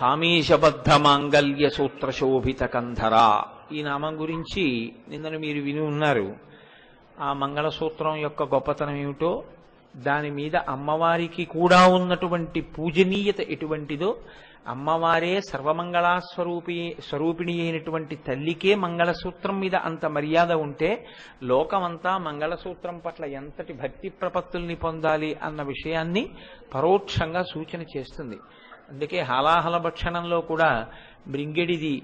కామేశబద్ధ మాంగల్య సూత్ర శోభిత కంధరా ఈ నామం గురించి నిన్నను మీరు విని ఉన్నారు. ఆ మంగళసూత్రం యొక్క గొప్పతనం ఏమిటో దాని మీద అమ్మవారికి కూడా ఉన్నటువంటి పూజనీయత ఎటువంటిదో అమ్మవారే సర్వమంగళా స్వరూపి స్వరూపిణి అయినటువంటి తల్లికే మంగళసూత్రం మీద అంత మర్యాద ఉంటే లోకమంతా మంగళసూత్రం పట్ల ఎంతటి భక్తి ప్రపత్తుల్ని పొందాలి అన్న విషయాన్ని పరోక్షంగా సూచన చేస్తుంది. అందుకే హాలాహల భక్షణంలో కూడా మృంగిడిది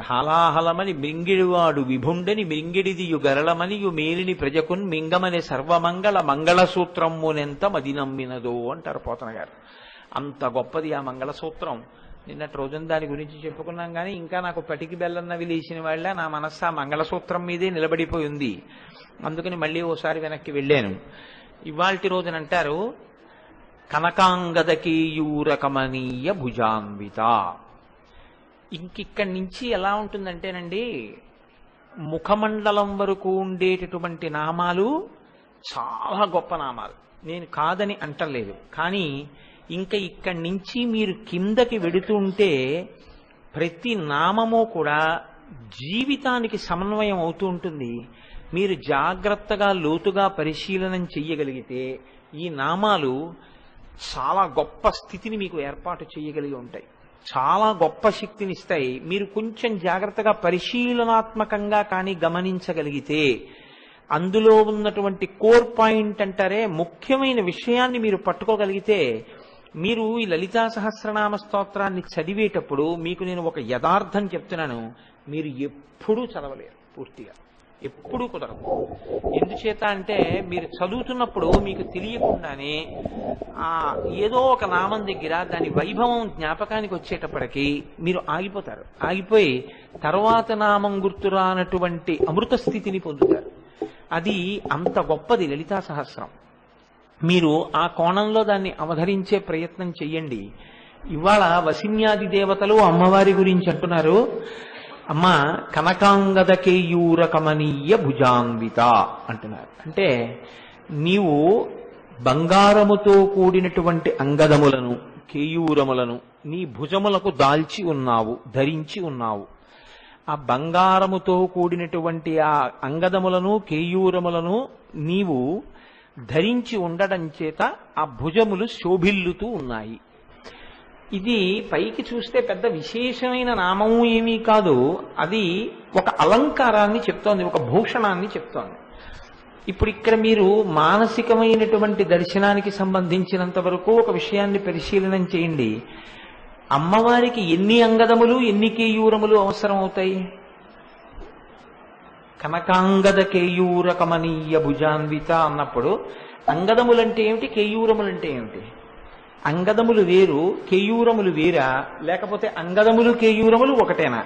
హాలాహలమని మృంగిడివాడు విభుండని మృంగిడిదియు యుగరళమని మేలిని ప్రజకున్ మింగమని సర్వమంగళ మంగళసూత్రమునెంత మది నమ్మినదో అంటారు పోతన గారు. అంత గొప్పది ఆ మంగళసూత్రం. నిన్నటి రోజున దాని గురించి చెప్పుకున్నాం కానీ ఇంకా నాకు పటికి బెల్లన్నవి లేచిన వాళ్ళ నా మనస్సు ఆ మంగళసూత్రం మీదే నిలబడిపోయి ఉంది. అందుకని మళ్ళీ ఓసారి వెనక్కి వెళ్ళాను. ఇవాల్టి రోజునంటారు కనకాంగదకీయూరకమనీయ భుజాన్విత ఇంకిక్కడి నుంచి ఎలా ఉంటుందంటేనండి ముఖమండలం వరకు ఉండేటటువంటి నామాలు చాలా గొప్ప నామాలు. నేను కాదని అంటలేదు. కానీ ఇంకా ఇక్కడి నుంచి మీరు కిందకి వెడుతుంటే ప్రతి నామము కూడా జీవితానికి సమన్వయం అవుతూ ఉంటుంది. మీరు జాగ్రత్తగా లోతుగా పరిశీలనం చెయ్యగలిగితే ఈ నామాలు చాలా గొప్ప స్థితిని మీకు ఏర్పాటు చేయగలిగి ఉంటాయి. చాలా గొప్ప శక్తిని ఇస్తాయి. మీరు కొంచెం జాగ్రత్తగా పరిశీలనాత్మకంగా కానీ గమనించగలిగితే అందులో ఉన్నటువంటి కోర్ పాయింట్ అంటారే ముఖ్యమైన విషయాన్ని మీరు పట్టుకోగలిగితే మీరు ఈ లలితా సహస్రనామ స్తోత్రాన్ని చదివేటప్పుడు మీకు నేను ఒక యథార్థం చెప్తున్నాను. మీరు ఎప్పుడూ చదవలేరు పూర్తిగా. ఎప్పుడూ కుదరదు. ఎందుచేత అంటే మీరు చదువుతున్నప్పుడు మీకు తెలియకుండానే ఆ ఏదో ఒక నామం దగ్గర దాని వైభవం జ్ఞాపకానికి వచ్చేటప్పటికి మీరు ఆగిపోతారు. ఆగిపోయి తర్వాత నామం గుర్తురానటువంటి అమృత స్థితిని పొందుతారు. అది అంత గొప్పది లలితా సహస్రం. మీరు ఆ కోణంలో దాన్ని అవధరించే ప్రయత్నం చెయ్యండి. ఇవాళ వసిన్యాది దేవతలు అమ్మవారి గురించి అంటున్నారు. అమ్మ కనకాంగదకేయూరకమనీయ భుజాన్విత అంటున్నారు. అంటే నీవు బంగారముతో కూడినటువంటి అంగదములను కేయూరములను నీ భుజములకు దాల్చి ఉన్నావు ధరించి ఉన్నావు. ఆ బంగారముతో కూడినటువంటి ఆ అంగదములను కేయూరములను నీవు ధరించి ఉండడం చేత ఆ భుజములు శోభిల్లుతూ ఉన్నాయి. ఇది పైకి చూస్తే పెద్ద విశేషమైన నామము ఏమీ కాదు. అది ఒక అలంకారాన్ని చెప్తోంది ఒక భూషణాన్ని చెప్తోంది. ఇప్పుడు ఇక్కడ మీరు మానసికమైనటువంటి దర్శనానికి సంబంధించినంత వరకు ఒక విషయాన్ని పరిశీలనం చేయండి. అమ్మవారికి ఎన్ని అంగదములు ఎన్ని కేయూరములు అవసరం అవుతాయి కనకాంగద కేయూర కమనీయ భుజాన్విత అన్నప్పుడు అంగదములంటే ఏమిటి కేయూరములంటే ఏమిటి? అంగదములు వేరు కేయూరములు వేరా? లేకపోతే అంగదములు కేయూరములు ఒకటేనా?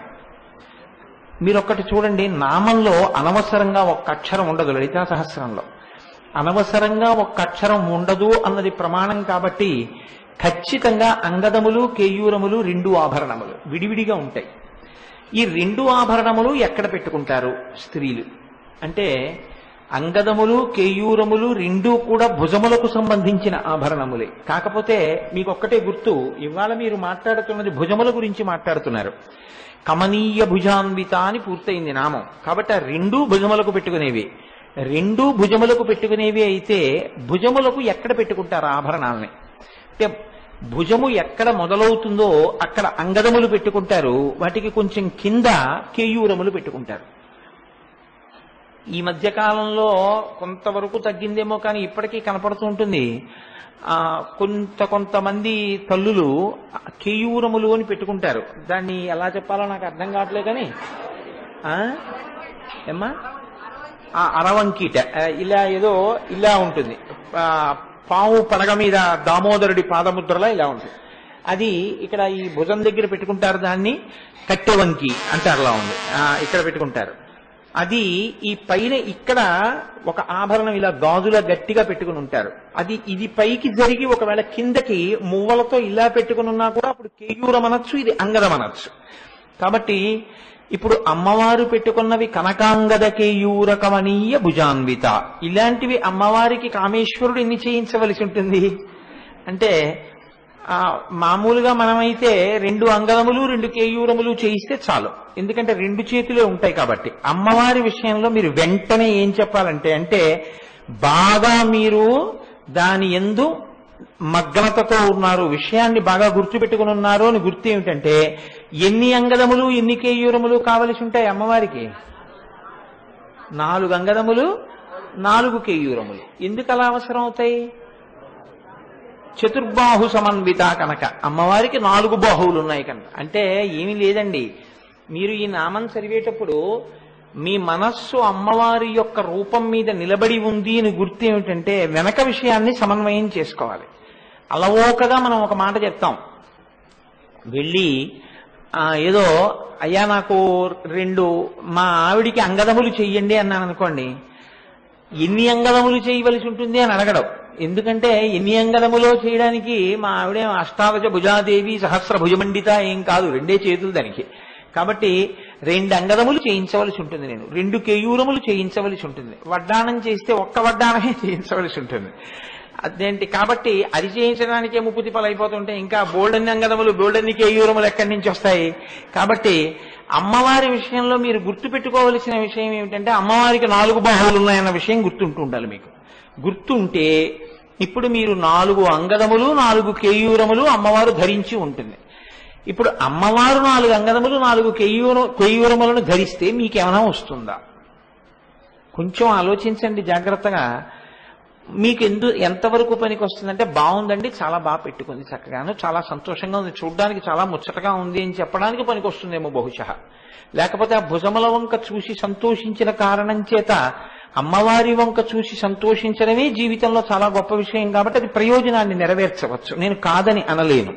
మీరు ఒక్కటి చూడండి నామంలో అనవసరంగా ఒక్క అక్షరం ఉండదు లలితా సహస్రంలో. అనవసరంగా ఒక్క అక్షరం ఉండదు అన్నది ప్రమాణం కాబట్టి ఖచ్చితంగా అంగదములు కేయూరములు రెండు ఆభరణములు విడివిడిగా ఉంటాయి. ఈ రెండు ఆభరణములు ఎక్కడ పెట్టుకుంటారు? స్త్రీలు. అంటే అంగదములు కేయూరములు రెండూ కూడా భుజములకు సంబంధించిన ఆభరణములే. కాకపోతే మీకు ఒక్కటే గుర్తు ఇవాళ మీరు మాట్లాడుతున్నది భుజముల గురించి మాట్లాడుతున్నారు. కమనీయ భుజాన్విత అని పూర్తయింది నామం. కాబట్టి ఆ రెండూ భుజములకు పెట్టుకునేవి. రెండూ భుజములకు పెట్టుకునేవి అయితే భుజములకు ఎక్కడ పెట్టుకుంటారు ఆభరణాలని? అంటే భుజము ఎక్కడ మొదలవుతుందో అక్కడ అంగదములు పెట్టుకుంటారు. వాటికి కొంచెం కింద కేయూరములు పెట్టుకుంటారు. ఈ మధ్య కాలంలో కొంతవరకు తగ్గిందేమో కానీ ఇప్పటికీ కనపడుతూ ఉంటుంది. ఆ కొంత కొంతమంది తల్లులు కేయూరములు అని పెట్టుకుంటారు. దాన్ని ఎలా చెప్పాలో నాకు అర్థం కావట్లేదు కానీ ఏమ్మా? ఆ అరవంకీట. ఇలా ఏదో ఇలా ఉంటుంది. పాము పడగ మీద దామోదరుడి పాదముద్రలా ఇలా ఉంటుంది. అది ఇక్కడ ఈ భుజం దగ్గర పెట్టుకుంటారు దాన్ని కట్టెవంకి అంటారు అలా ఉంది. ఇక్కడ పెట్టుకుంటారు. అది ఈ పైన ఇక్కడ ఒక ఆభరణం ఇలా గాజుల గట్టిగా పెట్టుకుని ఉంటారు. అది ఇది పైకి జరిగి ఒకవేళ కిందకి మువ్వలతో ఇలా పెట్టుకుని ఉన్నా కూడా అప్పుడు కేయూరం అనొచ్చు ఇది అంగదం అనొచ్చు కాబట్టి ఇప్పుడు అమ్మవారు పెట్టుకున్నవి కనకాంగద కేయూరకమనీయ భుజాన్విత. ఇలాంటివి అమ్మవారికి కామేశ్వరుడు ఎన్ని చేయించవలసి ఉంటుంది? అంటే మామూలుగా మనమైతే రెండు అంగళములు రెండు కేయూరములు చేయిస్తే చాలు. ఎందుకంటే రెండు చేతులే ఉంటాయి కాబట్టి. అమ్మవారి విషయంలో మీరు వెంటనే ఏం చెప్పాలంటే అంటే బాగా మీరు దాని ఎందు మగ్నతతో ఉన్నారు విషయాన్ని బాగా గుర్తుపెట్టుకుని ఉన్నారు అని గుర్తు ఏమిటంటే ఎన్ని అంగదములు ఎన్ని కేయూరములు కావలసి ఉంటాయి అమ్మవారికి? నాలుగు అంగదములు నాలుగు కేయూరములు. ఎందుకు అలా అవసరం అవుతాయి? చతుర్బాహు సమన్విత కనుక. అమ్మవారికి నాలుగు బాహువులు ఉన్నాయి కనుక. అంటే ఏమీ లేదండి. మీరు ఈ నామం చదివేటప్పుడు మీ మనస్సు అమ్మవారి యొక్క రూపం మీద నిలబడి ఉంది అని గుర్తు ఏమిటంటే వెనక విషయాన్ని సమన్వయం చేసుకోవాలి. అలవోకగా మనం ఒక మాట చెప్తాం. వెళ్ళి ఏదో అయ్యా నాకు రెండు మా ఆవిడికి అంగదములు చెయ్యండి అన్నాను అనుకోండి ఎన్ని అంగదములు చేయవలసి ఉంటుంది అని అడగడం. ఎందుకంటే ఎన్ని అంగదములో చేయడానికి మా ఆవిడే అష్టావచ భుజాదేవి సహస్ర భుజమండిత ఏం కాదు రెండే చేతులు దానికి. కాబట్టి రెండు అంగదములు చేయించవలసి ఉంటుంది నేను. రెండు కేయూరములు చేయించవలసి ఉంటుంది. వడ్డానం చేస్తే ఒక్క వడ్డానమే చేయించవలసి ఉంటుంది. అదేంటి? కాబట్టి అది చేయించడానికే ముప్పు తిప్పలు అయిపోతుంటే ఇంకా బోల్డన్ని అంగదములు బోల్డన్ని కేయూరములు ఎక్కడి నుంచి వస్తాయి? కాబట్టి అమ్మవారి విషయంలో మీరు గుర్తుపెట్టుకోవలసిన విషయం ఏమిటంటే అమ్మవారికి నాలుగు బాహువులు ఉన్నాయన్న విషయం గుర్తుంటూ ఉండాలి మీకు. గుర్తుంటే ఇప్పుడు మీరు నాలుగు అంగదములు నాలుగు కేయూరములు అమ్మవారు ధరించి ఉంటుంది. ఇప్పుడు అమ్మవారు నాలుగు అంగదములు నాలుగు కేయూర కేయూరములను ధరిస్తే మీకేమైనా వస్తుందా? కొంచెం ఆలోచించండి జాగ్రత్తగా. మీకు ఎందు ఎంతవరకు పనికి వస్తుందంటే బాగుందండి చాలా బాగా పెట్టుకుంది చక్కగాను చాలా సంతోషంగా ఉంది. చూడడానికి చాలా ముచ్చటగా ఉంది అని చెప్పడానికి పనికి వస్తుందేమో బహుశా. లేకపోతే ఆ భుజముల వంక చూసి సంతోషించిన కారణం చేత అమ్మవారి వంక చూసి సంతోషించడమే జీవితంలో చాలా గొప్ప విషయం కాబట్టి అది ప్రయోజనాన్ని నెరవేర్చవచ్చు. నేను కాదని అనలేను.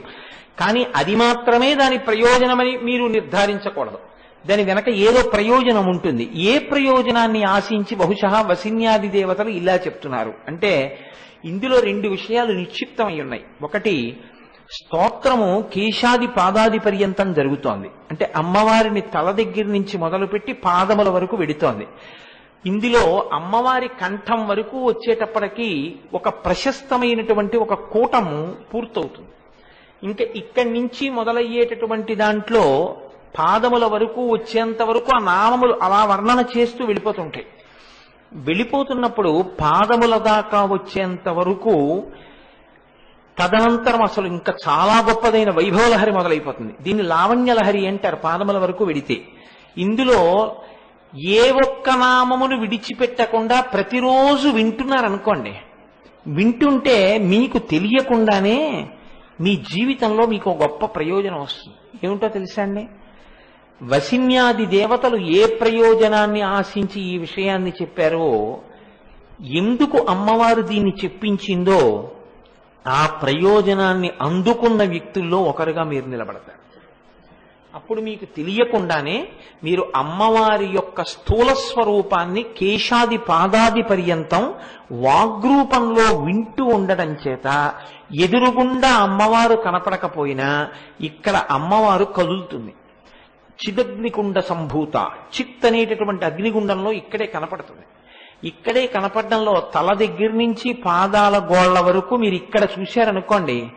కానీ అది మాత్రమే దాని ప్రయోజనమని మీరు నిర్ధారించకూడదు. దాని వెనక ఏదో ప్రయోజనం ఉంటుంది. ఏ ప్రయోజనాన్ని ఆశించి బహుశా వసిన్యాది దేవతలు ఇలా చెప్తున్నారు. అంటే ఇందులో రెండు విషయాలు నిక్షిప్తమై ఉన్నాయి. ఒకటి స్తోత్రము కేశాది పాదాది పర్యంతం జరుగుతోంది. అంటే అమ్మవారిని తల దగ్గర నుంచి మొదలుపెట్టి పాదముల వరకు వెడుతోంది. ఇందులో అమ్మవారి కంఠం వరకు వచ్చేటప్పటికి ఒక ప్రశస్తమైనటువంటి ఒక కూటము పూర్తవుతుంది. ఇంకా ఇక్కడి నుంచి మొదలయ్యేటటువంటి దాంట్లో పాదముల వరకు వచ్చేంత వరకు ఆ నామములు అలా వర్ణన చేస్తూ వెళ్ళిపోతుంటాయి. వెళ్ళిపోతున్నప్పుడు పాదముల దాకా వచ్చేంత వరకు తదనంతరం అసలు ఇంకా చాలా గొప్పదైన వైభవలహరి మొదలైపోతుంది. దీన్ని లావణ్యలహరి అంటారు పాదముల వరకు వెడితే. ఇందులో ఏ ఒక్క నామమును విడిచిపెట్టకుండా ప్రతిరోజు వింటున్నారనుకోండి. వింటుంటే మీకు తెలియకుండానే మీ జీవితంలో మీకు గొప్ప ప్రయోజనం వస్తుంది. ఏమిటో తెలుసా అండి? వసిన్యాది దేవతలు ఏ ప్రయోజనాన్ని ఆశించి ఈ విషయాన్ని చెప్పారో ఎందుకు అమ్మవారు దీన్ని చెప్పించిందో ఆ ప్రయోజనాన్ని అందుకున్న వ్యక్తుల్లో ఒకరుగా మీరు నిలబడతారు. అప్పుడు మీకు తెలియకుండానే మీరు అమ్మవారి యొక్క స్థూల స్వరూపాన్ని కేశాది పాదాది పర్యంతం వాగ్రూపంలో వింటూ ఉండడం చేత ఎదురుగుండా అమ్మవారు కనపడకపోయినా ఇక్కడ అమ్మవారు కదులుతుంది. చిదగ్నికుండ సంభూత. చిత్ అనేటటువంటి అగ్నిగుండంలో ఇక్కడే కనపడుతుంది. ఇక్కడే కనపడడంలో తల దగ్గర నుంచి పాదాల గోళ్ళ వరకు మీరు ఇక్కడ చూశారనుకోండి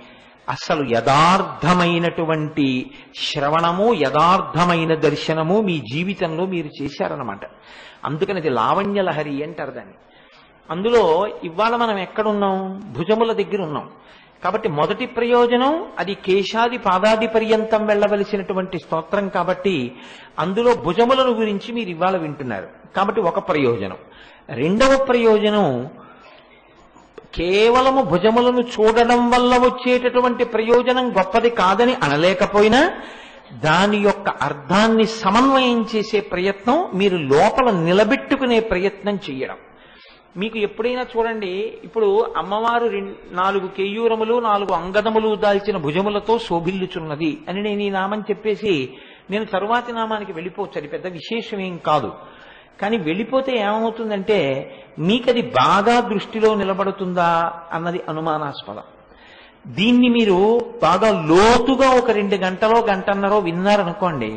అసలు యథార్థమైనటువంటి శ్రవణము యథార్థమైన దర్శనము మీ జీవితంలో మీరు చేశారనమాట అందుకని ఇది లావణ్యలహరి అంటారు దాన్ని. అందులో ఇవాళ మనం ఎక్కడున్నాం భుజముల దగ్గర ఉన్నాం. కాబట్టి మొదటి ప్రయోజనం అది కేశాది పాదాది పర్యంతం వెళ్ళవలసినటువంటి స్తోత్రం కాబట్టి అందులో భుజములను గురించి మీరు ఇవాళ వింటున్నారు. కాబట్టి ఒక ప్రయోజనం. రెండవ ప్రయోజనం కేవలము భుజములను చూడడం వల్ల వచ్చేటటువంటి ప్రయోజనం గొప్పది కాదని అనలేకపోయినా దాని యొక్క అర్థాన్ని సమన్వయం చేసే ప్రయత్నం మీరు లోపల నిలబెట్టుకునే ప్రయత్నం చేయడం. మీకు ఎప్పుడైనా చూడండి ఇప్పుడు అమ్మవారు నాలుగు కేయూరములు నాలుగు అంగదములు దాల్చిన భుజములతో శోభిల్లుచున్నది అని నేను ఈ నామం చెప్పేసి నేను తరువాతి నామానికి వెళ్ళిపోవచ్చు. అది పెద్ద విశేషం ఏం కాదు. కానీ వెళ్ళిపోతే ఏమవుతుందంటే మీకది బాగా దృష్టిలో నిలబడుతుందా అన్నది అనుమానాస్పదం. దీన్ని మీరు బాగా లోతుగా ఒక రెండు గంటలో గంటన్నరో విన్నారనుకోండి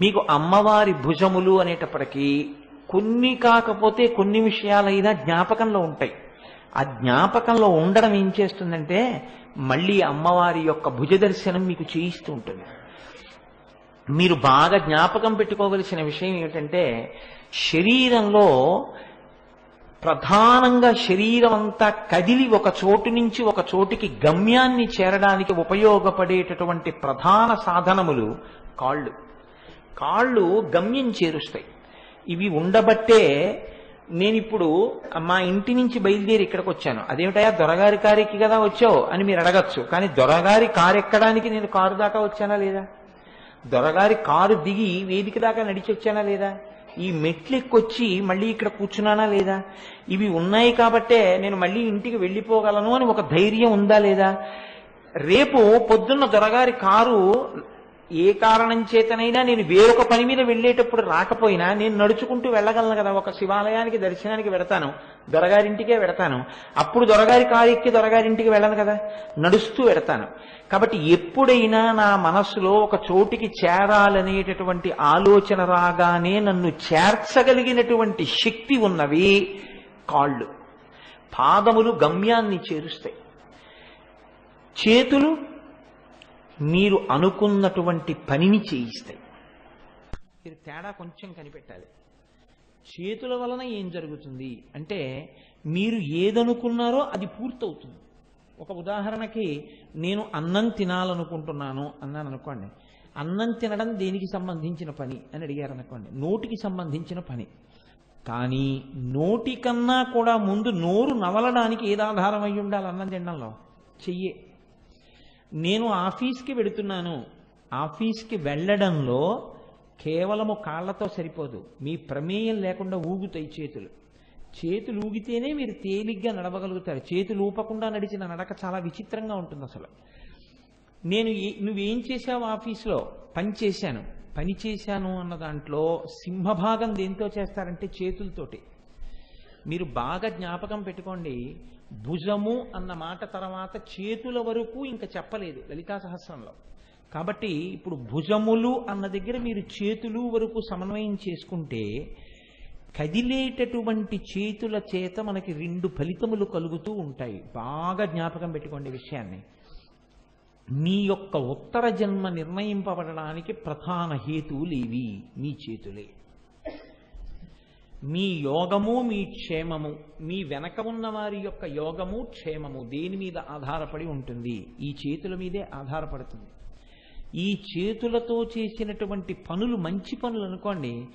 మీకు అమ్మవారి భుజములు అనేటప్పటికీ కొన్ని కాకపోతే కొన్ని విషయాలైనా జ్ఞాపకంలో ఉంటాయి. ఆ జ్ఞాపకంలో ఉండడం ఏం చేస్తుందంటే మళ్ళీ అమ్మవారి యొక్క భుజ దర్శనం మీకు చేయిస్తూ ఉంటుంది. మీరు బాగా జ్ఞాపకం పెట్టుకోవలసిన విషయం ఏమిటంటే శరీరంలో ప్రధానంగా శరీరం అంతా కదిలి ఒక చోటు నుంచి ఒక చోటికి గమ్యాన్ని చేరడానికి ఉపయోగపడేటటువంటి ప్రధాన సాధనములు కాళ్ళు. కాళ్ళు గమ్యం చేరుస్తాయి. ఇవి ఉండబట్టే నేను ఇప్పుడు మా ఇంటి నుంచి బయలుదేరి ఇక్కడికి వచ్చాను అదేమిటయా దొరగారి కారెక్కి కదా వచ్చావు అని మీరు అడగచ్చు. కానీ దొరగారి కారు ఎక్కడానికి నేను కారు దాకా వచ్చానా లేదా? దొరగారి కారు దిగి వేదిక దాకా నడిచి వచ్చానా లేదా? ఈ మెట్లెక్కొచ్చి మళ్ళీ ఇక్కడ కూర్చున్నానా లేదా? ఇవి ఉన్నాయి కాబట్టే నేను మళ్ళీ ఇంటికి వెళ్ళిపోగలను అని ఒక ధైర్యం ఉందా లేదా? రేపు పొద్దున్న దొరగారి కారు ఏ కారణం చేతనైనా నేను వేరొక పని మీద వెళ్ళేటప్పుడు రాకపోయినా నేను నడుచుకుంటూ వెళ్ళగలను కదా. ఒక శివాలయానికి దర్శనానికి వెడతాను. దొరగారింటికే వెడతాను. అప్పుడు దొరగారి కారెక్కి దొరగారింటికి వెళ్ళను కదా. నడుస్తూ వెడతాను. కాబట్టి ఎప్పుడైనా నా మనస్సులో ఒక చోటికి చేరాలనేటటువంటి ఆలోచన రాగానే నన్ను చేర్చగలిగినటువంటి శక్తి ఉన్నవి కాళ్ళు. పాదములు గమ్యాన్ని చేరుస్తాయి. చేతులు మీరు అనుకున్నటువంటి పనిని చేయిస్తాయి మీరు తేడా కొంచెం కనిపెట్టాలి. చేతుల వలన ఏం జరుగుతుంది? అంటే మీరు ఏదనుకున్నారో అది పూర్తవుతుంది. ఒక ఉదాహరణకి నేను అన్నం తినాలనుకుంటున్నాను అన్నాను అనుకోండి అన్నం తినడం దేనికి సంబంధించిన పని అని అడిగారు అనుకోండి నోటికి సంబంధించిన పని. కానీ నోటికన్నా కూడా ముందు నోరు నవలడానికి ఏది ఆధారం ఉండాలి అన్నం తినడంలో? చెయ్యే. నేను ఆఫీస్కి వెడుతున్నాను. ఆఫీస్కి వెళ్ళడంలో కేవలము కాళ్ళతో సరిపోదు. మీ ప్రమేయం లేకుండా ఊగుతాయి చేతులు. చేతులు ఊగితేనే మీరు తేలిగ్గా నడవగలుగుతారు. చేతులు ఊపకుండా నడిచిన నడక చాలా విచిత్రంగా ఉంటుంది అసలు. నేను నువ్వేం చేశావు ఆఫీస్లో? పని చేశాను. పని చేశాను అన్న దాంట్లో సింహభాగం దేంతో చేస్తారంటే చేతులతోటి. మీరు బాగా జ్ఞాపకం పెట్టుకోండి. భుజము అన్న మాట తర్వాత చేతుల వరకు ఇంకా చెప్పలేదు లలితా సహస్రంలో. కాబట్టి ఇప్పుడు భుజములు అన్న దగ్గర మీరు చేతులు వరకు సమన్వయం చేసుకుంటే కదిలేటటువంటి చేతుల చేత మనకి రెండు ఫలితములు కలుగుతూ ఉంటాయి. బాగా జ్ఞాపకం పెట్టుకోండి విషయాన్ని. మీ యొక్క ఉత్తర జన్మ నిర్ణయింపబడడానికి ప్రధాన హేతువులు ఇవి. మీ చేతులే. మీ యోగము మీ క్షేమము మీ వెనక ఉన్న వారి యొక్క యోగము క్షేమము దేని మీద ఆధారపడి ఉంటుంది? ఈ చేతుల మీదే ఆధారపడుతుంది. ఈ చేతులతో చేసినటువంటి పనులు మంచి పనులు అనుకోండి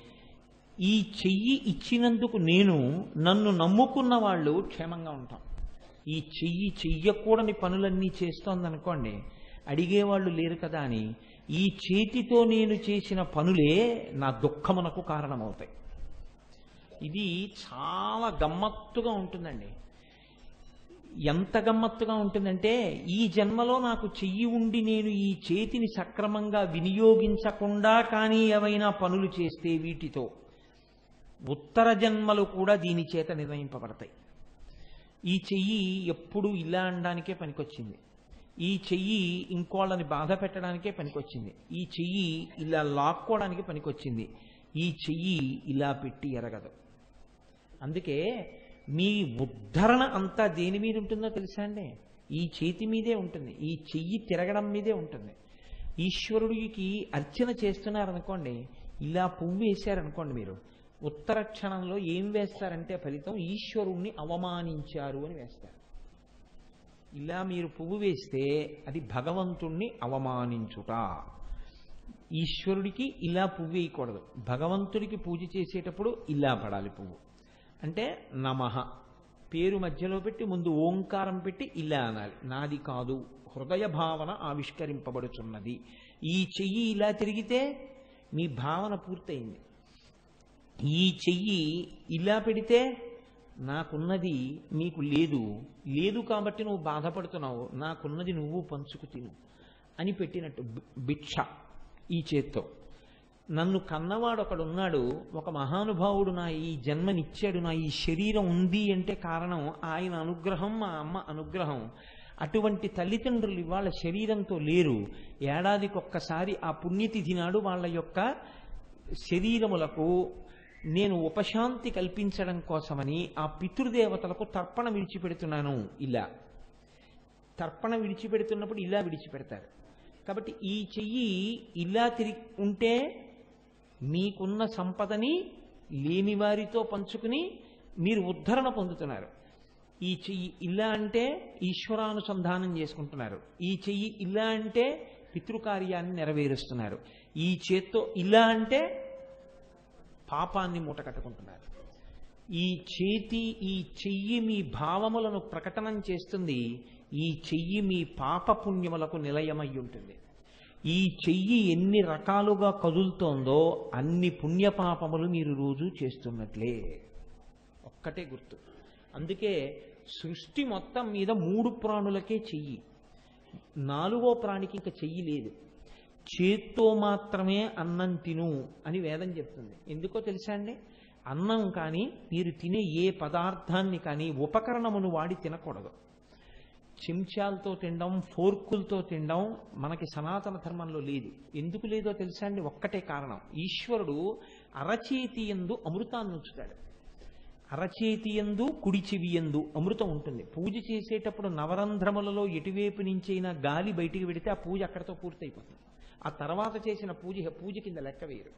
ఈ చెయ్యి ఇచ్చినందుకు నేను నన్ను నమ్ముకున్న వాళ్ళు క్షేమంగా ఉంటాం. ఈ చెయ్యి చెయ్యకూడని పనులన్నీ చేస్తోందనుకోండి అడిగేవాళ్ళు లేరు కదా అని ఈ చేతితో నేను చేసిన పనులే నా దుఃఖమునకు కారణమవుతాయి. ఇది చాలా గమ్మత్తుగా ఉంటుందండి. ఎంత గమ్మత్తుగా ఉంటుందంటే ఈ జన్మలో నాకు చెయ్యి ఉండి నేను ఈ చేతిని సక్రమంగా వినియోగించకుండా కానీ ఏవైనా పనులు చేస్తే వీటితో ఉత్తర జన్మలు కూడా దీని చేత నిర్ణయింపబడతాయి ఈ చెయ్యి ఎప్పుడు ఇలా అనడానికే పనికొచ్చింది. ఈ చెయ్యి ఇంకోళ్ళని బాధ పెట్టడానికే పనికొచ్చింది. ఈ చెయ్యి ఇలా లాక్కోవడానికి పనికొచ్చింది. ఈ చెయ్యి ఇలా పెట్టి ఎరగదు. అందుకే మీ ఉద్ధరణ అంతా దేని మీద ఉంటుందో తెలుసా అండి? ఈ చేతి మీదే ఉంటుంది. ఈ చెయ్యి తిరగడం మీదే ఉంటుంది. ఈశ్వరుడికి అర్చన చేస్తున్నారనుకోండి ఇలా పువ్వు వేశారనుకోండి మీరు ఉత్తర క్షణంలో ఏం వేస్తారంటే ఫలితం ఈశ్వరుణ్ణి అవమానించారు అని వేస్తారు. ఇలా మీరు పువ్వు వేస్తే అది భగవంతుణ్ణి అవమానించుట. ఈశ్వరుడికి ఇలా పువ్వు వేయకూడదు. భగవంతుడికి పూజ చేసేటప్పుడు ఇలా పడాలి పువ్వు. అంటే నమః. పేరు మధ్యలో పెట్టి ముందు ఓంకారం పెట్టి ఇలా అనాలి. నాది కాదు. హృదయ భావన ఆవిష్కరింపబడుచున్నది. ఈ చెయ్యి ఇలా తిరిగితే మీ భావన పూర్తయింది. ఈ చెయ్యి ఇలా పెడితే నాకున్నది నీకు లేదు. లేదు కాబట్టి నువ్వు బాధపడుతున్నావు. నాకున్నది నువ్వు పంచుకు తిను అని పెట్టినట్టు భిక్ష ఈ చేత్తో. నన్ను కన్నవాడు ఒకడున్నాడు ఒక మహానుభావుడు నా ఈ జన్మనిచ్చాడు నా ఈ శరీరం ఉంది అంటే కారణం ఆయన అనుగ్రహం మా అమ్మ అనుగ్రహం. అటువంటి తల్లిదండ్రులు ఇవాళ శరీరంతో లేరు. ఏడాదికొక్కసారి ఆ పుణ్యతిథి నాడు వాళ్ళ యొక్క శరీరములకు నేను ఉపశాంతి కల్పించడం కోసమని ఆ పితృదేవతలకు తర్పణ విడిచిపెడుతున్నాను ఇలా. తర్పణ విడిచిపెడుతున్నప్పుడు ఇలా విడిచిపెడతారు. కాబట్టి ఈ చెయ్యి ఇలా తిరిగి ఉంటే మీకున్న సంపదని లేని వారితో పంచుకుని మీరు ఉద్ధరణ పొందుతున్నారు. ఈ చెయ్యి ఇలా అంటే ఈశ్వరానుసంధానం చేసుకుంటున్నారు. ఈ చెయ్యి ఇలా అంటే పితృకార్యాన్ని నెరవేరుస్తున్నారు. ఈ చేత్తో ఇలా అంటే పాపాన్ని మూట కట్టుకుంటున్నారు. ఈ చేతి ఈ చెయ్యి మీ భావములను ప్రకటనం చేస్తుంది. ఈ చెయ్యి మీ పాప పుణ్యములకు నిలయమై ఉంటుంది. ఈ చెయ్యి ఎన్ని రకాలుగా కదులుతోందో అన్ని పుణ్యపాపములు మీరు రోజు చేస్తున్నట్లే. ఒక్కటే గుర్తు. అందుకే సృష్టి మొత్తం మీద మూడు ప్రాణులకే చెయ్యి. నాలుగో ప్రాణికి ఇంకా చెయ్యి లేదు. చేత్తో మాత్రమే అన్నం తిను అని వేదం చెప్తుంది. ఎందుకో తెలుసా అండి? అన్నం కానీ మీరు తినే ఏ పదార్థాన్ని కానీ ఉపకరణమును వాడి తినకూడదు. చెంచాలతో తినడం ఫోర్కులతో తినడం మనకి సనాతన ధర్మంలో లేదు. ఎందుకు లేదో తెలుసా అండి? ఒక్కటే కారణం. ఈశ్వరుడు అరచేతి ఎందు అమృతాన్ని ఉంచుతాడు. అరచేతి ఎందు కుడి చెవి ఎందు అమృతం ఉంటుంది. పూజ చేసేటప్పుడు నవరంధ్రములలో ఎటువైపు నుంచైనా గాలి బయటికి పెడితే ఆ పూజ అక్కడతో పూర్తయిపోతుంది. ఆ తర్వాత చేసిన పూజ పూజ కింద లెక్క వేయరు.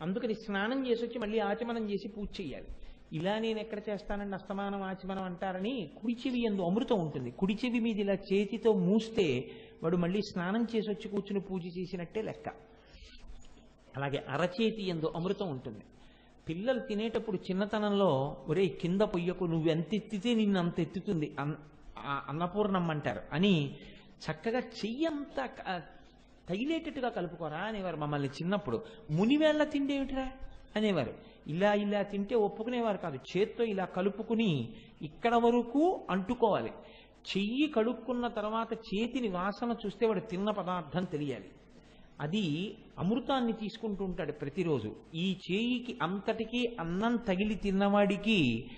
అందుకని స్నానం చేసి వచ్చి మళ్ళీ ఆచమనం చేసి పూజ చేయాలి. ఇలా నేను ఎక్కడ చేస్తానండి అస్తమానం ఆచమనం అంటారని కుడిచెవి ఎందు అమృతం ఉంటుంది. కుడిచెవి మీద ఇలా చేతితో మూస్తే వాడు మళ్ళీ స్నానం చేసి వచ్చి కూర్చుని పూజ చేసినట్టే లెక్క. అలాగే అరచేతి ఎందు అమృతం ఉంటుంది. పిల్లలు తినేటప్పుడు చిన్నతనంలో ఒరే కింద పొయ్యకు నువ్వు ఎంత ఎత్తితే నిన్ను అంత ఎత్తుతుంది అన్- అన్నపూర్ణమ్మ అంటారు. అని చక్కగా చెయ్యంతా తగిలేటట్టుగా కలుపుకోరా అనేవారు మమ్మల్ని చిన్నప్పుడు. మునివేళ్ళ తిండేమిట్రా అనేవారు. ఇలా ఇలా తింటే ఒప్పుకునేవారు కాదు. చేత్తో ఇలా కలుపుకుని ఇక్కడ వరకు అంటుకోవాలి. చెయ్యి కడుక్కున్న తర్వాత చేతిని వాసన చూస్తే వాడు తిన్న పదార్థం తెలియాలి. అది అమృతాన్ని తీసుకుంటూ ఉంటాడు ప్రతిరోజు. ఈ చేయికి అంతటికీ అన్నం తగిలి తిన్నవాడికి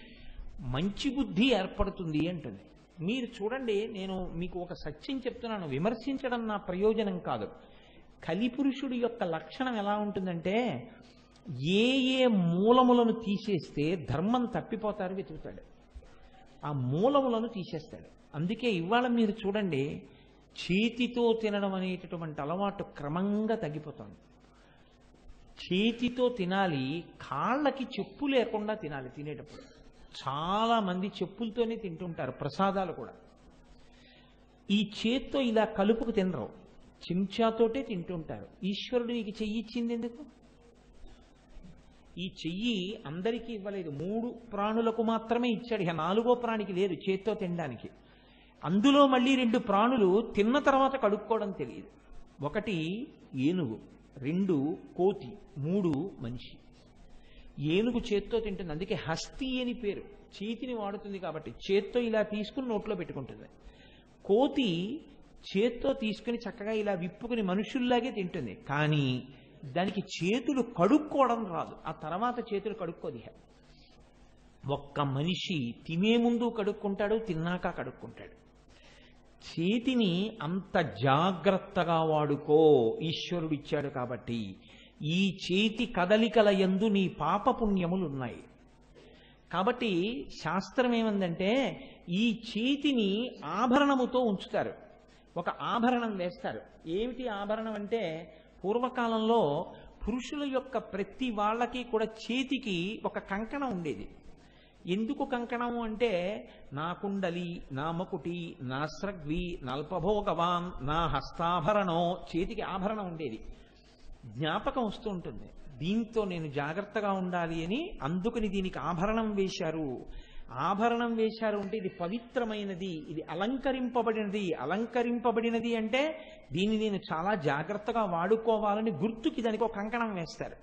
మంచి బుద్ధి ఏర్పడుతుంది అంటుంది. మీరు చూడండి నేను మీకు ఒక సత్యం చెప్తున్నాను. విమర్శించడం నా ప్రయోజనం కాదు. కలిపురుషుడి యొక్క లక్షణం ఎలా ఉంటుందంటే ఏ ఏ మూలములను తీసేస్తే ధర్మం తప్పిపోతారు వెతుకుతాడు ఆ మూలములను తీసేస్తాడు. అందుకే ఇవాళ మీరు చూడండి చేతితో తినడం అనేటటువంటి అలవాటు క్రమంగా తగ్గిపోతుంది. చేతితో తినాలి కాళ్ళకి చెప్పు లేకుండా తినాలి తినేటప్పుడు. చాలా మంది చెప్పులతోనే తింటుంటారు ప్రసాదాలు కూడా. ఈ చేత్తో ఇలా కలుపుకు తినరు. చెంచాతోటే తింటుంటారు. ఈశ్వరుడు నీకు చెయ్యిచ్చింది ఎందుకు? ఈ చెయ్యి అందరికీ ఇవ్వలేదు. మూడు ప్రాణులకు మాత్రమే ఇచ్చాడు. ఇక నాలుగో ప్రాణికి లేదు చేత్తో తినడానికి. అందులో మళ్ళీ రెండు ప్రాణులు తిన్న తర్వాత కడుక్కోవడం తెలియదు. ఒకటి ఏనుగు రెండు కోతి మూడు మనిషి. ఏనుగు చేత్తో తింటుంది. అందుకే హస్తి అని పేరు. చేతిని వాడుతుంది కాబట్టి చేత్తో ఇలా తీసుకుని నోట్లో పెట్టుకుంటుంది. కోతి చేత్తో తీసుకుని చక్కగా ఇలా విప్పుకుని మనుషుల్లాగే తింటుంది. కానీ దానికి చేతులు కడుక్కోవడం రాదు. ఆ తర్వాత చేతులు కడుక్కోది ఒక్క మనిషి తినే ముందు కడుక్కుంటాడు తిన్నాక కడుక్కుంటాడు. చేతిని అంత జాగ్రత్తగా వాడుకో ఈశ్వరుడు ఇచ్చాడు కాబట్టి ఈ చేతి కదలికల యందు నీ పాపపుణ్యములు ఉన్నాయి కాబట్టి శాస్త్రం ఏమందంటే ఈ చేతిని ఆభరణముతో ఉంచుతారు. ఒక ఆభరణం వేస్తారు. ఏమిటి ఆభరణం అంటే పూర్వకాలంలో పురుషుల యొక్క ప్రతి వాళ్ళకి కూడా చేతికి ఒక కంకణం ఉండేది. ఎందుకు కంకణం అంటే నా కుండలి నా మకుటి నా స్రగ్వి నల్పభోగవాన్ నా హస్తాభరణం చేతికి ఆభరణం ఉండేది. జ్ఞాపకం వస్తూ ఉంటుంది. దీంతో నేను జాగ్రత్తగా ఉండాలి అని అందుకని దీనికి ఆభరణం వేశారు. ఆభరణం వేశారు అంటే ఇది పవిత్రమైనది ఇది అలంకరింపబడినది. అలంకరింపబడినది అంటే దీన్ని నేను చాలా జాగ్రత్తగా వాడుకోవాలని గుర్తుకి దానికి ఒక కంకణం వేస్తారు.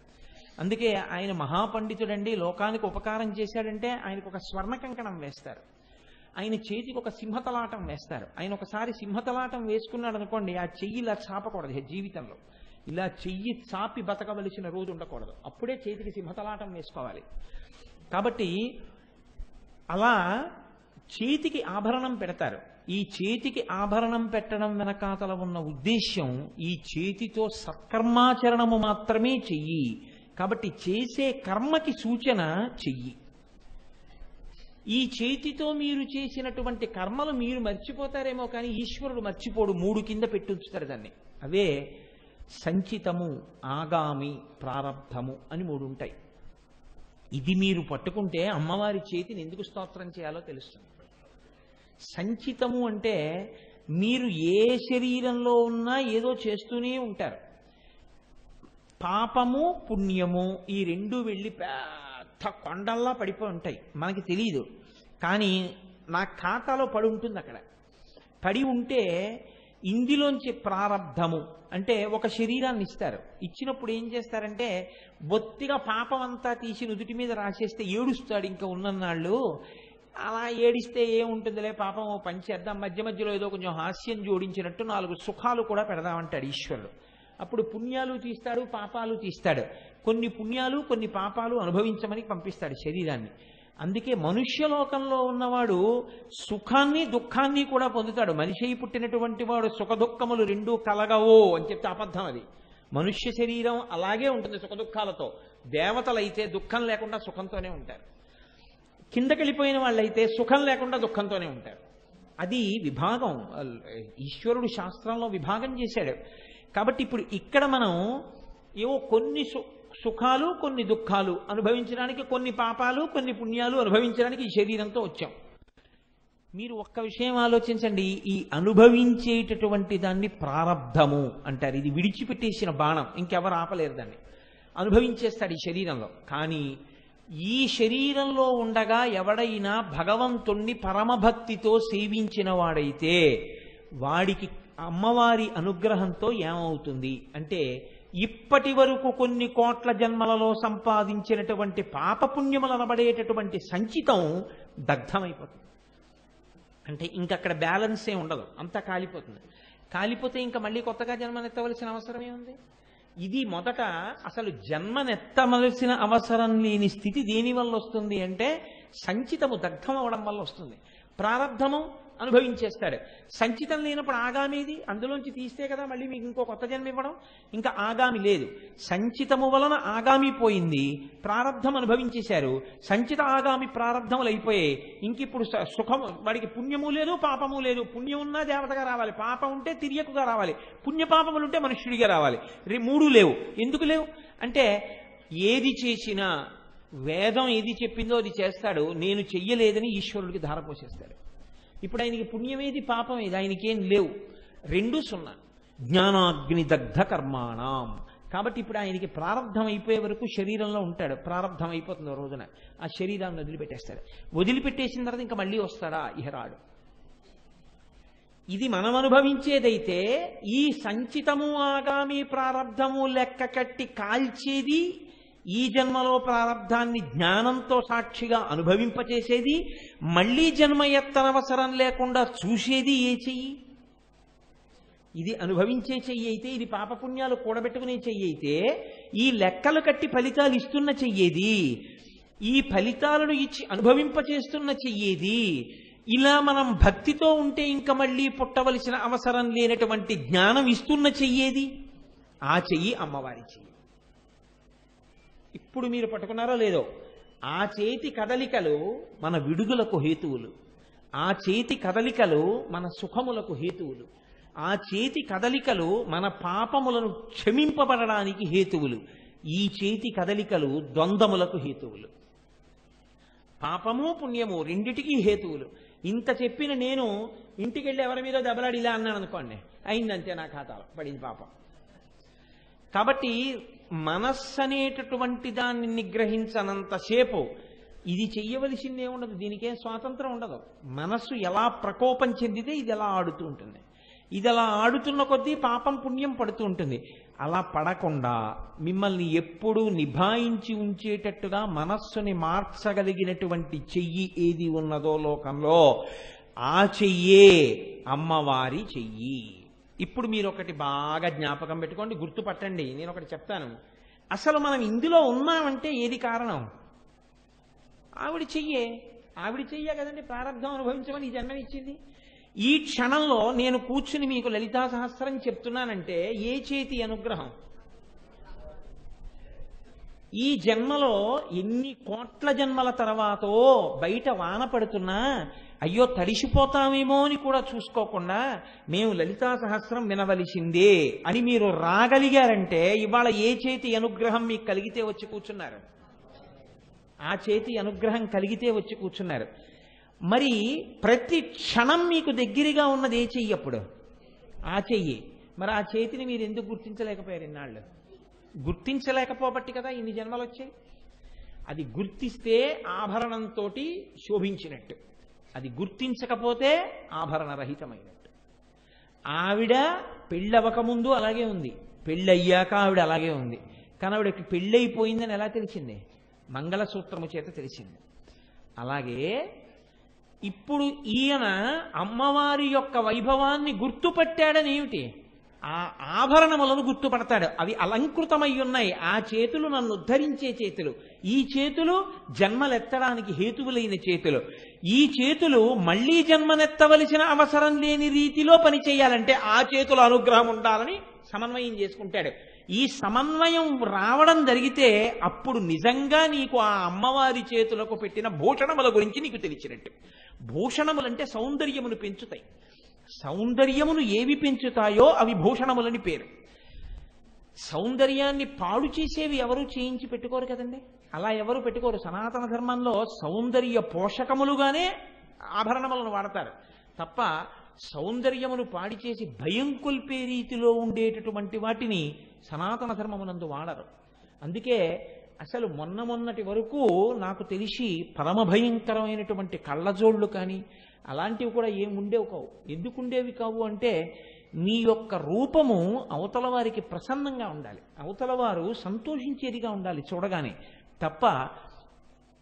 అందుకే ఆయన మహాపండితుడండి లోకానికి ఉపకారం చేశాడంటే ఆయనకు ఒక స్వర్ణ కంకణం వేస్తారు. ఆయన చేతికి ఒక సింహతలాటం వేస్తారు. ఆయన ఒకసారి సింహతలాటం వేసుకున్నాడు అనుకోండి ఆ చెయ్యి ఇలా చాపకూడదు జీవితంలో. ఇలా చెయ్యి చాపి బతకవలసిన రోజు ఉండకూడదు. అప్పుడే చేతికి సింహతలాటం వేసుకోవాలి. కాబట్టి అలా చేతికి ఆభరణం పెడతారు. ఈ చేతికి ఆభరణం పెట్టడం వెనకాతల ఉన్న ఉద్దేశ్యం ఈ చేతితో సత్కర్మాచరణము మాత్రమే చెయ్యి. కాబట్టి చేసే కర్మకి సూచన చెయ్యి. ఈ చేతితో మీరు చేసినటువంటి కర్మలు మీరు మర్చిపోతారేమో కానీ ఈశ్వరుడు మర్చిపోడు. మూడు కింద పెట్టుంచుతారు దాన్ని. అవే సంచితము ఆగామి ప్రారంభము అని మూడు ఉంటాయి. ఇది మీరు పట్టుకుంటే అమ్మవారి చేతిని ఎందుకు స్తోత్రం చేయాలో తెలుస్తుంది. సంచితము అంటే మీరు ఏ శరీరంలో ఉన్నా ఏదో చేస్తూనే ఉంటారు. పాపము పుణ్యము ఈ రెండు వెళ్ళి పెద్ద కొండల్లా పడిపోయి ఉంటాయి. మనకి తెలియదు కానీ నా ఖాతాలో పడి ఉంటుంది అక్కడ. పడి ఉంటే ఇందులోంచి ప్రారంధము అంటే ఒక శరీరాన్ని ఇస్తారు. ఇచ్చినప్పుడు ఏం చేస్తారంటే బొత్తిగా పాపం అంతా తీసి నుదుటి మీద రాసేస్తే ఏడుస్తాడు ఇంకా ఉన్నన్నాళ్ళు. అలా ఏడిస్తే ఏముంటుందిలే పాపం పని చేద్దాం మధ్య మధ్యలో ఏదో కొంచెం హాస్యం జోడించినట్టు నాలుగు సుఖాలు కూడా పెడదామంటాడు ఈశ్వరుడు. అప్పుడు పుణ్యాలు తీస్తాడు పాపాలు తీస్తాడు. కొన్ని పుణ్యాలు కొన్ని పాపాలు అనుభవించమని పంపిస్తాడు శరీరాన్ని. అందుకే మనుష్యలోకంలో ఉన్నవాడు సుఖాన్ని దుఃఖాన్ని కూడా పొందుతాడు. మనిషి పుట్టినటువంటి వాడు సుఖ దుఃఖములు రెండూ కలగవో అని చెప్తే అబద్ధం అది. మనుష్య శరీరం అలాగే ఉంటుంది సుఖ దుఃఖాలతో దేవతలైతే దుఃఖం లేకుండా సుఖంతోనే ఉంటారు. కిందకెళ్ళిపోయిన వాళ్ళైతే సుఖం లేకుండా దుఃఖంతోనే ఉంటారు. అది విభాగం. ఈశ్వరుడు శాస్త్రంలో విభాగం చేశాడు. కాబట్టి ఇప్పుడు ఇక్కడ మనం ఏవో కొన్ని సు- సుఖాలు కొన్ని దుఃఖాలు అనుభవించడానికి కొన్ని పాపాలు కొన్ని పుణ్యాలు అనుభవించడానికి ఈ శరీరంతో వచ్చాం. మీరు ఒక్క విషయం ఆలోచించండి ఈ అనుభవించేటటువంటి దాన్ని ప్రారబ్ధము అంటారు. ఇది విడిచిపెట్టేసిన బాణం ఇంకెవరు ఆపలేరు దాన్ని. అనుభవించేస్తాడు ఈ శరీరంలో. కానీ ఈ శరీరంలో ఉండగా ఎవడైనా భగవంతుణ్ణి పరమభక్తితో సేవించిన వాడైతే వాడికి అమ్మవారి అనుగ్రహంతో ఏమవుతుంది? అంటే ఇప్పటి వరకు కొన్ని కోట్ల జన్మలలో సంపాదించినటువంటి పాపపుణ్యములనబడేటటువంటి సంచితం దగ్ధమైపోతుంది. అంటే ఇంకక్కడ బ్యాలెన్సే ఉండదు. అంతా కాలిపోతుంది. కాలిపోతే ఇంకా మళ్ళీ కొత్తగా జన్మనెత్తవలసిన అవసరమే ఉంది? ఇది మొదట అసలు జన్మనెత్తవలసిన అవసరం లేని స్థితి దేని వల్ల వస్తుంది అంటే సంచితము దగ్ధం అవడం వల్ల వస్తుంది. ప్రారంధము అనుభవించేస్తాడు. సంచితం లేనప్పుడు ఆగామిది అందులోంచి తీస్తే కదా మళ్ళీ మీకు ఇంకో కొత్త జన్మ ఇవ్వడం? ఇంకా ఆగామి లేదు. సంచితము వలన ఆగామి పోయింది. ప్రారంధం అనుభవించేశారు. సంచిత ఆగామి ప్రారంధములు అయిపోయాయి. ఇంక ఇప్పుడు సుఖం సుఖము వాడికి పుణ్యము లేదు పాపము లేదు. పుణ్యం ఉన్నా దేవతగా రావాలి. పాపం ఉంటే తిరియకుగా రావాలి. పుణ్య పాపములు ఉంటే మనుష్యుడిగా రావాలి. రే మూడు లేవు. ఎందుకు లేవు? అంటే ఏది చేసినా వేదం ఏది చెప్పిందో అది చేస్తాడు. నేను చెయ్యలేదని ఈశ్వరుడికి ధారపోసేస్తాడు. ఇప్పుడు ఆయనకి పుణ్యమేది పాపమేది? ఆయనకేం లేవు. రెండు సున్నా. జ్ఞానాగ్ని దగ్ధ కర్మాణం. కాబట్టి ఇప్పుడు ఆయనకి ప్రారంధం అయిపోయే వరకు శరీరంలో ఉంటాడు. ప్రారంధం అయిపోతుంది రోజున. ఆ శరీరాన్ని వదిలిపెట్టేస్తాడు. వదిలిపెట్టేసిన తర్వాత ఇంకా మళ్ళీ వస్తాడా? ఇహ రాడు ఇది మనం అనుభవించేదైతే ఈ సంచితము ఆగామి ప్రారంధము లెక్క కట్టి కాల్చేది ఈ జన్మలో ప్రారంధాన్ని జ్ఞానంతో సాక్షిగా అనుభవింపచేసేది మళ్ళీ జన్మ ఎత్తనవసరం లేకుండా చూసేది ఏ చెయ్యి? ఇది అనుభవించే చెయ్యి అయితే ఇది పాపపుణ్యాలు కూడబెట్టుకునే చెయ్యి అయితే ఈ లెక్కలు కట్టి ఫలితాలు ఇస్తున్న చెయ్యేది ఈ ఫలితాలను ఇచ్చి అనుభవింపచేస్తున్న చెయ్యేది ఇలా మనం భక్తితో ఉంటే ఇంకా మళ్ళీ పుట్టవలసిన అవసరం లేనటువంటి జ్ఞానం ఇస్తున్న చెయ్యేది? ఆ చెయ్యి అమ్మవారి చెయ్యి. ఇప్పుడు మీరు పట్టుకున్నారో లేదో ఆ చేతి కదలికలు మన విడుదలకు హేతువులు. ఆ చేతి కదలికలు మన సుఖములకు హేతువులు. ఆ చేతి కదలికలు మన పాపములను క్షమింపబడడానికి హేతువులు. ఈ చేతి కదలికలు ద్వంద్వములకు హేతువులు. పాపము పుణ్యము రెండిటికీ హేతువులు. ఇంత చెప్పిన నేను ఇంటికి వెళ్ళి ఎవరి మీద దెబ్బలాడి ఇలా అన్నాను అనుకోండి అయిందంతే నా ఖాతాలో పడింది పాపం. కాబట్టి మనస్సు అనేటటువంటి దాన్ని నిగ్రహించనంతసేపు ఇది చెయ్యవలసిందే ఉండదు. దీనికేం స్వాతంత్రం ఉండదు. మనస్సు ఎలా ప్రకోపం చెందితే ఇది ఎలా ఆడుతూ ఉంటుంది. ఇది అలా ఆడుతున్న కొద్దీ పాపం పుణ్యం పడుతూ ఉంటుంది. అలా పడకుండా మిమ్మల్ని ఎప్పుడూ నిభాయించి ఉంచేటట్టుగా మనస్సుని మార్చగలిగినటువంటి చెయ్యి ఏది ఉన్నదో లోకంలో ఆ చెయ్యే అమ్మవారి చెయ్యి. ఇప్పుడు మీరు ఒకటి బాగా జ్ఞాపకం పెట్టుకోండి గుర్తుపట్టండి. నేను ఒకటి చెప్తాను. అసలు మనం ఇందులో ఉన్నామంటే ఏది కారణం? ఆవిడ చెయ్యే. ఆవిడ చెయ్యే కదండి ప్రారంభం అనుభవించమని ఈ జన్మ ఇచ్చింది. ఈ క్షణంలో నేను కూర్చుని మీకు లలితా సహస్రం చెప్తున్నానంటే ఏ చేతి అనుగ్రహం? ఈ జన్మలో ఎన్ని కోట్ల జన్మల తర్వాతో బయట వాన పడుతున్నా అయ్యో తడిసిపోతామేమో అని కూడా చూసుకోకుండా మేము లలితా సహస్రం వినవలసిందే అని మీరు రాగలిగారంటే ఇవాళ ఏ చేతి అనుగ్రహం మీకు కలిగితే వచ్చి కూర్చున్నారు? ఆ చేతి అనుగ్రహం కలిగితే వచ్చి కూర్చున్నారు. మరి ప్రతి క్షణం మీకు దగ్గరగా ఉన్నది ఏ చెయ్యి అప్పుడు? ఆ చెయ్యి. మరి ఆ చేతిని మీరు ఎందుకు గుర్తించలేకపోయారు ఇన్నాళ్ళు? గుర్తించలేకపోబట్టి కదా ఇన్ని జన్మలు వచ్చాయి అది గుర్తిస్తే ఆభరణంతో శోభించినట్టు. అది గుర్తించకపోతే ఆభరణ రహితమైనట్టు ఆవిడ పెళ్ళవకముందు అలాగే ఉంది. పెళ్ళయ్యాక ఆవిడ అలాగే ఉంది. కానీ ఆవిడకి పెళ్ళైపోయిందని ఎలా తెలిసింది? మంగళసూత్రము చేత తెలిసింది. అలాగే ఇప్పుడు ఈయన అమ్మవారి యొక్క వైభవాన్ని గుర్తుపట్టాడని ఏమిటి ఆ ఆభరణములను గుర్తుపడతాడు. అవి అలంకృతమై ఉన్నాయి ఆ చేతులు నన్ను ఉద్ధరించే చేతులు. ఈ చేతులు జన్మలెత్తడానికి హేతువులైన చేతులు. ఈ చేతులు మళ్ళీ జన్మనెత్తవలసిన అవసరం లేని రీతిలో పనిచేయాలంటే ఆ చేతుల అనుగ్రహం ఉండాలని సమన్వయం చేసుకుంటాడు. ఈ సమన్వయం రావడం జరిగితే అప్పుడు నిజంగా నీకు ఆ అమ్మవారి చేతులకు పెట్టిన భూషణముల గురించి నీకు తెలిసినట్టు. భూషణములంటే సౌందర్యమును పెంచుతాయి. సౌందర్యమును ఏవి పెంచుతాయో అవి భూషణములని పేరు. సౌందర్యాన్ని పాడు చేసేవి ఎవరు చేయించి పెట్టుకోరు కదండి? అలా ఎవరు పెట్టుకోరు? సనాతన ధర్మంలో సౌందర్య పోషకములుగానే ఆభరణములను వాడతారు. తప్ప సౌందర్యమును పాడి చేసి భయం కొల్పే రీతిలో ఉండేటటువంటి వాటిని సనాతన ధర్మమునందు వాడరు. అందుకే అసలు మొన్న మొన్నటి వరకు నాకు తెలిసి పరమ భయంకరమైనటువంటి కళ్ళజోళ్ళు కానీ అలాంటివి కూడా ఏమి ఉండేవి కావు. ఎందుకు ఉండేవి కావు అంటే నీ యొక్క రూపము అవతల వారికి ప్రసన్నంగా ఉండాలి. అవతల వారు సంతోషించేదిగా ఉండాలి చూడగానే. తప్ప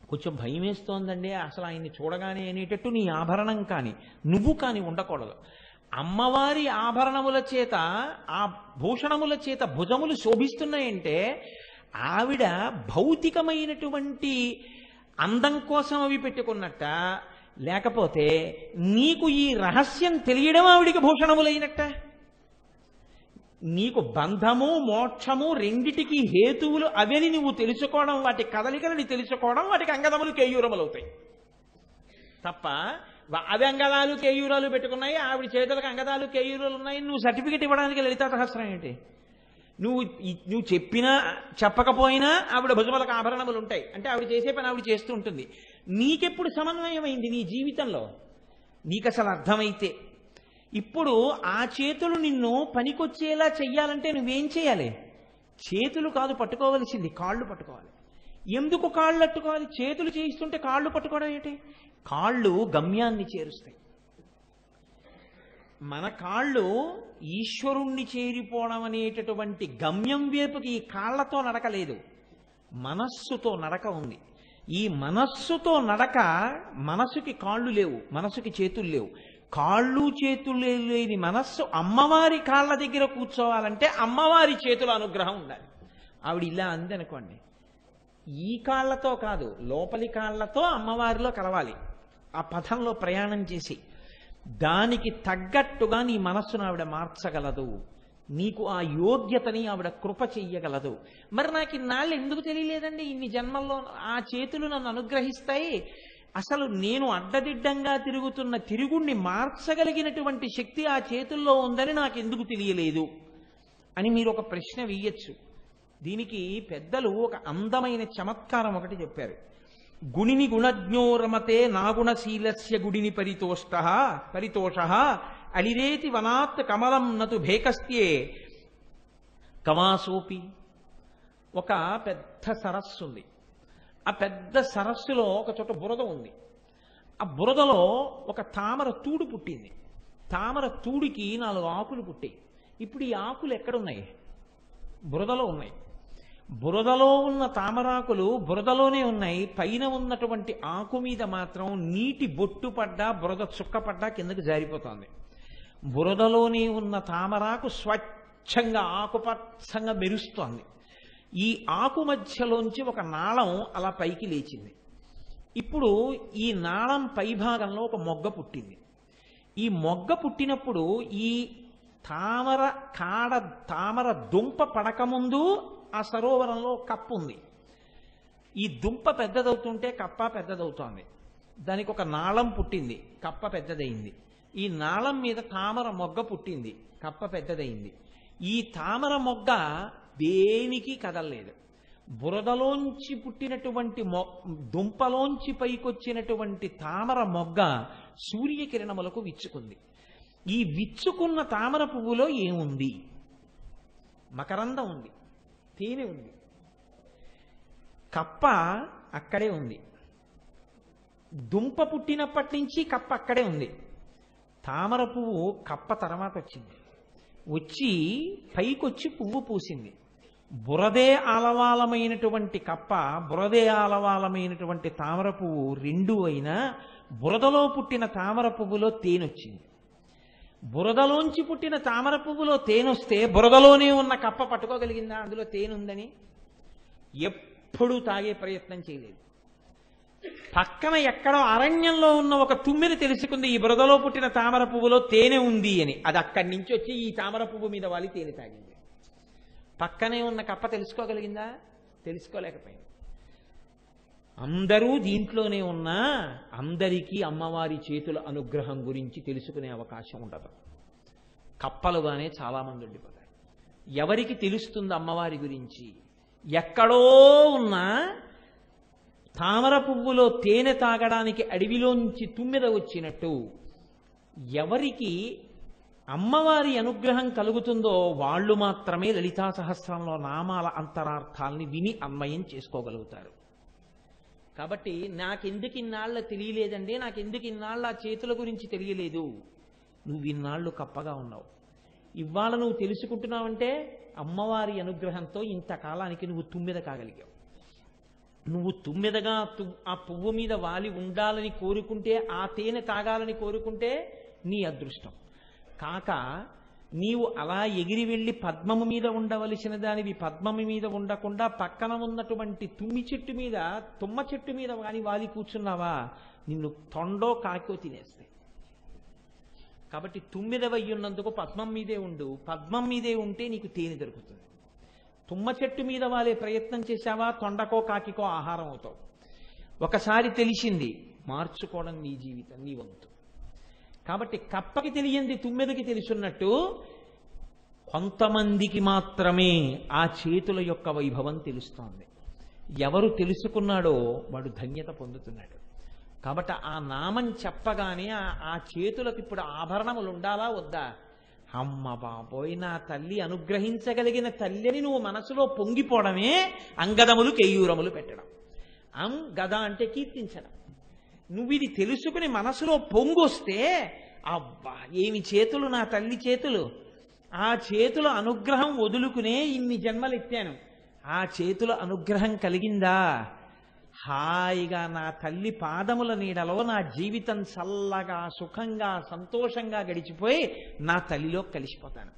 కొంచెం భయం వేస్తోందండి అసలు ఆయన్ని చూడగానే అనేటట్టు నీ ఆభరణం కానీ నువ్వు కానీ ఉండకూడదు. అమ్మవారి ఆభరణముల చేత ఆ భూషణముల చేత భుజములు శోభిస్తున్నాయంటే ఆవిడ భౌతికమైనటువంటి అందం కోసం అవి పెట్టుకున్నట్ట లేకపోతే నీకు ఈ రహస్యం తెలియడం ఆవిడికి భూషణములైనట్ట? నీకు బంధము మోక్షము రెండిటికి హేతువులు అవని నువ్వు తెలుసుకోవడం వాటి కదలికలని తెలుసుకోవడం వాటికి అంగదములు కేయూరములు అవుతాయి. తప్ప అవి అంగదాలు కేయూరాలు పెట్టుకున్నాయి ఆవిడ చేతులకు అంగదాలు కేయూరాలు ఉన్నాయి నువ్వు సర్టిఫికెట్ ఇవ్వడానికి లలితా సహస్రం ఏంటి? నువ్వు నువ్వు చెప్పినా చెప్పకపోయినా ఆవిడ భుజములకు ఆభరణములు ఉంటాయి. అంటే ఆవిడ చేసే పని ఆవిడ చేస్తూ ఉంటుంది. నీకెప్పుడు సమన్వయమైంది నీ జీవితంలో? నీకు అసలు అర్థమైతే. ఇప్పుడు ఆ చేతులు నిన్ను పనికొచ్చేలా చెయ్యాలంటే నువ్వేం చేయాలి చేతులు కాదు పట్టుకోవలసింది. కాళ్ళు పట్టుకోవాలి. ఎందుకు కాళ్ళు పట్టుకోవాలి? చేతులు చేయిస్తుంటే కాళ్ళు పట్టుకోవడం ఏంటి? కాళ్ళు గమ్యాన్ని చేరుస్తాయి. మన కాళ్ళు ఈశ్వరుణ్ణి చేరిపోవడం అనేటటువంటి గమ్యం వేపుకి ఈ కాళ్ళతో నడకలేదు. మనస్సుతో నడక ఉంది. ఈ మనస్సుతో నడక మనసుకి కాళ్ళు లేవు మనసుకి చేతులు లేవు. కాళ్ళు చేతులు లేని మనస్సు అమ్మవారి కాళ్ళ దగ్గర కూర్చోవాలంటే అమ్మవారి చేతుల అనుగ్రహం ఉండాలి. ఆవిడ ఇలా అంది అనుకోండి ఈ కాళ్ళతో కాదు లోపలి కాళ్ళతో అమ్మవారిలో కలవాలి. ఆ పథంలో ప్రయాణం చేసి దానికి తగ్గట్టుగా నీ మనస్సును ఆవిడ మార్చగలదు. నీకు ఆ యోగ్యతని ఆవిడ కృప చెయ్యగలదు. మరి నాకు ఇన్నాళ్ళు ఎందుకు తెలియలేదండి? ఇన్ని జన్మల్లో ఆ చేతులు నన్ను అనుగ్రహిస్తాయి. అసలు నేను అడ్డదిడ్డంగా తిరుగుతున్న తిరుగుణ్ణి మార్చగలిగినటువంటి శక్తి ఆ చేతుల్లో ఉందని నాకు ఎందుకు తెలియలేదు? అని మీరు ఒక ప్రశ్న వేయచ్చు. దీనికి పెద్దలు ఒక అందమైన చమత్కారం ఒకటి చెప్పారు. గుణిని గుణజ్ఞోరమతే నాగుణశీలస్య గుడిని పరితోష్ట పరితోష అలిరేతి వనాత్ కమలం నతు భేకస్త్యే. కమాసోపి ఒక పెద్ద సరస్సు ఉంది. ఆ పెద్ద సరస్సులో ఒక చోట బురద ఉంది. ఆ బురదలో ఒక తామర తూడు పుట్టింది. తామర తూడికి నాలుగు ఆకులు పుట్టాయి. ఇప్పుడు ఈ ఆకులు ఎక్కడున్నాయి? బురదలో ఉన్నాయి. బురదలో ఉన్న తామరాకులు బురదలోనే ఉన్నాయి. పైన ఉన్నటువంటి ఆకు మీద మాత్రం నీటి బొట్టు పడ్డా బురద చుక్క పడ్డా కిందకి జారిపోతోంది. బురదలోనే ఉన్న తామరాకు స్వచ్ఛంగా ఆకుపచ్చంగా మెరుస్తోంది. ఈ ఆకు మధ్యలోంచి ఒక నాళం అలా పైకి లేచింది. ఇప్పుడు ఈ నాళం పైభాగంలో ఒక మొగ్గ పుట్టింది. ఈ మొగ్గ పుట్టినప్పుడు ఈ తామర కాడ తామర దుంప పడకముందు ఆ సరోవరంలో కప్పు ఉంది. ఈ దుంప పెద్దదవుతుంటే కప్ప పెద్దదవుతోంది. దానికి ఒక నాళం పుట్టింది. కప్ప పెద్దదైంది ఈ నాళం మీద తామర మొగ్గ పుట్టింది కప్ప పెద్దదైంది. ఈ తామర మొగ్గ దేనికి కదలలేదు? బురదలోంచి పుట్టినటువంటి మొ దుంపలోంచి పైకొచ్చినటువంటి తామర మొగ్గ సూర్యకిరణములకు విచ్చుకుంది. ఈ విచ్చుకున్న తామర పువ్వులో ఏముంది? మకరందం ఉంది తేనె ఉంది. కప్ప అక్కడే ఉంది. దుంప పుట్టినప్పటి నుంచి కప్ప అక్కడే ఉంది. తామర పువ్వు కప్ప తర్వాత వచ్చింది. వచ్చి పైకొచ్చి పువ్వు పూసింది. బురదే ఆలవాలమైనటువంటి కప్ప బురదే ఆలవాలమైనటువంటి తామర పువ్వు రెండు అయినా బురదలో పుట్టిన తామర పువ్వులో తేనొచ్చింది. బురదలోంచి పుట్టిన తామర పువ్వులో తేనొస్తే బురదలోనే ఉన్న కప్ప పట్టుకోగలిగిందా? అందులో తేనుందని ఎప్పుడూ తాగే ప్రయత్నం చేయలేదు. పక్కన ఎక్కడో అరణ్యంలో ఉన్న ఒక తుమ్మిని తెలుసుకుంది ఈ బురదలో పుట్టిన తామర పువ్వులో తేనె ఉంది అని. అది అక్కడి నుంచి వచ్చి ఈ తామర పువ్వు మీద వాలి తేనె తాగింది. పక్కనే ఉన్న కప్ప తెలుసుకోగలిగిందా? తెలుసుకోలేకపోయింది. అందరూ దీంట్లోనే ఉన్నా అందరికీ అమ్మవారి చేతుల అనుగ్రహం గురించి తెలుసుకునే అవకాశం ఉండదు. కప్పలుగానే చాలామంది ఉండిపోతారు. ఎవరికి తెలుస్తుంది అమ్మవారి గురించి? ఎక్కడో ఉన్నా తామర పువ్వులో తేనె తాగడానికి అడవిలోంచి తుమ్మెద వచ్చినట్టు. ఎవరికి అమ్మవారి అనుగ్రహం కలుగుతుందో వాళ్ళు మాత్రమే లలితా సహస్రంలో నామాల అంతరార్థాల్ని విని అన్వయం చేసుకోగలుగుతారు. కాబట్టి నాకెందుకు ఇన్నాళ్ళ తెలియలేదండి నాకెందుకు ఇన్నాళ్ళ ఆ చేతుల గురించి తెలియలేదు. నువ్వు ఇన్నాళ్ళు కప్పగా ఉన్నావు. ఇవాళ నువ్వు తెలుసుకుంటున్నావంటే అమ్మవారి అనుగ్రహంతో ఇంతకాలానికి నువ్వు తుమ్మెద కాగలిగావు. నువ్వు తుమ్మెదగా ఆ పువ్వు మీద వాలి ఉండాలని కోరుకుంటే ఆ తేనె తాగాలని కోరుకుంటే నీ అదృష్టం. కాక నీవు అలా ఎగిరి వెళ్ళి పద్మము మీద ఉండవలసిన దానివి పద్మము మీద ఉండకుండా పక్కన ఉన్నటువంటి తుమ్మి చెట్టు మీద తుమ్మ చెట్టు మీద వాలి వాలి కూర్చున్నావా? నిన్ను తొండో కాకో తినేస్తాయి. కాబట్టి తుమ్మిదవయ్యున్నందుకు పద్మం మీదే ఉండు. పద్మం మీదే ఉంటే నీకు తేనె దొరుకుతుంది. తుమ్మ చెట్టు మీద వాలే ప్రయత్నం చేశావా? తొండకో కాకికో ఆహారం అవుతావు. ఒకసారి తెలిసింది మార్చుకోవడం నీ జీవితం నీ వంతు. కాబట్టి కప్పకి తెలియంది తుమ్మెదకి తెలుసున్నట్టు కొంతమందికి మాత్రమే ఆ చేతుల యొక్క వైభవం తెలుస్తోంది. ఎవరు తెలుసుకున్నాడో వాడు ధన్యత పొందుతున్నాడు. కాబట్టి ఆ నామం చెప్పగానే ఆ- ఆ చేతులకు ఇప్పుడు ఆభరణములు ఉండాలా వద్దా? అమ్మ బాబోయ్ నా తల్లి అనుగ్రహించగలిగిన తల్లిని నువ్వు మనసులో పొంగిపోవడమే అంగదములు కేయూరములు పెట్టడం. అం గద అంటే కీర్తించడం. నువ్వు ఇది తెలుసుకుని మనసులో పొంగొస్తే అబ్బా ఏమి చేతులు నా తల్లి చేతులు? ఆ చేతుల అనుగ్రహం వదులుకునే ఇన్ని జన్మలు ఎత్తాను ఆ చేతుల అనుగ్రహం కలిగిందా? హాయిగా నా తల్లి పాదముల నీడలో నా జీవితం చల్లగా సుఖంగా సంతోషంగా గడిచిపోయి నా తల్లిలో కలిసిపోతాను.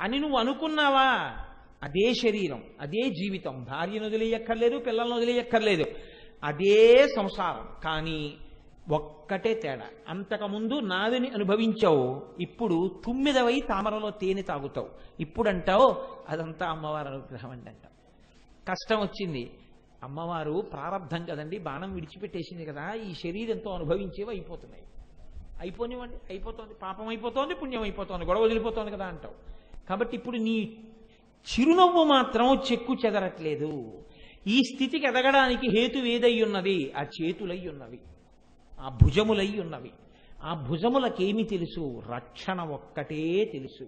అని నువ్వు అనుకున్నావా? అదే శరీరం అదే జీవితం. భార్యను వదిలేయక్కర్లేదు పిల్లలను వదిలేయక్కర్లేదు. అదే సంసారం. కానీ ఒక్కటే తేడా. అంతకుముందు నావిని అనుభవించావు. ఇప్పుడు తుమ్మిదవై తామరలో తేనె తాగుతావు. ఇప్పుడు అంటావు అదంతా అమ్మవారి అనుగ్రహం అండి అంటావు కష్టం వచ్చింది. అమ్మవారు ప్రారంధం కదండి బాణం విడిచిపెట్టేసింది కదా ఈ శరీరంతో అనుభవించేవి అయిపోతున్నాయి. అయిపోనివ్వండి అయిపోతుంది పాపం అయిపోతోంది పుణ్యం అయిపోతోంది గొడవ వదిలిపోతోంది కదా అంటావు. కాబట్టి ఇప్పుడు నీ చిరునవ్వు మాత్రం చెక్కు చెదరట్లేదు. ఈ స్థితికి ఎదగడానికి హేతు ఏదై ఉన్నది? ఆ చేతులై ఉన్నవి. ఆ భుజములై ఉన్నవి. ఆ భుజములకేమి తెలుసు? రక్షణ ఒక్కటే తెలుసు.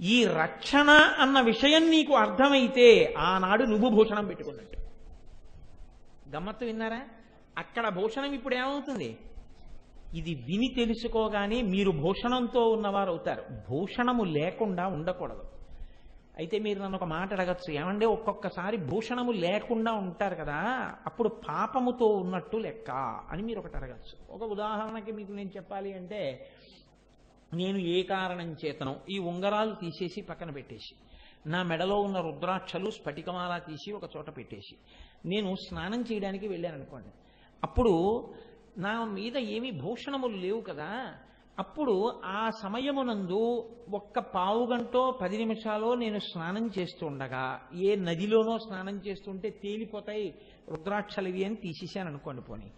ఈ రక్షణ అన్న విషయం నీకు అర్థమైతే ఆనాడు నువ్వు భూషణం పెట్టుకున్నట్టు. గమ్మత్తు విన్నారా? అక్కడ భూషణం ఇప్పుడు ఏమవుతుంది? ఇది విని తెలుసుకోగానే మీరు భూషణంతో ఉన్నవారు అవుతారు. భూషణము లేకుండా ఉండకూడదు. అయితే మీరు నన్ను ఒక మాట అడగచ్చు. ఏమంటే ఒక్కొక్కసారి భూషణము లేకుండా ఉంటారు కదా అప్పుడు పాపముతో ఉన్నట్టు లెక్క అని మీరు ఒకటి అడగచ్చు. ఒక ఉదాహరణకి మీకు నేను చెప్పాలి అంటే నేను ఏ కారణం చేతను ఈ ఉంగరాలు తీసేసి పక్కన పెట్టేసి నా మెడలో ఉన్న రుద్రాక్షలు స్ఫటికమాల తీసి ఒక చోట పెట్టేసి నేను స్నానం చేయడానికి వెళ్ళాను అనుకోండి అప్పుడు నా మీద ఏమీ భూషణములు లేవు కదా. అప్పుడు ఆ సమయమునందు ఒక్క పావు గంటో పది నిమిషాలో నేను స్నానం చేస్తుండగా ఏ నదిలోనో స్నానం చేస్తుంటే తేలిపోతాయి రుద్రాక్షలవి అని తీసేసాను అనుకోండి పోనీ.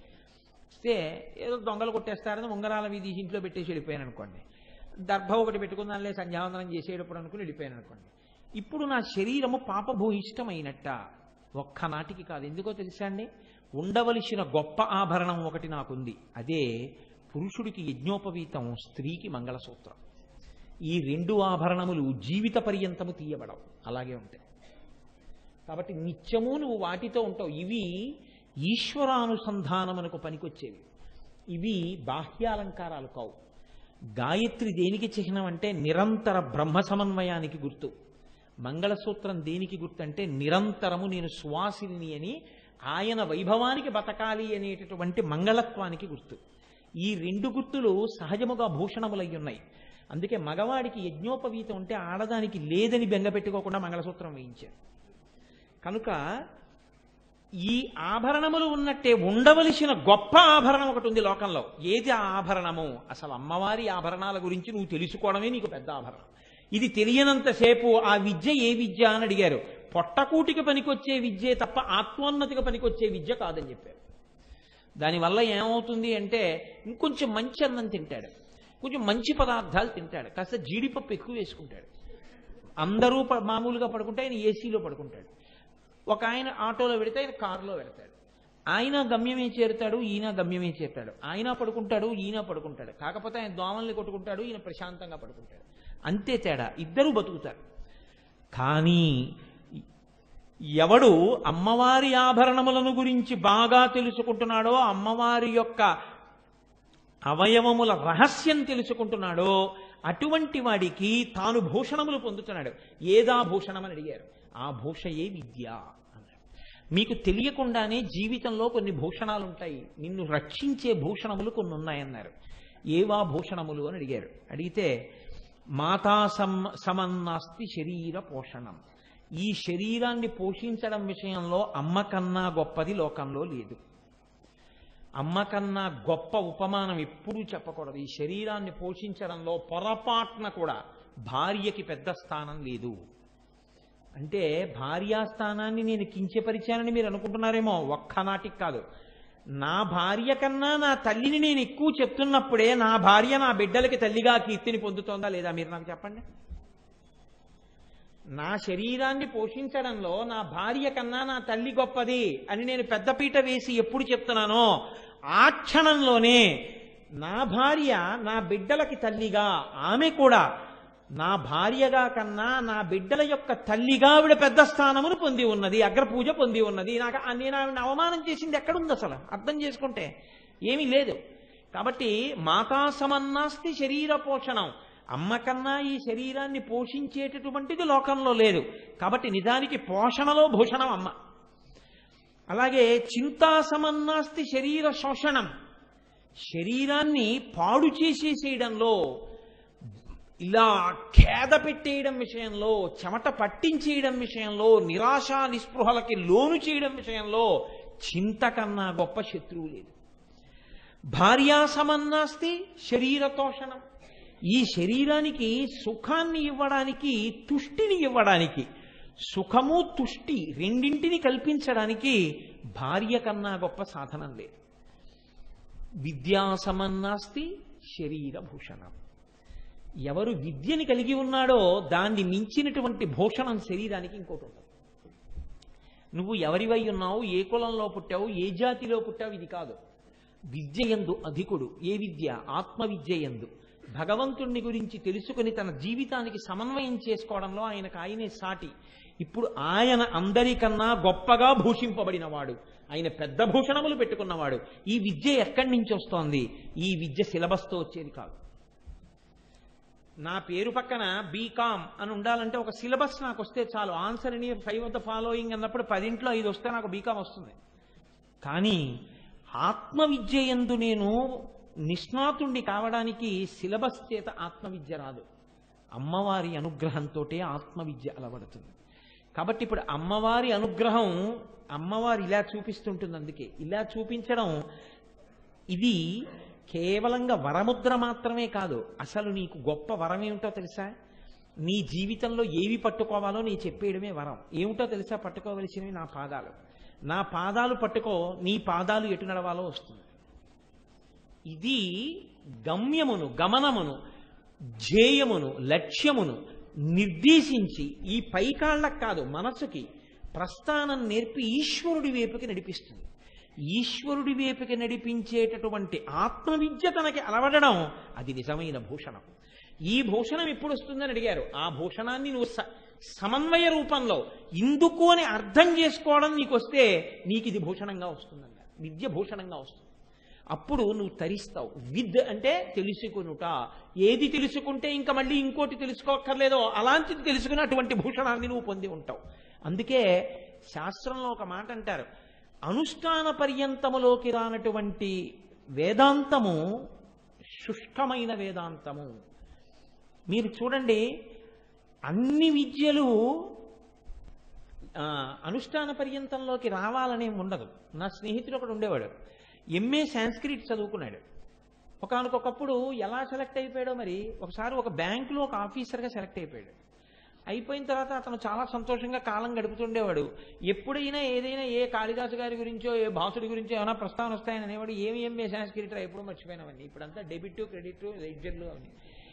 ఇస్తే ఏదో దొంగలు కొట్టేస్తారని ఉంగరాల వీధి ఇంట్లో పెట్టేసి వెళ్ళిపోయాను అనుకోండి దర్భ ఒకటి పెట్టుకుందానిలే సంధ్యావందనం చేసేటప్పుడు అనుకుని వెళ్ళిపోయాను అనుకోండి ఇప్పుడు నా శరీరము పాపభూయిష్టమైనట్ట ఒక్కనాటికి కాదు. ఎందుకో తెలుసా అండి? ఉండవలసిన గొప్ప ఆభరణం ఒకటి నాకుంది. అదే పురుషుడికి యజ్ఞోపవీతం స్త్రీకి మంగళసూత్రం. ఈ రెండు ఆభరణములు జీవిత పర్యంతము తీయబడవు. అలాగే ఉంటాయి. కాబట్టి నిత్యము నువ్వు వాటితో ఉంటావు. ఇవి ఈశ్వరానుసంధానమునకు పనికొచ్చేవి. ఇవి బాహ్యాలంకారాలు కావు. గాయత్రి దేనికి చిహ్నం అంటే నిరంతర బ్రహ్మ సమన్వయానికి గుర్తు. మంగళసూత్రం దేనికి గుర్తంటే నిరంతరము నేను సువాసిని అని ఆయన వైభవానికి బతకాలి అనేటటువంటి మంగళత్వానికి గుర్తు. ఈ రెండు గుర్తులు సహజముగా భూషణములై ఉన్నాయి. అందుకే మగవాడికి యజ్ఞోపవీతం ఉంటే ఆడదానికి లేదని బెంగపెట్టుకోకుండా మంగళసూత్రం వేయించారు. కనుక ఈ ఆభరణములు ఉన్నట్టే ఉండవలసిన గొప్ప ఆభరణం ఒకటి ఉంది లోకంలో. ఏది ఆ ఆభరణము? అసలు అమ్మవారి ఆభరణాల గురించి నువ్వు తెలుసుకోవడమే నీకు పెద్ద ఆభరణం. ఇది తెలియనంతసేపు ఆ విద్య ఏ విద్య అని అడిగారు. పొట్టకూటికి పనికొచ్చే విద్యే తప్ప ఆత్మోన్నతికి పనికొచ్చే విద్య కాదని చెప్పారు. దానివల్ల ఏమవుతుంది అంటే ఇంకొంచెం మంచి అన్నం తింటాడు. కొంచెం మంచి పదార్థాలు తింటాడు. కాస్త జీడిపప్పు ఎక్కువ వేసుకుంటాడు. అందరూ మామూలుగా పడుకుంటే ఆయన ఏసీలో పడుకుంటాడు. ఒక ఆయన ఆటోలో పెడితే ఆయన కారులో పెడతాడు. ఆయన గమ్యమే చేరుతాడు ఈయన గమ్యమే చేరుతాడు. ఆయన పడుకుంటాడు ఈయన పడుకుంటాడు. కాకపోతే ఆయన దోమల్ని కొట్టుకుంటాడు ఈయన ప్రశాంతంగా పడుకుంటాడు. అంతే తేడా. ఇద్దరూ బతుకుతారు. కానీ ఎవడు అమ్మవారి ఆభరణములను గురించి బాగా తెలుసుకుంటున్నాడో అమ్మవారి యొక్క అవయవముల రహస్యం తెలుసుకుంటున్నాడో అటువంటి వాడికి తాను భూషణములు పొందుతున్నాడు. ఏదా భూషణం అని అడిగారు. ఆ భూషయే విద్య అన్నాడు. మీకు తెలియకుండానే జీవితంలో కొన్ని భూషణాలు ఉంటాయి నిన్ను రక్షించే భూషణములు కొన్ని ఉన్నాయన్నారు ఏవా భూషణములు అని అడిగారు. అడిగితే మాతా సమ్ సమన్నాస్తి శరీర పోషణం ఈ శరీరాన్ని పోషించడం విషయంలో అమ్మ కన్నా గొప్పది లోకంలో లేదు. అమ్మ కన్నా గొప్ప ఉపమానం ఎప్పుడూ చెప్పకూడదు. ఈ శరీరాన్ని పోషించడంలో పొరపాటున కూడా భార్యకి పెద్ద స్థానం లేదు. అంటే భార్యా స్థానాన్ని నేను కించపరిచానని మీరు అనుకుంటున్నారేమో? ఒక్కనాటికి కాదు. నా భార్య కన్నా నా తల్లిని నేను ఎక్కువ చెప్తున్నప్పుడే నా భార్య నా బిడ్డలకి తల్లిగా కీర్తిని పొందుతోందా లేదా మీరు నాకు చెప్పండి? నా శరీరాన్ని పోషించడంలో నా భార్య కన్నా నా తల్లి గొప్పది అని నేను పెద్దపీట వేసి ఎప్పుడు చెప్తున్నానో ఆ క్షణంలోనే నా భార్య నా బిడ్డలకి తల్లిగా ఆమె కూడా నా భార్యగా కన్నా నా బిడ్డల యొక్క తల్లిగా ఆవిడ పెద్ద స్థానమును పొంది ఉన్నది అగ్రపూజ పొంది ఉన్నది. నాకు నేను ఆవిడ అవమానం చేసింది ఎక్కడుంది అసలు? అర్థం చేసుకుంటే ఏమీ లేదు. కాబట్టి మాతా సమన్నాస్తి శరీర పోషణం. అమ్మ కన్నా ఈ శరీరాన్ని పోషించేటటువంటిది లోకంలో లేదు. కాబట్టి నిజానికి పోషణలో భూషణం అమ్మ. అలాగే చింతా సమన్నాస్తి శరీర శోషణం. శరీరాన్ని పాడు చేసేసేయడంలో ఇలా ఖేద పెట్టేయడం విషయంలో చెమట పట్టించేయడం విషయంలో నిరాశ నిస్పృహలకి లోను చేయడం విషయంలో చింత కన్నా గొప్ప శత్రువు లేదు. భార్యాసమన్నాస్తి శరీరతోషణం శరీర ఈ శరీరానికి సుఖాన్ని ఇవ్వడానికి తుష్టిని ఇవ్వడానికి సుఖము తుష్టి రెండింటిని కల్పించడానికి భార్య కన్నా గొప్ప సాధనం లేదు. విద్యాసమన్నాస్తి శరీరభూషణం శరీర భూషణం. ఎవరు విద్యని కలిగి ఉన్నాడో దాన్ని మించినటువంటి భూషణం శరీరానికి ఇంకోటి ఉండదు నువ్వు ఎవరివై ఉన్నావు ఏ కులంలో పుట్టావు ఏ జాతిలో పుట్టావు ఇది కాదు. విద్య యందు అధికుడు ఏ విద్య? ఆత్మ విద్య యందు. భగవంతుణ్ణి గురించి తెలుసుకుని తన జీవితానికి సమన్వయం చేసుకోవడంలో ఆయనకు ఆయనే సాటి. ఇప్పుడు ఆయన అందరికన్నా గొప్పగా భూషింపబడినవాడు. ఆయన పెద్ద భూషణములు పెట్టుకున్నవాడు. ఈ విద్య ఎక్కడి నుంచి వస్తోంది? ఈ విద్య సిలబస్తో వచ్చేది కాదు. నా పేరు పక్కన బీకామ్ అని ఉండాలంటే ఒక సిలబస్ నాకు వస్తే చాలు. ఆన్సర్ అని ఫైవ్ ఆఫ్ ద ఫాలోయింగ్ అన్నప్పుడు పదింట్లో ఐదు వస్తే నాకు బీకామ్ వస్తుంది. కానీ ఆత్మవిద్య ఎందు నేను నిష్ణాతుణ్ణి కావడానికి సిలబస్ చేత ఆత్మవిద్య రాదు. అమ్మవారి అనుగ్రహంతో ఆత్మవిద్య అలవడుతుంది. కాబట్టి ఇప్పుడు అమ్మవారి అనుగ్రహం అమ్మవారు ఇలా చూపిస్తుంటుంది అందుకే. ఇలా చూపించడం ఇది కేవలంగా వరముద్ర మాత్రమే కాదు అసలు నీకు గొప్ప వరం ఏమిటో తెలుసా? నీ జీవితంలో ఏవి పట్టుకోవాలో నీ చెప్పేయడమే వరం. ఏమిటో తెలుసా? పట్టుకోవలసినవి నా పాదాలు. నా పాదాలు పట్టుకో నీ పాదాలు ఎటు నడవాలో వస్తుంది. ఇది గమ్యమును గమనమును ధ్యేయమును లక్ష్యమును నిర్దేశించి ఈ పైకాళ్ళకు కాదు మనసుకి ప్రస్థానం నేర్పి ఈశ్వరుడి వైపుకి నడిపిస్తుంది. ఈశ్వరుడి వైపుకి నడిపించేటటువంటి ఆత్మవిద్య తనకి అలవడడం అది నిజమైన భూషణం. ఈ భూషణం ఎప్పుడు వస్తుందని అడిగారు. ఆ భూషణాన్ని నువ్వు స- సమన్వయ రూపంలో ఇందుకు అని అర్థం చేసుకోవడం నీకు వస్తే నీకు ఇది భూషణంగా వస్తుందంట విద్య భూషణంగా వస్తుంది. అప్పుడు నువ్వు తరిస్తావు. విద్ అంటే తెలుసుకునుట. ఏది తెలుసుకుంటే ఇంకా మళ్ళీ ఇంకోటి తెలుసుకోక్కర్లేదో అలాంటిది తెలుసుకుని అటువంటి భూషణాన్ని నువ్వు పొంది ఉంటావు. అందుకే శాస్త్రంలో ఒక మాట అంటారు. అనుష్ఠాన పర్యంతములోకి రానటువంటి వేదాంతము శుష్కమైన వేదాంతము. మీరు చూడండి అన్ని విద్యలు అనుష్ఠాన పర్యంతంలోకి రావాలనే ఉండదు. నా స్నేహితుడు ఒకడు ఉండేవాడు. ఎంఏ సాంస్క్రిట్ చదువుకున్నాడు. ఒకనకొకప్పుడు ఎలా సెలెక్ట్ అయిపోయాడో మరి ఒకసారి ఒక బ్యాంకులో ఒక ఆఫీసర్గా సెలెక్ట్ అయిపోయాడు. అయిపోయిన తర్వాత అతను చాలా సంతోషంగా కాలం గడుపుతుండేవాడు. ఎప్పుడైనా ఏదైనా ఏ కాళిదాసు గారి గురించో ఏ భాసుడి గురించో ఏమైనా ప్రస్తావన వస్తాయని అనేవాడు. ఏమి ఎంఏ కిరీటర్ ఎప్పుడు మర్చిపోయినామండి ఇప్పుడంతా డెబిట్ క్రెడిట్ లెడ్జర్లు అవన్నీ.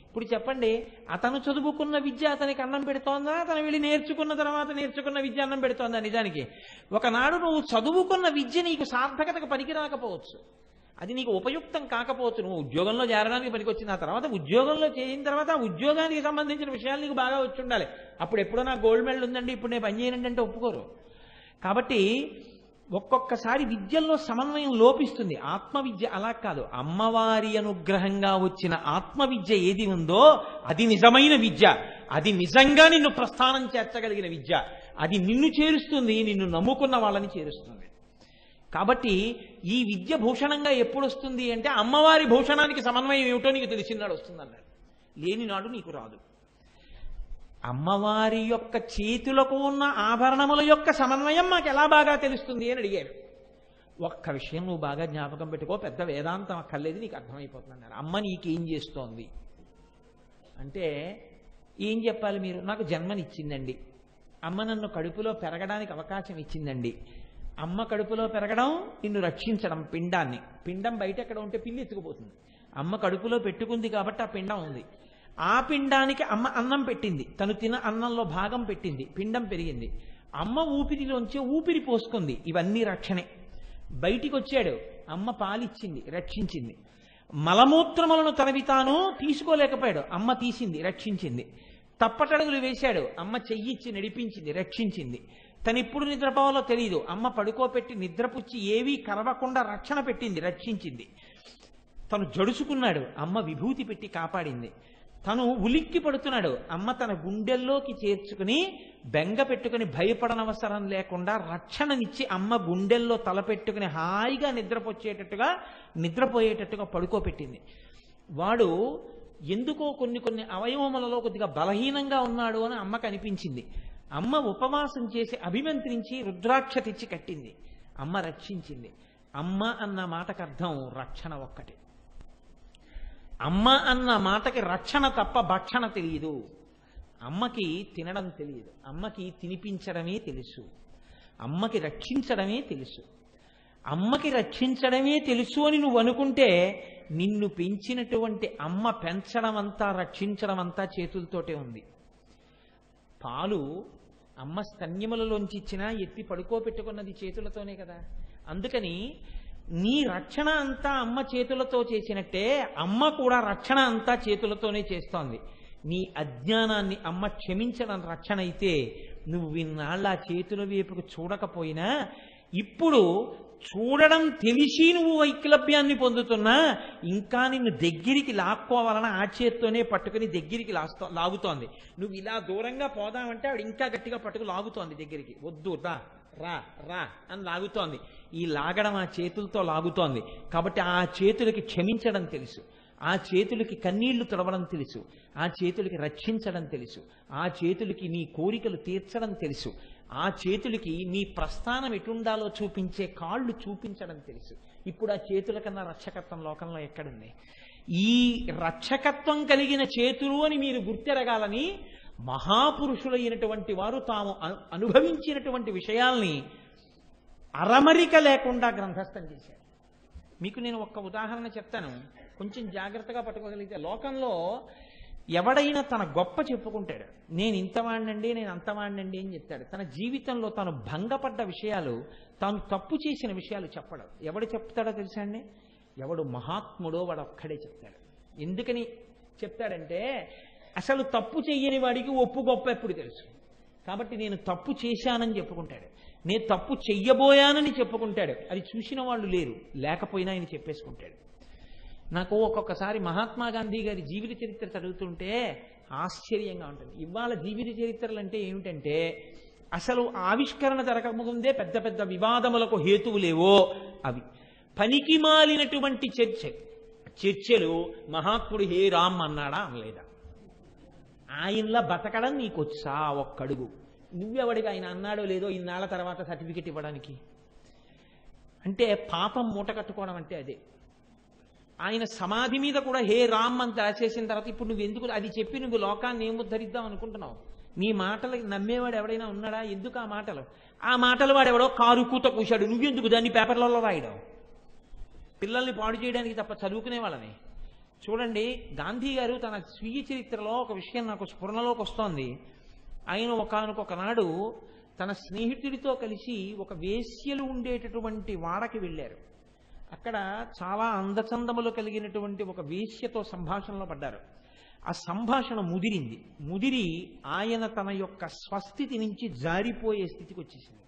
ఇప్పుడు చెప్పండి అతను చదువుకున్న విద్య అతనికి అన్నం పెడుతోందా? అతను వెళ్ళి నేర్చుకున్న తర్వాత నేర్చుకున్న విద్య అన్నం పెడుతోందా నిజానికి? ఒకనాడు నువ్వు చదువుకున్న విద్య నీకు సార్థకతకు పనికి రాకపోవచ్చు. అది నీకు ఉపయుక్తం కాకపోవచ్చు నువ్వు ఉద్యోగంలో చేరడానికి పనికొచ్చింది. ఆ తర్వాత ఉద్యోగంలో చేయిన తర్వాత ఆ ఉద్యోగానికి సంబంధించిన విషయాలు నీకు బాగా వచ్చి ఉండాలి. అప్పుడు ఎప్పుడో నాకు గోల్డ్ మెడల్ ఉందండి ఇప్పుడు నేను పని చేయనండి అంటే ఒప్పుకోరు. కాబట్టి ఒక్కొక్కసారి విద్యల్లో సమన్వయం లోపిస్తుంది. ఆత్మవిద్య అలా కాదు. అమ్మవారి అనుగ్రహంగా వచ్చిన ఆత్మవిద్య ఏది ఉందో అది నిజమైన విద్య. అది నిజంగా నిన్ను ప్రస్థానం చేర్చగలిగిన విద్య. అది నిన్ను చేరుస్తుంది నిన్ను నమ్ముకున్న వాళ్ళని చేరుస్తుంది. కాబట్టి ఈ విద్య భూషణంగా ఎప్పుడు వస్తుంది అంటే అమ్మవారి భూషణానికి సమన్వయం ఏమిటో నీకు తెలిసినాడు వస్తుందన్నాడు. లేని నాడు నీకు రాదు. అమ్మవారి యొక్క చేతులకు ఉన్న ఆభరణముల యొక్క సమన్వయం మాకు ఎలా బాగా తెలుస్తుంది అని అడిగారు ఒక్క విషయం నువ్వు బాగా జ్ఞాపకం పెట్టుకో పెద్ద వేదాంతం అక్కర్లేదు నీకు అర్థమైపోతుందన్నారు అమ్మ నీకేం చేస్తోంది? అంటే ఏం చెప్పాలి మీరు? నాకు జన్మనిచ్చిందండి. అమ్మ నన్ను కడుపులో పెరగడానికి అవకాశం ఇచ్చిందండి. అమ్మ కడుపులో పెరగడం నిన్ను రక్షించడం పిండాన్ని. పిండం బయట ఎక్కడ ఉంటే పిల్లి ఎత్తుకుపోతుంది. అమ్మ కడుపులో పెట్టుకుంది కాబట్టి ఆ పిండం ఉంది. ఆ పిండానికి అమ్మ అన్నం పెట్టింది. తను తిన అన్నంలో భాగం పెట్టింది. పిండం పెరిగింది. అమ్మ ఊపిరిలోంచి ఊపిరి పోసుకుంది. ఇవన్నీ రక్షణే. బయటికి వచ్చాడు అమ్మ పాలిచ్చింది రక్షించింది. మలమూత్రములను తనవి తాను తీసుకోలేకపోయాడు. అమ్మ తీసింది రక్షించింది. తప్పటడుగులు వేశాడు. అమ్మ చెయ్యిచ్చి నడిపించింది రక్షించింది. తనిప్పుడు నిద్రపోవాలో తెలియదు అమ్మ పడుకోపెట్టి నిద్రపుచ్చి ఏవీ కరవకుండా రక్షణ పెట్టింది రక్షించింది. తను జడుచుకున్నాడు అమ్మ విభూతి పెట్టి కాపాడింది. తను ఉలిక్కి పడుతున్నాడు. అమ్మ తన గుండెల్లోకి చేర్చుకుని బెంగ పెట్టుకుని భయపడనవసరం లేకుండా రక్షణనిచ్చి అమ్మ గుండెల్లో తలపెట్టుకుని హాయిగా నిద్రపోచేటట్టుగా నిద్రపోయేటట్టుగా పడుకోపెట్టింది వాడు ఎందుకో కొన్ని కొన్ని అవయవములలో కొద్దిగా బలహీనంగా ఉన్నాడు అని అమ్మకు అనిపించింది. అమ్మ ఉపవాసం చేసి అభిమంత్రించి రుద్రాక్ష తెచ్చి కట్టింది. అమ్మ రక్షించింది. అమ్మ అన్న మాటకు అర్థం రక్షణ ఒక్కటే. అమ్మ అన్న మాటకి రక్షణ తప్ప భక్షణ తెలియదు అమ్మకి తినడం తెలియదు అమ్మకి తినిపించడమే తెలుసు. అమ్మకి రక్షించడమే తెలుసు. అమ్మకి రక్షించడమే తెలుసు అని నువ్వు అనుకుంటే నిన్ను పెంచినటువంటి అమ్మ పెంచడం అంతా రక్షించడం అంతా చేతులతోటే ఉంది. పాలు అమ్మ స్తన్యములలోంచి ఇచ్చినా ఎత్తి పడుకోబెట్టుకున్నది చేతులతోనే కదా. అందుకని నీ రక్షణ అంతా అమ్మ చేతులతో చేసినట్టే అమ్మ కూడా రక్షణ అంతా చేతులతోనే చేస్తోంది. నీ అజ్ఞానాన్ని అమ్మ క్షమించడం రక్షణ అయితే నువ్వు ఇన్నాళ్ళ ఆ చేతుల వైపుకు చూడకపోయినా ఇప్పుడు చూడడం తెలిసి నువ్వు వైక్లభ్యాన్ని పొందుతున్నా ఇంకా నిన్ను దగ్గరికి లాక్కోవాలని ఆ చేత్తోనే పట్టుకుని దగ్గరికి లాస్తో లాగుతోంది. నువ్వు ఇలా దూరంగా పోదామంటే ఆవిడ ఇంకా గట్టిగా పట్టుకు లాగుతోంది దగ్గరికి. వద్దు రా రా రా అని లాగుతోంది. ఈ లాగడం ఆ చేతులతో లాగుతోంది. కాబట్టి ఆ చేతులకి క్షమించడం తెలుసు. ఆ చేతులకి కన్నీళ్ళు తుడవడం తెలుసు. ఆ చేతులకి రక్షించడం తెలుసు. ఆ చేతులకి నీ కోరికలు తీర్చడం తెలుసు. ఆ చేతులకి మీ ప్రస్థానం ఎటుండాలో చూపించే కాళ్ళు చూపించడం తెలుసు. ఇప్పుడు ఆ చేతుల కన్నా రక్షకత్వం లోకంలో ఎక్కడుంది? ఈ రక్షకత్వం కలిగిన చేతులు అని మీరు గుర్తెరగాలని మహాపురుషులైనటువంటి వారు తాము అను- అనుభవించినటువంటి విషయాల్ని అరమరిక లేకుండా గ్రంథస్థం చేశారు. మీకు నేను ఒక్క ఉదాహరణ చెప్తాను. కొంచెం జాగ్రత్తగా పట్టుకోగలిగితే లోకంలో ఎవడైనా తన గొప్ప చెప్పుకుంటాడు. నేను ఇంతవాడినండి నేను అంతవాడినండి అని చెప్తాడు. తన జీవితంలో తాను భంగపడ్డ విషయాలు తాను తప్పు చేసిన విషయాలు చెప్పడం. ఎవడు చెప్తాడో తెలుసా అండి? ఎవడు మహాత్ముడో వాడు ఒక్కడే చెప్తాడు. ఎందుకని చెప్తాడంటే అసలు తప్పు చెయ్యని వాడికి ఒప్పు గొప్ప ఎప్పుడు తెలుసు? కాబట్టి నేను తప్పు చేశానని చెప్పుకుంటాడు. నేను తప్పు చెయ్యబోయానని చెప్పుకుంటాడు. అది చూసిన వాళ్ళు లేరు. లేకపోయినా ఆయన చెప్పేసుకుంటాడు. నాకు ఒక్కొక్కసారి మహాత్మా గాంధీ గారి జీవిత చరిత్ర చదువుతుంటే ఆశ్చర్యంగా ఉంటుంది. ఇవాళ జీవిత చరిత్రలు అంటే ఏమిటంటే అసలు ఆవిష్కరణ జరగకముందే పెద్ద పెద్ద వివాదములకు హేతువు లేవో అవి. పనికి మాలినటువంటి చర్చ చర్చలు మహాత్ముడు హే రామ్ అన్నాడా అనలేదా? ఆయనలా బతకడం నీకు వచ్చా ఒక్కడుగు నువ్వెవడిగా ఆయన అన్నాడో లేదో ఇన్నాళ్ళ తర్వాత సర్టిఫికెట్ ఇవ్వడానికి? అంటే పాపం మూట కట్టుకోవడం అంటే అదే. ఆయన సమాధి మీద కూడా హే రామ్ అని రాసేసిన తర్వాత ఇప్పుడు నువ్వు ఎందుకు అది చెప్పి నువ్వు లోకాన్ని ఏం ఉద్ధరిద్దాం అనుకుంటున్నావు? నీ మాటలు నమ్మేవాడు ఎవడైనా ఉన్నాడా? ఎందుకు ఆ మాటలు? ఆ మాటలు వాడు ఎవడో కారు కూత కూశాడు. నువ్వెందుకు దాన్ని పేపర్లలో రాయడం? పిల్లల్ని పాడు చేయడానికి తప్ప చదువుకునే వాళ్ళని. చూడండి గాంధీ గారు తన స్వీయ చరిత్రలో ఒక విషయం నాకు స్ఫురణలోకి వస్తోంది. ఆయన ఒకనకొకనాడు తన స్నేహితుడితో కలిసి ఒక వేశ్యలు ఉండేటటువంటి వాడకి వెళ్ళారు. అక్కడ చాలా అందచందములు కలిగినటువంటి ఒక వేశ్యతో సంభాషణలో పడ్డారు. ఆ సంభాషణ ముదిరింది. ముదిరి ఆయన తన యొక్క స్వస్థితి నుంచి జారిపోయే స్థితికి వచ్చేసింది.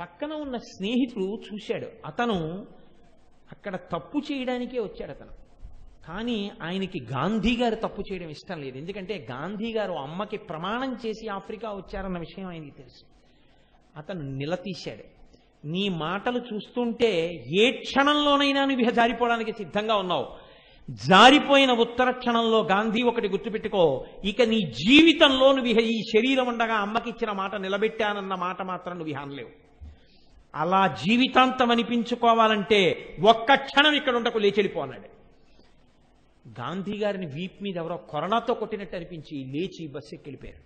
పక్కన ఉన్న స్నేహితుడు చూశాడు. అతను అక్కడ తప్పు చేయడానికే వచ్చాడు అతను. కానీ ఆయనకి గాంధీ గారు తప్పు చేయడం ఇష్టం లేదు. ఎందుకంటే గాంధీ గారు అమ్మకి ప్రమాణం చేసి ఆఫ్రికా వచ్చారన్న విషయం ఆయనకి తెలుసు. అతను నిలదీశాడు నీ మాటలు చూస్తుంటే ఏ క్షణంలోనైనా నువ్వు జారిపోవడానికి సిద్ధంగా ఉన్నావు. జారిపోయిన ఉత్తర క్షణంలో గాంధీ ఒకటి గుర్తుపెట్టుకో. ఇక నీ జీవితంలో నువ్వు ఈ శరీరం ఉండగా అమ్మకిచ్చిన మాట నిలబెట్టానన్న మాట మాత్రం నువ్వు హానలేవు అలా జీవితాంతం అనిపించుకోవాలంటే ఒక్క క్షణం ఇక్కడ ఉండకు లేచెళ్ళిపోన్నాడు గాంధీ గారిని వీప్ మీద ఎవరో కొరడాతో కొట్టినట్టు అనిపించి లేచి బస్సు ఎక్కిపోయారు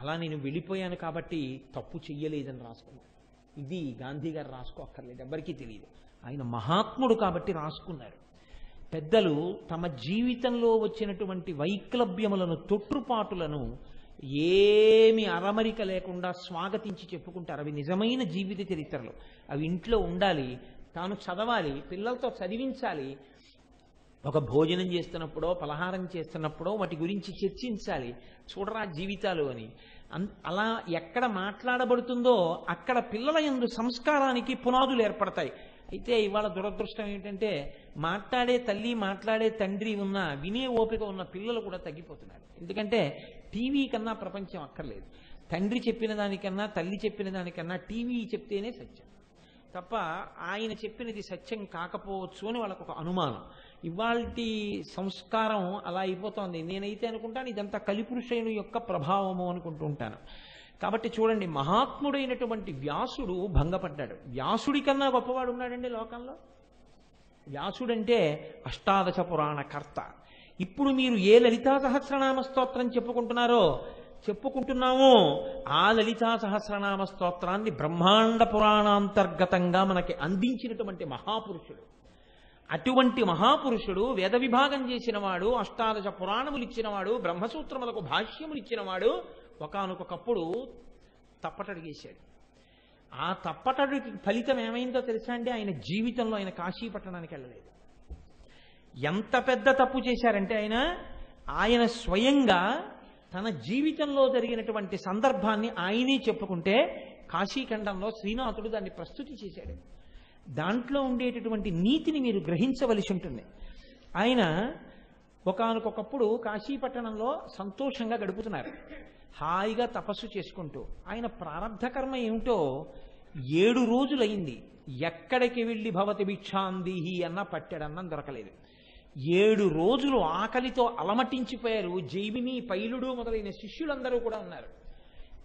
అలా నేను వెళ్ళిపోయాను కాబట్టి తప్పు చెయ్యలేదని రాసుకున్నాను. ఇది గాంధీ గారు రాసుకోక్కర్లేదు ఎవరికీ తెలియదు ఆయన మహాత్ముడు కాబట్టి రాసుకున్నారు పెద్దలు తమ జీవితంలో వచ్చినటువంటి వైక్లభ్యములను తొట్టుపాటులను ఏమి అరమరిక లేకుండా స్వాగతించి చెప్పుకుంటారు. అవి నిజమైన జీవిత చరిత్రలు. అవి ఇంట్లో ఉండాలి తాను చదవాలి పిల్లలతో చదివించాలి ఒక భోజనం చేస్తున్నప్పుడో పలహారం చేస్తున్నప్పుడో వాటి గురించి చర్చించాలి. చూడరా జీవితాలు అని. అలా ఎక్కడ మాట్లాడబడుతుందో అక్కడ పిల్లల యందు సంస్కారానికి పునాదులు ఏర్పడతాయి. అయితే ఇవాళ దురదృష్టం ఏంటంటే మాట్లాడే తల్లి మాట్లాడే తండ్రి ఉన్న వినే ఓపిక ఉన్న పిల్లలు కూడా తగ్గిపోతున్నారు. ఎందుకంటే టీవీ కన్నా ప్రపంచం అక్కర్లేదు. తండ్రి చెప్పిన దానికన్నా తల్లి చెప్పిన దానికన్నా టీవీ చెప్తేనే సత్యం. తప్ప ఆయన చెప్పినది సత్యం కాకపోవచ్చు అని వాళ్ళకు ఒక అనుమానం. ఇవాల్టి సంస్కారం అలా అయిపోతోంది. నేనైతే అనుకుంటాను ఇదంతా కలిపురుషుని యొక్క ప్రభావము అనుకుంటూ ఉంటాను. కాబట్టి చూడండి మహాత్ముడైనటువంటి వ్యాసుడు భంగపడ్డాడు. వ్యాసుడి కన్నా గొప్పవాడు ఉన్నాడండి లోకంలో? వ్యాసుడంటే అష్టాదశ పురాణ కర్త. ఇప్పుడు మీరు ఏ లలితా సహస్రనామ స్తోత్రం చెప్పుకుంటున్నారో చెప్పుకుంటున్నామో. ఆ లలితా సహస్రనామ స్తోత్రాన్ని బ్రహ్మాండ పురాణాంతర్గతంగా మనకి అందించినటువంటి మహాపురుషుడు. అటువంటి మహాపురుషుడు వేద విభాగం చేసినవాడు అష్టాదశ పురాణములు ఇచ్చినవాడు బ్రహ్మసూత్రములకు భాష్యములు ఇచ్చినవాడు ఒకనొకప్పుడు తప్పటడిగేశాడు. ఆ తప్పటడికి ఫలితం ఏమైందో తెలుసా అండి? ఆయన జీవితంలో ఆయన కాశీ పట్టణానికి వెళ్ళలేదు. ఎంత పెద్ద తప్పు చేశారంటే ఆయన ఆయన స్వయంగా తన జీవితంలో జరిగినటువంటి సందర్భాన్ని ఆయనే చెప్పుకుంటే కాశీఖండంలో శ్రీనాథుడు దాన్ని ప్రస్తుతి చేశాడు. దాంట్లో ఉండేటటువంటి నీతిని మీరు గ్రహించవలసి ఉంటుంది. ఆయన ఒకనకొకప్పుడు కాశీపట్టణంలో సంతోషంగా గడుపుతున్నారు. హాయిగా తపస్సు చేసుకుంటూ ఆయన ప్రారంధ కర్మ ఏమిటో ఏడు రోజులైంది ఎక్కడికి వెళ్ళి భవతి భిక్షాందిహి అన్న పట్టెడన్నం దొరకలేదు. ఏడు రోజులు ఆకలితో అలమటించిపోయారు. జైమిని పైలుడు మొదలైన శిష్యులందరూ కూడా ఉన్నారు.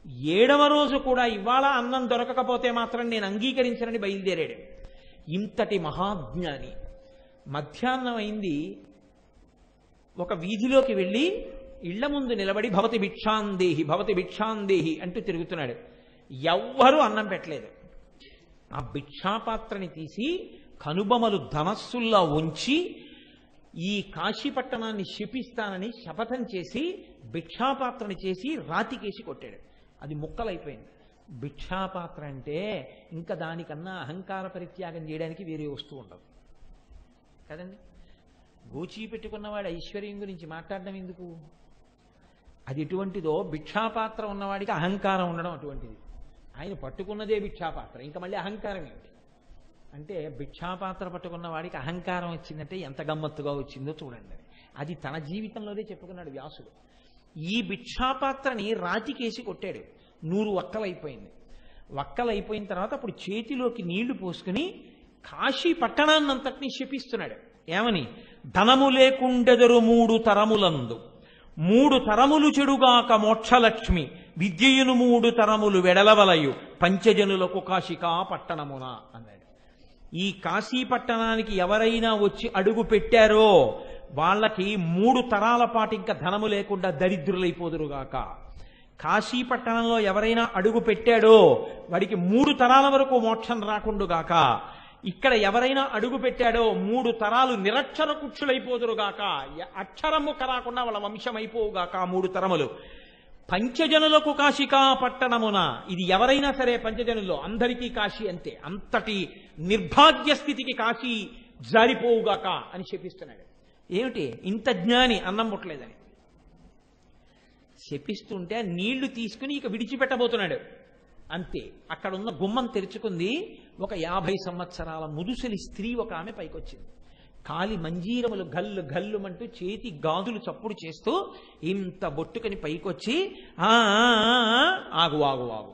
ఏడవ రోజు కూడా ఇవాళ అన్నం దొరకకపోతే మాత్రం నేను అంగీకరించనని బయలుదేరాడు. ఇంతటి మహాజ్ఞాని. మధ్యాహ్నం అయింది. ఒక వీధిలోకి వెళ్ళి ఇళ్ళ ముందు నిలబడి భవతి భిక్షాందేహి భవతి భిక్షాందేహి అంటూ తిరుగుతున్నాడు. ఎవ్వరూ అన్నం పెట్టలేదు. ఆ భిక్షాపాత్రని తీసి కనుబొమలు ధనస్సుల్లా ఉంచి ఈ కాశీపట్టణాన్ని శపిస్తానని శపథం చేసి భిక్షాపాత్రని చేసి రాతికేసి కొట్టాడు. అది ముక్కలైపోయింది. భిక్షాపాత్ర అంటే ఇంకా దానికన్నా అహంకార పరిత్యాగం చేయడానికి వేరే వస్తువు ఉండదు. కదండి? గోచీ పెట్టుకున్నవాడు ఐశ్వర్యం గురించి మాట్లాడడం ఎందుకు? అది ఎటువంటిదో భిక్షాపాత్ర ఉన్నవాడికి అహంకారం ఉండడం అటువంటిది. ఆయన పట్టుకున్నదే భిక్షాపాత్ర ఇంకా మళ్ళీ అహంకారం ఏమిటి అంటే భిక్షాపాత్ర పట్టుకున్న వాడికి అహంకారం వచ్చిందంటే ఎంత గమ్మత్తుగా వచ్చిందో చూడండి. అది తన జీవితంలోనే చెప్పుకున్నాడు వ్యాసుడు. ఈ భిక్షాపాత్రని రాతికేసి కొట్టాడు. నూరు వక్కలైపోయింది. వక్కలైపోయిన తర్వాత అప్పుడు చేతిలోకి నీళ్ళు పోసుకుని కాశీ పట్టణాన్నంతటినీ శపిస్తున్నాడు. ఏమని? ధనము లేకుండెదరు మూడు తరములందు. మూడు తరములు చెడుగాక మోక్షలక్ష్మి. విద్యయును మూడు తరములు వెడలవలయు. పంచజనులకు కాశికా పట్టణమున అన్నాడు. ఈ కాశీ పట్టణానికి ఎవరైనా వచ్చి అడుగు పెట్టారో వాళ్ళకి మూడు తరాల పాటు ఇంకా ధనము లేకుండా దరిద్రులైపోదురుగాక. కాశీ పట్టణంలో ఎవరైనా అడుగు పెట్టాడో వాడికి మూడు తరాల వరకు మోక్షం రాకుండుగాక ఇక్కడ ఎవరైనా అడుగు పెట్టాడో మూడు తరాలు నిరక్షర కుక్షులైపోదురుగాక ఎ- అక్షరము కరాకుండా వాళ్ళ వంశం అయిపోవుగాక మూడు తరములు. పంచజనులకు కాశికా పట్టణమున. ఇది ఎవరైనా సరే పంచజనుల్లో అందరికీ కాశీ అంతే. అంతటి నిర్భాగ్య స్థితికి కాశీ జారిపోవుగాక అని శపిస్తున్నాడు ఏమిటి? ఇంత జ్ఞాని అన్నం పుట్టలేదని. శపిస్తుంటే ఆ నీళ్ళు తీసుకుని ఇక విడిచిపెట్టబోతున్నాడు. అంతే అక్కడ ఉన్న గుమ్మం తెరుచుకుంది. ఒక యాభై సంవత్సరాల ముదుసలి స్త్రీ ఒక ఆమె పైకొచ్చింది. కాలి మంజీరములు గల్లు గల్లుమంటూ చేతి గాజులు చప్పుడు చేస్తూ ఇంత బొట్టుకని పైకొచ్చి "ఆ, ఆగు ఆగు ఆగు.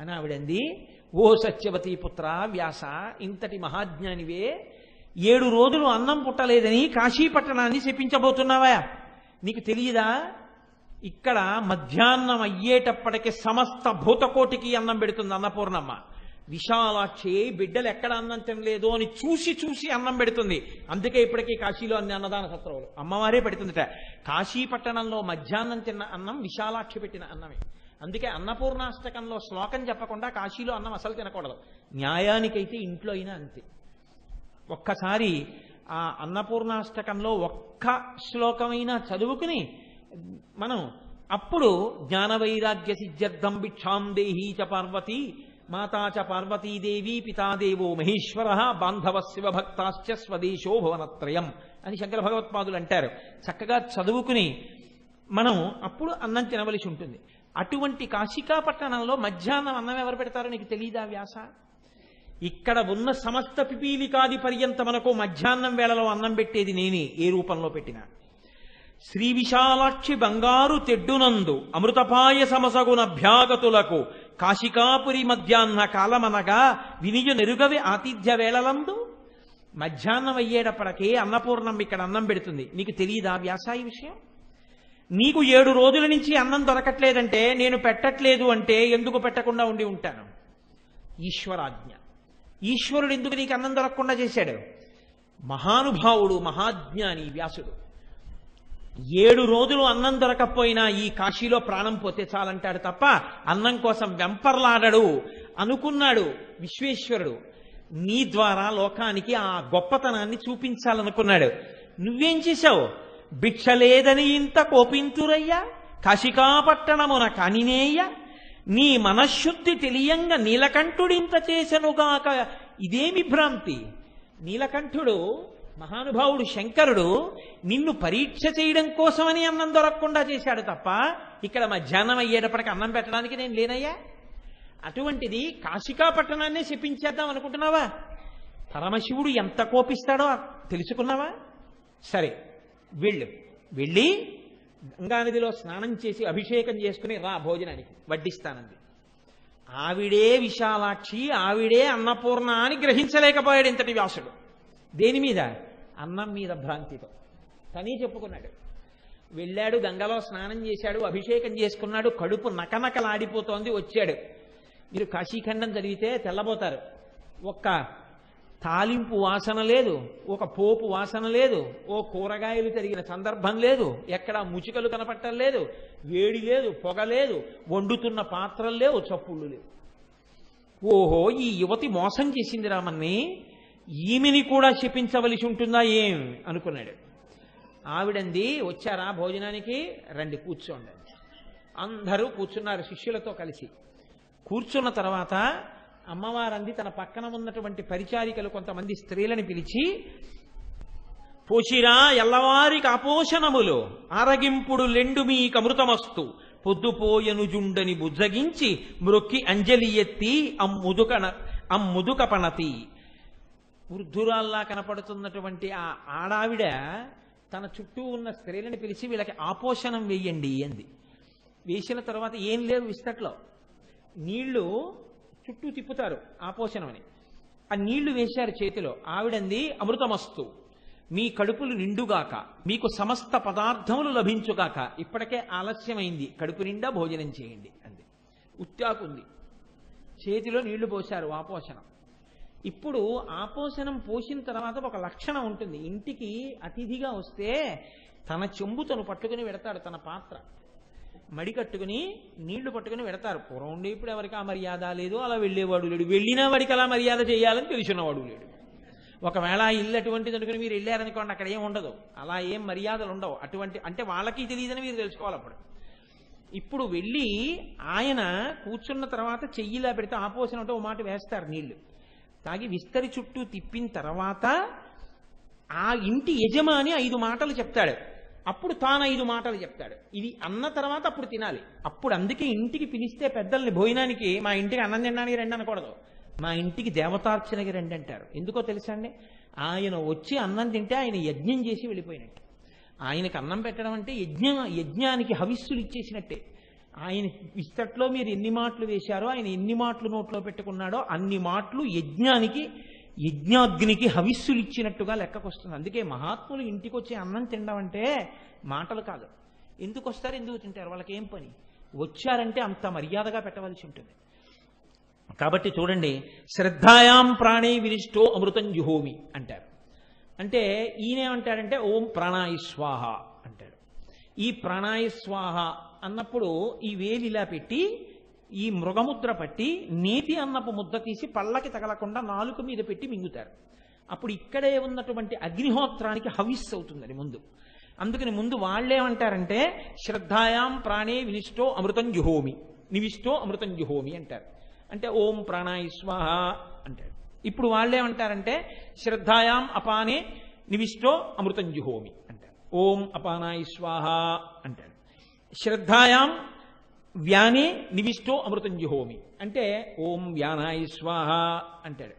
అని ఆవిడంది ఓ సత్యవతి పుత్ర వ్యాస ఇంతటి మహాజ్ఞానివే ఏడు రోజులు అన్నం పుట్టలేదని కాశీపట్టణాన్ని శపించబోతున్నావా? నీకు తెలియదా? ఇక్కడ మధ్యాహ్నం అయ్యేటప్పటికి సమస్త భూతకోటికి అన్నం పెడుతుంది అన్నపూర్ణమ్మ. విశాలాక్షి బిడ్డలు ఎక్కడ అన్నం తినలేదు? అని చూసి చూసి అన్నం పెడుతుంది. అందుకే ఇప్పటికీ కాశీలో అన్ని అన్నదాన సత్రవులు అమ్మవారే పెడుతుందిట. కాశీ పట్టణంలో మధ్యాహ్నం తిన్న అన్నం విశాలాక్షి పెట్టిన అన్నమే. అందుకే అన్నపూర్ణాష్టకంలో శ్లోకం చెప్పకుండా కాశీలో అన్నం అసలు తినకూడదు. న్యాయానికైతే ఇంట్లో అయినా అంతే. ఒక్కసారి ఆ అన్నపూర్ణాష్టకంలో ఒక్క శ్లోకమైనా చదువుకుని మనం అప్పుడు జ్ఞాన వైరాగ్య సిద్ధ్యర్థం భిక్షాం దేహీ చ పార్వతి మాతా చ పార్వతీదేవి పితాదేవో మహేశ్వర బాంధవ శివభక్తాశ్చ స్వదేశో భవనత్రయం అని శంకర భగవత్పాదులు అంటారు. చక్కగా చదువుకుని మనం అప్పుడు అన్నం తినవలసి ఉంటుంది. అటువంటి కాశికా పట్టణంలో మధ్యాహ్నం అన్నం ఎవరు పెడతారో నీకు తెలియదా వ్యాస? ఇక్కడ ఉన్న సమస్త పిపీలికాది పర్యంత మనకు మధ్యాహ్నం వేళలో అన్నం పెట్టేది నేనే ఏ రూపంలో పెట్టినా. శ్రీ విశాలాక్షి బంగారు తెడ్డునందు అమృతపాయ సమసగున భ్యాగతులకు కాశికాపురి మధ్యాహ్న కాలమనగా వినియు నెరుగవి ఆతిథ్య వేళలందు? మధ్యాహ్నం అయ్యేటప్పటికే అన్నపూర్ణం ఇక్కడ అన్నం పెడుతుంది. నీకు తెలియదా వ్యాసాయి విషయం? నీకు ఏడు రోజుల నుంచి అన్నం దొరకట్లేదంటే నేను పెట్టట్లేదు అంటే ఎందుకు పెట్టకుండా ఉండి ఉంటాను? ఈశ్వరాజ్ఞ. ఈశ్వరుడు ఎందుకు నీకు అన్నం దొరకకుండా చేశాడు? మహానుభావుడు మహాజ్ఞాని వ్యాసుడు. ఏడు రోజులు అన్నం దొరకపోయినా ఈ కాశీలో ప్రాణం పోతే చాలంటాడు తప్ప అన్నం కోసం వెంపర్లాడడు. అనుకున్నాడు విశ్వేశ్వరుడు. నీ ద్వారా లోకానికి ఆ గొప్పతనాన్ని చూపించాలనుకున్నాడు. నువ్వేం చేశావు? భిక్ష లేదని ఇంత కోపింతురయ్యా? కాశికాపట్టణమున కానినేయ నీ మనశ్శుద్ధి తెలియంగా నీలకంఠుడింత చేసెనుగాక ఇదేమి భ్రాంతి? నీలకంఠుడు మహానుభావుడు శంకరుడు నిన్ను పరీక్ష చేయడం కోసమని అన్నం దొరకకుండా చేశాడు తప్ప ఇక్కడ మధ్యాహ్నం అయ్యేటప్పటికి అన్నం పెట్టడానికి నేను లేనయ్యా? అటువంటిది కాశికా పట్టణాన్నే శపించేద్దాం అనుకుంటున్నావా? పరమశివుడు ఎంత కోపిస్తాడో తెలుసుకున్నావా? సరే వెళ్ళు. వెళ్ళి గంగానదిలో స్నానం చేసి అభిషేకం చేసుకుని రా భోజనానికి. వడ్డిస్తానంది. ఆవిడే విశాలాక్షి ఆవిడే అన్నపూర్ణ అని గ్రహించలేకపోయాడు ఇంతటి వ్యాసుడు. దేని మీద? అన్నం మీద భ్రాంతితో. తనీ చెప్పుకున్నాడు వెళ్ళాడు గంగలో స్నానం చేశాడు అభిషేకం చేసుకున్నాడు కడుపు నకనకలాడిపోతోంది వచ్చాడు. మీరు కాశీఖండం చదివితే తెల్లబోతారు. ఒక్క తాలింపు వాసన లేదు ఒక పోపు వాసన లేదు ఓ కూరగాయలు తరిగిన సందర్భం లేదు ఎక్కడ ముచికలు కనపట్టం లేదు వేడి లేదు పొగ లేదు వండుతున్న పాత్రలు లేవు చప్పుళ్ళు లేవు. ఓహో ఈ యువతి మోసం చేసింది రామన్ని ఈమెని కూడా శపించవలసి ఉంటుందా ఏం? అనుకున్నాడు. ఆవిడంది వచ్చారా భోజనానికి? రండి కూర్చోండి. అందరూ కూర్చున్నారు శిష్యులతో కలిసి. కూర్చున్న తర్వాత అమ్మవారంది తన పక్కన ఉన్నటువంటి పరిచారికలు కొంతమంది స్త్రీలని పిలిచి పోషిరా ఎల్లవారికి అపోషణములు ఆరగింపుడు లెండు మీకు అమృతమస్తు పొద్దుపోయను జుండని బుజ్జగించి మ్రొక్కి అంజలి ఎత్తి అమ్ముదుకన అమ్ముదుక వృద్ధురాల్లా కనపడుతున్నటువంటి ఆ ఆడావిడ తన చుట్టూ ఉన్న స్త్రీలను పిలిచి వీళ్ళకి ఆపోషణం వేయండి అంది. వేసిన తర్వాత ఏం లేవు విస్తట్లో. నీళ్ళు చుట్టూ తిప్పుతారు ఆపోషణం అని ఆ నీళ్ళు వేశారు చేతిలో. ఆవిడంది అమృతమస్తు. మీ కడుపులు నిండుగాక. మీకు సమస్త పదార్థములు లభించుగాక. ఇప్పటికే ఆలస్యమైంది. కడుపు నిండా భోజనం చేయండి. అంది. ఉత్తాకుంది చేతిలో నీళ్ళు పోశారు ఆపోషణం. ఇప్పుడు ఆపోషణం పోసిన తర్వాత ఒక లక్షణం ఉంటుంది. ఇంటికి అతిథిగా వస్తే తన చెంబు తను పట్టుకుని పెడతాడు తన పాత్ర. మడి కట్టుకుని నీళ్ళు పట్టుకుని పెడతారు. పూర్వం ఉండే ఇప్పుడు ఎవరికి ఆ మర్యాద లేదు. అలా వెళ్ళేవాడు లేడు. వెళ్ళినా వాడికి అలా మర్యాద చేయాలని తెలిసినవాడు లేడు. ఒకవేళ ఆ ఇల్లు అటువంటిది అనుకుని మీరు వెళ్ళారనుకోండి అక్కడ ఏం ఉండదు. అలా ఏం మర్యాదలు ఉండవు. అటువంటి అంటే వాళ్ళకి తెలియదని మీరు తెలుసుకోవాలి అప్పుడు. ఇప్పుడు వెళ్ళి ఆయన కూర్చున్న తర్వాత చెయ్యిలా పెడితే ఆపోసిన అంటే ఓ మాట వేస్తారు నీళ్ళు. తాగి విస్తరి చుట్టూ తిప్పిన తర్వాత ఆ ఇంటి యజమాని ఐదు మాటలు చెప్తాడు. అప్పుడు తాను ఐదు మాటలు చెప్తాడు. ఇది అన్న తర్వాత అప్పుడు తినాలి. అప్పుడు అందుకే ఇంటికి పిలిస్తే పెద్దల్ని భోజనానికి మా ఇంటికి అన్నం తినడానికి రండి అనకూడదు. మా ఇంటికి దేవతార్చనకి రండి అంటారు. ఎందుకో తెలుసా అండి? ఆయన వచ్చి అన్నం తింటే ఆయన యజ్ఞం చేసి వెళ్ళిపోయినట్టు. ఆయనకి అన్నం పెట్టడం అంటే యజ్ఞ యజ్ఞానికి హవిస్సులు ఇచ్చేసినట్టే. ఆయన ఇస్తట్లో మీరు ఎన్ని మాటలు వేశారో ఆయన ఎన్ని మాటలు నోట్లో పెట్టుకున్నాడో అన్ని మాటలు యజ్ఞానికి యజ్ఞాగ్నికి హవిస్సులు ఇచ్చినట్టుగా లెక్కకొస్తుంది. అందుకే మహాత్ములు ఇంటికి వచ్చి అన్నం తినడం అంటే మాటలు కాదు. ఎందుకు వస్తారు ఎందుకు తింటారు? వాళ్ళకి ఏం పని? వచ్చారంటే అంత మర్యాదగా పెట్టవలసి ఉంటుంది. కాబట్టి చూడండి శ్రద్ధాయాం ప్రాణే విరిష్టో అమృతం జుహోమి అంటారు. అంటే ఈయనేమంటాడంటే ఓం ప్రాణాయి స్వాహ అంటాడు. ఈ ప్రాణాయి స్వాహ అన్నప్పుడు ఈ వేలు ఇలా పెట్టి ఈ మృగముద్ర పట్టి నేతి అన్నపు ముద్ద తీసి పళ్ళకి తగలకుండా నాలుక మీద పెట్టి మింగుతారు. అప్పుడు ఇక్కడే ఉన్నటువంటి అగ్నిహోత్రానికి హవిస్ అవుతుందని ముందు. అందుకని ముందు వాళ్ళేమంటారంటే శ్రద్ధాయాం ప్రాణే వినిష్టో అమృతం జుహోమి. నివిష్టో అమృతం జుహోమి అంటారు. అంటే ఓం ప్రాణాయ స్వాహ అంటాడు ఇప్పుడు వాళ్ళేమంటారంటే శ్రద్ధాయాం అపానే నివిష్టో అమృతం జుహోమి అంటారు. ఓం అపానాయి స్వాహ అంటాడు శ్రద్ధాయాం వ్యానే నివిష్టో అమృతం జుహోమి. అంటే ఓం వ్యానాయి స్వాహ అంటాడు.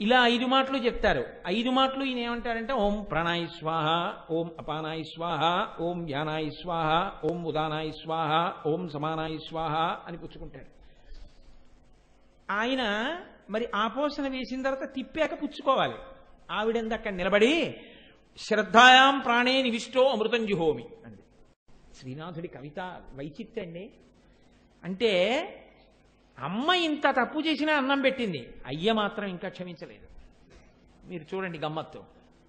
ఇలా ఐదు మాటలు చెప్తారు. ఐదు మాటలు ఈయన ఏమంటారంటే ఓం ప్రాణాయి స్వాహ ఓం అపానాయి స్వాహ ఓం వ్యానాయి స్వాహ ఓం ఉదానాయి స్వాహ ఓం సమానాయి స్వాహ అని పుచ్చుకుంటాడు. ఆయన మరి ఆపోషణ వేసిన తర్వాత తిప్పాక పుచ్చుకోవాలి. ఆవిడంది అక్కడ నిలబడి శ్రద్ధాయాం ప్రాణే నివిష్టో అమృతం జుహోమి. శ్రీనాథుడి కవిత వైచిత్యండి అంటే అమ్మ ఇంత తప్పు చేసినా అన్నం పెట్టింది. అయ్య మాత్రం ఇంకా క్షమించలేదు. మీరు చూడండి గమ్మత్తు.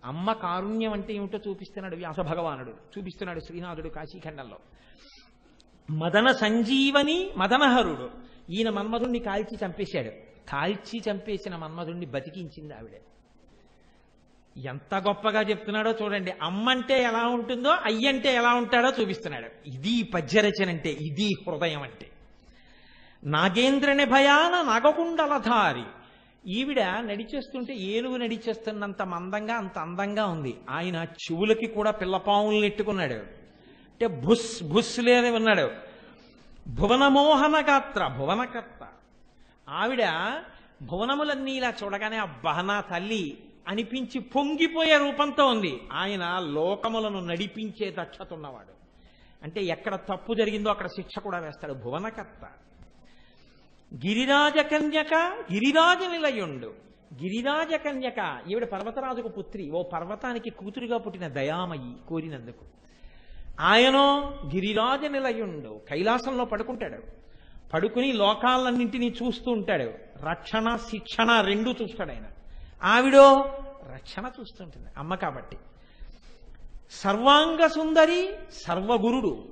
అమ్మ కారుణ్యం అంటే ఏమిటో చూపిస్తున్నాడు వ్యాస భగవానుడు చూపిస్తున్నాడు శ్రీనాథుడు కాశీఖండంలో. మదన సంజీవని మదనహరుడు. ఈయన మన్మధుణ్ణి కాల్చి చంపేశాడు. కాల్చి చంపేసిన మన్మధుణ్ణి బతికించింది ఆవిడ. ఎంత గొప్పగా చెప్తున్నాడో చూడండి. అమ్మంటే ఎలా ఉంటుందో అయ్యంటే ఎలా ఉంటాడో చూపిస్తున్నాడు. ఇది పద్యరచన అంటే ఇది హృదయం అంటే నాగేంద్రని భయాన నగకుండలధారి. ఈవిడ నడిచేస్తుంటే ఏనుగు నడిచేస్తున్నంత మందంగా అంత అందంగా ఉంది. ఆయన చెవులకి కూడా పిల్లపావులు నెట్టుకున్నాడు. అంటే భుస్ భుస్ లేని ఉన్నాడు. భువనమోహన గాత్ర భువనకర్త. ఆవిడ భువనములన్నీ ఇలా చూడగానే ఆ నా తల్లి అనిపించి పొంగిపోయే రూపంతో ఉంది. ఆయన లోకములను నడిపించే దక్షత ఉన్నవాడు. అంటే ఎక్కడ తప్పు జరిగిందో అక్కడ శిక్ష కూడా వేస్తాడు. భువనకర్త. గిరిరాజ కన్యక గిరిరాజ నిలయుండు. గిరిరాజ కన్యక ఈవిడ పర్వతరాజుకు పుత్రి. ఓ పర్వతానికి కూతురుగా పుట్టిన దయామయి కోరినందుకు. ఆయనో గిరిరాజ నిలయుండు. కైలాసంలో పడుకుంటాడు. పడుకుని లోకాలన్నింటినీ చూస్తూ ఉంటాడు. రక్షణ శిక్షణ రెండూ చూస్తాడు ఆయన. ఆవిడో రక్షణ చూస్తుంటుంది అమ్మ కాబట్టి. సర్వాంగ సుందరి సర్వగురుడు.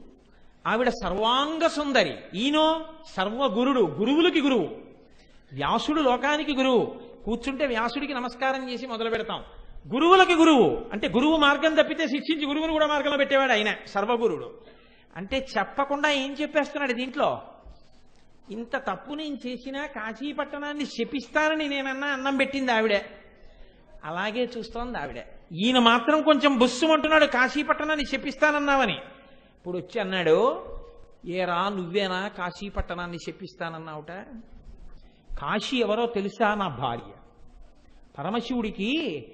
ఆవిడ సర్వాంగ సుందరి. ఈయనో సర్వగురుడు గురువులకి గురువు. వ్యాసుడు లోకానికి గురువు. కూర్చుంటే వ్యాసుడికి నమస్కారం చేసి మొదలు పెడతాం. గురువులకి గురువు. అంటే గురువు మార్గం తప్పితే శిక్షించి గురువుని కూడా మార్గంలో పెట్టేవాడు ఆయన సర్వగురుడు. అంటే చెప్పకుండా ఏం చెప్పేస్తున్నాడు దీంట్లో? ఇంత తప్పు నేను చేసినా కాశీ పట్టణాన్ని శపిస్తానని నేనన్నా అన్నం పెట్టింది ఆవిడే. అలాగే చూస్తోంది ఆవిడ. ఈయన మాత్రం కొంచెం బుస్సు అంటున్నాడు కాశీ పట్టణాన్ని శపిస్తానన్నావని. ఇప్పుడు వచ్చి అన్నాడు ఏరా నువ్వేనా కాశీ పట్టణాన్ని శపిస్తానన్నావుట? కాశీ ఎవరో తెలుసా? నా భార్య. పరమశివుడికి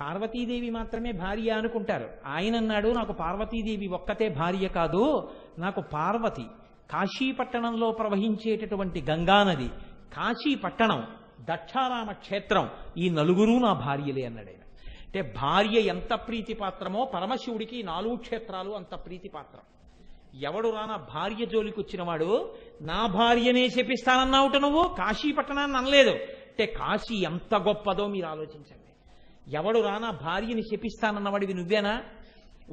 పార్వతీదేవి మాత్రమే భార్య అనుకుంటారు. ఆయన అన్నాడు నాకు పార్వతీదేవి ఒక్కతే భార్య కాదు నాకు పార్వతి కాశీ పట్టణంలో ప్రవహించేటటువంటి గంగానది కాశీ పట్టణం దక్షారామ క్షేత్రం ఈ నలుగురు నా భార్యలే అన్నాడు అంటే భార్య ఎంత ప్రీతిపాత్రమో పరమశివుడికి నాలుగు క్షేత్రాలు అంత ప్రీతిపాత్రం. ఎవడు రానా భార్య జోలికి వచ్చినవాడు? నా భార్యనే శపిస్తానన్నావుట నువ్వు? కాశీ పట్టణాన్ని అనలేదు. అంటే కాశీ ఎంత గొప్పదో మీరు ఆలోచించండి. ఎవడు రానా భార్యని శపిస్తానన్నవాడివి నువ్వేనా?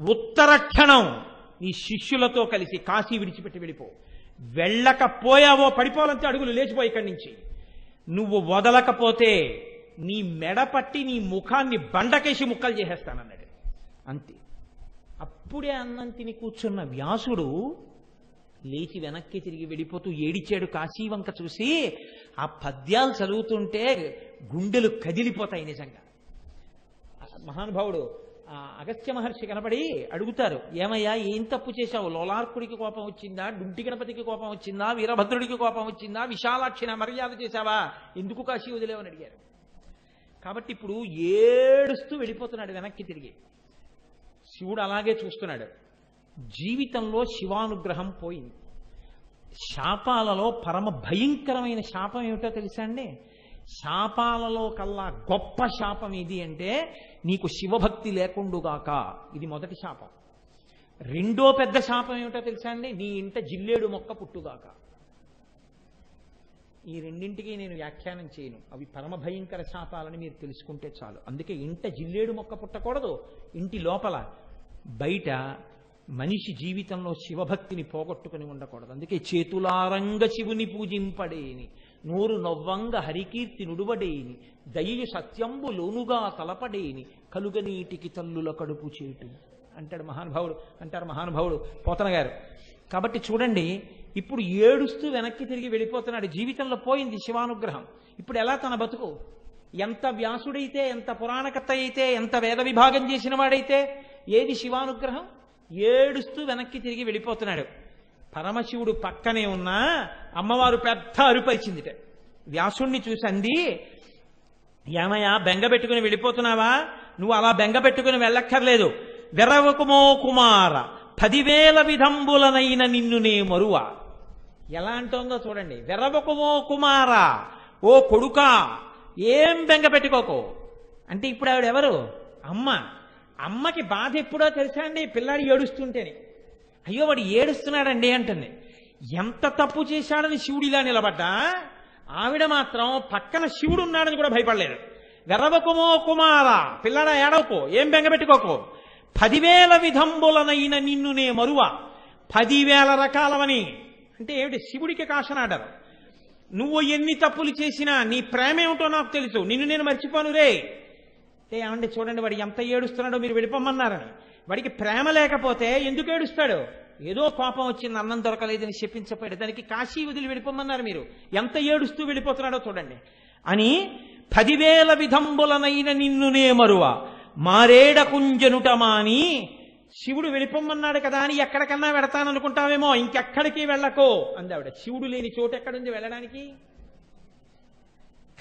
ఉత్తరక్షణం నీ శిష్యులతో కలిసి కాశీ విడిచిపెట్టి వెళ్ళిపో. వెళ్ళకపోయావో పడిపోవాలంటే అడుగులు లేచిపోయి ఇక్కడి నుంచి. నువ్వు వదలకపోతే నీ మెడ పట్టి నీ ముఖాన్ని బండకేసి ముక్కలు చేసేస్తానన్నాడు. అంతే. అప్పుడే అన్నం తిని కూర్చున్న వ్యాసుడు లేచి వెనక్కి తిరిగి వెళ్ళిపోతూ ఏడిచాడు కాశీవంక చూసి. ఆ పద్యాలు చదువుతుంటే గుండెలు కదిలిపోతాయి నిజంగా. మహానుభావుడు అగస్త్య మహర్షి కనపడి అడుగుతారు ఏమయ్యా ఏం తప్పు చేశావు? లోలార్కుడికి కోపం వచ్చిందా? డుంటి గణపతికి కోపం వచ్చిందా? వీరభద్రుడికి కోపం వచ్చిందా? విశాలాక్షిన మర్యాద చేశావా? ఎందుకు కాశీ వదిలేవని అడిగారు. కాబట్టి ఇప్పుడు ఏడుస్తూ వెళ్ళిపోతున్నాడు వెనక్కి తిరిగి. శివుడు అలాగే చూస్తున్నాడు. జీవితంలో శివానుగ్రహం పోయింది. శాపాలలో పరమ భయంకరమైన శాపం ఏమిటో తెలుసా అండి? శాపాలలో కల్లా గొప్ప శాపం ఇది అంటే నీకు శివభక్తి లేకుండుగాక ఇది మొదటి శాపం. రెండో పెద్ద శాపం ఏమిటో తెలుసా అండి? నీ ఇంట జిల్లేడు మొక్క పుట్టుగాక. ఈ రెండింటికి నేను వ్యాఖ్యానం చేయను. అవి పరమ భయంకర శాపాలని మీరు తెలుసుకుంటే చాలు. అందుకే ఇంట జిల్లేడు మొక్క పుట్టకూడదు. ఇంటి లోపల బయట మనిషి జీవితంలో శివభక్తిని పోగొట్టుకుని ఉండకూడదు. అందుకే చేతులారంగ శివుని పూజింపడేని. నూరు నవ్వంగ హరికీర్తి నుడువడేని దయయు సత్యంబు లోనుగా తలపడేని కలుగనీటికి తల్లుల కడుపు చేటు. అంటాడు మహానుభావుడు అంటారు మహానుభావుడు పోతన గారు కాబట్టి చూడండి ఇప్పుడు ఏడుస్తూ వెనక్కి తిరిగి వెళ్ళిపోతున్నాడు. జీవితంలో పోయింది శివానుగ్రహం. ఇప్పుడు ఎలా తన బతుకు? ఎంత వ్యాసుడైతే ఎంత పురాణకర్త అయితే ఎంత వేద విభాగం చేసిన వాడైతే ఏది శివానుగ్రహం? ఏడుస్తూ వెనక్కి తిరిగి వెళ్ళిపోతున్నాడు. పరమశివుడు పక్కనే ఉన్నా అమ్మవారు పెద్ద అరుపరిచిందిట. వ్యాసుణ్ణి చూసంది ఏమయ్యా బెంగ పెట్టుకుని వెళ్ళిపోతున్నావా? నువ్వు అలా బెంగ పెట్టుకుని వెళ్ళక్కర్లేదు. విరవకుమో కుమార పదివేల విధంబులనైన నిన్ను నే మరువ. ఎలా అంటోందో చూడండి. విరవకుమో కుమార ఓ కొడుకా ఏం బెంగ పెట్టుకోకు. అంటే ఇప్పుడు ఆవిడెవరు? అమ్మ. అమ్మకి బాధ ఎప్పుడో తెలుసా అండి? పిల్లాడు ఏడుస్తుంటేనే. అయ్యో వాడు ఏడుస్తున్నాడండి అంటుంది. ఎంత తప్పు చేశాడని శివుడు ఇలా నిలబడ్డా? ఆవిడ మాత్రం పక్కన శివుడు ఉన్నాడని కూడా భయపడలేదు. వెర్రవకుమో కుమార పిల్లడా ఏడవకు ఏం బెంగపెట్టుకోకు పదివేల విధంబులనైన నిన్ను నే మరువ. పదివేల రకాలవని. అంటే ఏమిటి? శివుడికి కాశనాడరు. నువ్వు ఎన్ని తప్పులు చేసినా నీ ప్రేమ ఏమిటో నాకు తెలుసు. నిన్ను నేను మర్చిపోను రే. ఏమండి చూడండి వాడు ఎంత ఏడుస్తున్నాడో మీరు వెళ్ళిపోమన్నారని వాడికి ప్రేమ లేకపోతే ఎందుకు ఏడుస్తాడు? ఏదో కోపం వచ్చింది అన్నం దొరకలేదని చెప్పించపోయాడు దానికి కాశీ వదిలి వెళ్ళిపోమన్నారు మీరు. ఎంత ఏడుస్తూ వెళ్ళిపోతున్నాడో చూడండి. అని పదివేల విధంబులనైన నిన్నునే మరువ మారేడ కుంజనుట మాని శివుడు వెళ్ళిపోమన్నాడు కదా అని ఎక్కడికన్నా వెడతాననుకుంటావేమో ఇంకెక్కడికి వెళ్ళకో అందావిడ శివుడు లేని చోటు ఎక్కడుంది వెళ్ళడానికి?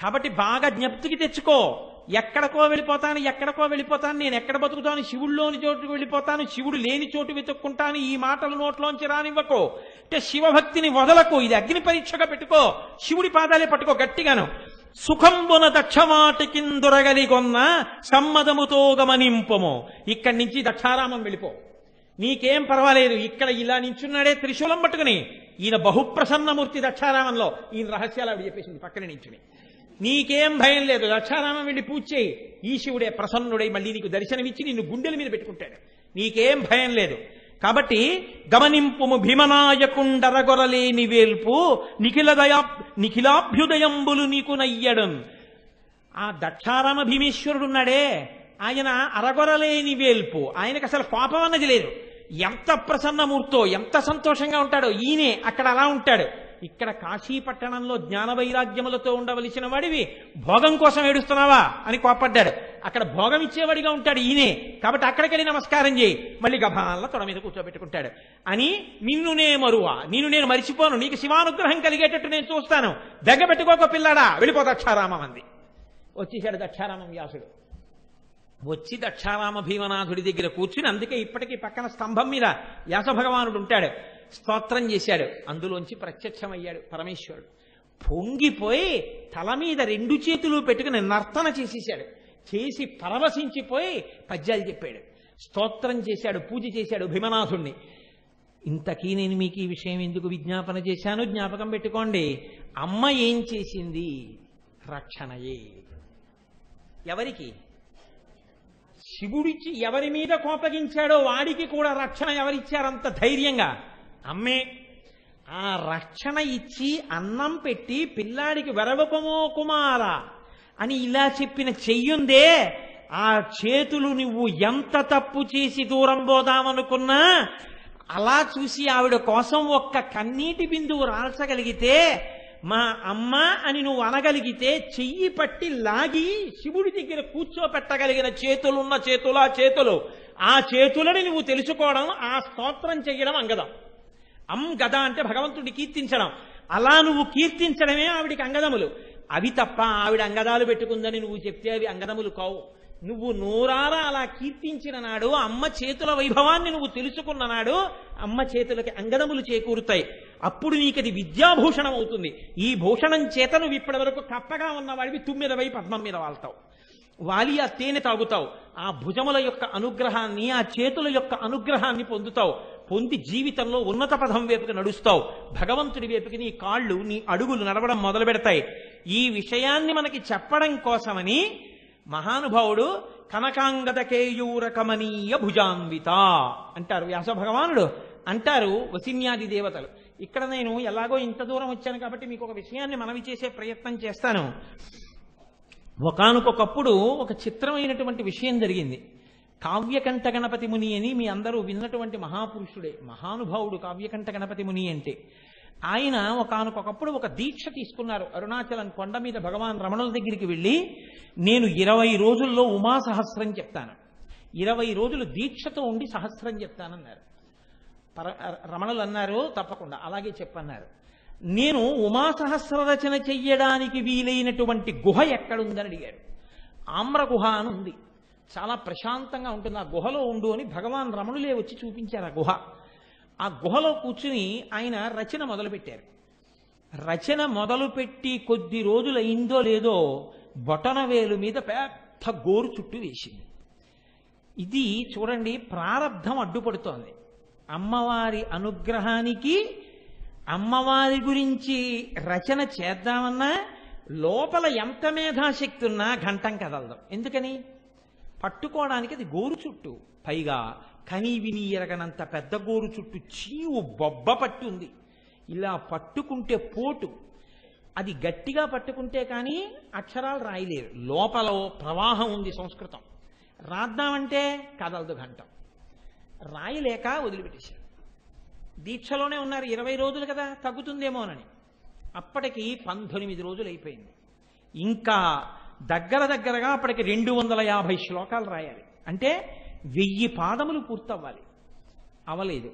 కాబట్టి బాగా జ్ఞప్తికి తెచ్చుకో. ఎక్కడికో వెళ్ళిపోతాను ఎక్కడికో వెళ్ళిపోతాను నేను ఎక్కడ బతుకుతాను శివుడిలోని చోటుకు వెళ్ళిపోతాను శివుడు లేని చోటు వెతుక్కుంటాను ఈ మాటలు నోట్లోంచి రానివ్వకు. అంటే శివభక్తిని వదలకు ఇది అగ్ని పరీక్షగా పెట్టుకో శివుడి పాదాలే పట్టుకో గట్టిగాను. సుఖంబున దక్షమాటి కిందొరగలి కొన్న సమ్మదముతో గమనింపము. ఇక్కడి నుంచి దక్షారామం వెళ్ళిపో. నీకేం పర్వాలేదు ఇక్కడ ఇలా నించున్నాడే త్రిశూలం పట్టుకుని. ఈయన బహుప్రసన్నమూర్తి దక్షారామంలో ఈయన రహస్యాలు ఆవిడ చెప్పేసింది పక్కన నించుని. నీకేం భయం లేదు. దక్షారామం వెళ్ళి పూజ చేయి. ఈశివుడే ప్రసన్నుడై మళ్ళీ నీకు దర్శనమిచ్చి నిన్ను గుండెల మీద పెట్టుకుంటాడు. నీకేం భయం లేదు. కాబట్టి గమనింపుము భీమనాయకుండరగొరలేని వేల్పు నిఖిల దయా నిఖిలాభ్యుదయంబులు నీకు నయ్యడం. ఆ దక్షారామ భీమేశ్వరుడు ఉన్నాడే ఆయన అరగొరలేని వేల్పు. ఆయనకు అసలు కోపం అన్నది లేదు. ఎంత ప్రసన్నమూర్తో ఎంత సంతోషంగా ఉంటాడో. ఈయనే అక్కడ అలా ఉంటాడు. ఇక్కడ కాశీపట్టణంలో జ్ఞాన వైరాగ్యములతో ఉండవలసిన వాడివి. భోగం కోసం ఏడుస్తున్నావా? అని కోపడ్డాడు అక్కడ భోగం ఇచ్చేవాడిగా ఉంటాడు ఈయనే. కాబట్టి అక్కడికెళ్ళి నమస్కారం చేయి. మళ్ళీ గభాల తొడ మీద కూర్చోబెట్టుకుంటాడు. అని నిన్నునే మరువా. నిన్ను నేను మరిచిపోను. నీకు శివానుగ్రహం కలిగేటట్టు నేను చూస్తాను. దగ్గ పెట్టుకోక పిల్లాడా. వెళ్ళిపో దక్షారామం అంది. వచ్చేసాడు దక్షారామం వ్యాసుడు. వచ్చి దక్షారామ భీమనాథుడి దగ్గర కూర్చుని అందుకే ఇప్పటికీ పక్కన స్తంభం మీద వ్యాస భగవానుడు ఉంటాడు. స్తోత్రం చేశాడు. అందులోంచి ప్రత్యక్షమయ్యాడు పరమేశ్వరుడు. పొంగిపోయి తల మీద రెండు చేతులు పెట్టుకుని నర్తన చేసేశాడు. చేసి పరవశించిపోయి పద్యాలు చెప్పాడు. స్తోత్రం చేశాడు పూజ చేశాడు భీమనాథుణ్ణి. ఇంతకీ నేను మీకు ఈ విషయం ఎందుకు విజ్ఞాపన చేశాను? జ్ఞాపకం పెట్టుకోండి. అమ్మ ఏం చేసింది? రక్షణయే. ఎవరికి? శివుడిచ్చి ఎవరి మీద కోపగించాడో వాడికి కూడా రక్షణ ఎవరిచ్చారంత ధైర్యంగా? అమ్మే ఆ రక్షణ ఇచ్చి అన్నం పెట్టి పిల్లాడికి వెరవపమో కుమార అని ఇలా చెప్పిన చెయ్యుందే ఆ చేతులు నువ్వు ఎంత తప్పు చేసి దూరం పోదామనుకున్నా అలా చూసి ఆవిడ కోసం ఒక్క కన్నీటి బిందువు రాల్చగలిగితే మా అమ్మ అని నువ్వు అనగలిగితే చెయ్యి పట్టి లాగి శివుడి దగ్గర కూర్చోపెట్టగలిగిన చేతులున్న చేతుల చేతులు. ఆ చేతులని నువ్వు తెలుసుకోవడం ఆ స్తోత్రం చెయ్యడం అంగదం. అం గద అంటే భగవంతుడిని కీర్తించడం. అలా నువ్వు కీర్తించడమే ఆవిడికి అంగదములు. అవి తప్ప ఆవిడ అంగదాలు పెట్టుకుందని నువ్వు చెప్తే అవి అంగదములు కావు. నువ్వు నోరారా అలా కీర్తించిన నాడు అమ్మ చేతుల వైభవాన్ని నువ్వు తెలుసుకున్న నాడు అమ్మ చేతులకి అంగదములు చేకూరుతాయి. అప్పుడు నీకది విద్యాభూషణం అవుతుంది. ఈ భూషణం చేత నువ్వు ఇప్పటి వరకు కప్పగా ఉన్న వాడివి తుమ్మిద వై పద్మం మీద వాళ్తావు. వాలి ఆ తేనె తాగుతావు. ఆ భుజముల యొక్క అనుగ్రహాన్ని ఆ చేతుల యొక్క అనుగ్రహాన్ని పొందుతావు. పొంది జీవితంలో ఉన్నత పదం వైపుకి నడుస్తావు. భగవంతుడి వైపుకి నీ కాళ్ళు నీ అడుగులు నడవడం మొదలు పెడతాయి. ఈ విషయాన్ని మనకి చెప్పడం కోసమని మహానుభావుడు కనకాంగదకేయూరకమనీయ భుజాన్విత అంటారు వ్యాస భగవానుడు అంటారు వసిన్యాది దేవతలు. ఇక్కడ నేను ఎలాగో ఇంత దూరం వచ్చాను కాబట్టి మీకు ఒక విషయాన్ని మనవి చేసే ప్రయత్నం చేస్తాను. ఒకనకొకప్పుడు ఒక చిత్రమైనటువంటి విషయం జరిగింది. కావ్యకంఠ గణపతి ముని అని మీ అందరూ విన్నటువంటి మహాపురుషుడే మహానుభావుడు కావ్యకంఠ గణపతి ముని అంటే. ఆయన ఒకనకొకప్పుడు ఒక దీక్ష తీసుకున్నారు. అరుణాచలం కొండ మీద భగవాన్ రమణుల దగ్గరికి వెళ్ళి నేను ఇరవై రోజుల్లో ఉమా సహస్రం చెప్తాను. ఇరవై రోజులు దీక్షతో ఉండి సహస్రం చెప్తానన్నారు. పర రమణులు అన్నారు తప్పకుండా అలాగే చెప్పన్నారు. నేను ఉమా సహస్ర రచన చెయ్యడానికి వీలైనటువంటి గుహ ఎక్కడుందని అడిగాడు ఆమ్ర గుహ అని ఉంది. చాలా ప్రశాంతంగా ఉంటుంది. ఆ గుహలో ఉండు అని భగవాన్ రమణులే వచ్చి చూపించారు ఆ గుహ. ఆ గుహలో కూర్చుని ఆయన రచన మొదలుపెట్టారు. రచన మొదలుపెట్టి కొద్ది రోజులు అయిందో లేదో బొటనవేలు మీద పెద్ద గోరు చుట్టూ వేసింది. ఇది చూడండి ప్రారంధం అడ్డుపడుతోంది. అమ్మవారి అనుగ్రహానికి అమ్మవారి గురించి రచన చేద్దామన్నా లోపల ఎంత మేధాశక్తి ఉన్నా ఘంటం కదలదు. ఎందుకని? పట్టుకోవడానికి అది గోరు చుట్టు. పైగా కనీ విని ఎరగనంత పెద్ద గోరు చుట్టూ చీవు బొబ్బ పట్టుంది ఉంది. ఇలా పట్టుకుంటే పోటు. అది గట్టిగా పట్టుకుంటే కానీ అక్షరాలు రాయలేరు. లోపల ప్రవాహం ఉంది సంస్కృతం. రాద్దామంటే కదలదు ఘంటం. రాయలేక వదిలిపెట్టేశారు. దీక్షలోనే ఉన్నారు. ఇరవై రోజులు కదా తగ్గుతుందేమోనని. అప్పటికి పంతొమ్మిది రోజులు అయిపోయింది. ఇంకా దగ్గర దగ్గరగా అప్పటికి రెండు వందల యాభై శ్లోకాలు రాయాలి. అంటే వెయ్యి పాదములు పూర్తవ్వాలి. అవలేదు.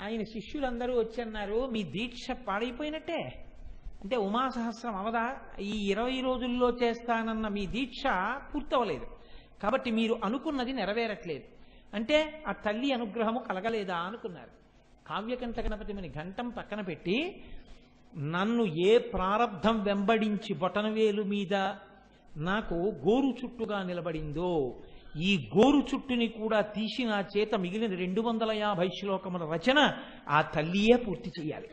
ఆయన శిష్యులందరూ వచ్చి అన్నారు మీ దీక్ష పాడైపోయినట్టే. అంటే ఉమా సహస్రం అవదా? ఈ ఇరవై రోజుల్లో చేస్తానన్న మీ దీక్ష పూర్తవలేదు కాబట్టి మీరు అనుకున్నది నెరవేరట్లేదు. అంటే ఆ తల్లి అనుగ్రహము కలగలేదా అనుకున్నారు. కావ్యకంఠ గణపతిమని ఘంటం పక్కన పెట్టి నన్ను ఏ ప్రారంధం వెంబడించి బొటనవేలు మీద నాకు గోరు చుట్టుగా నిలబడిందో ఈ గోరు చుట్టుని కూడా తీసి నా చేత మిగిలిన రెండు వందల యాభై శ్లోకముల రచన ఆ తల్లియే పూర్తి చేయాలి.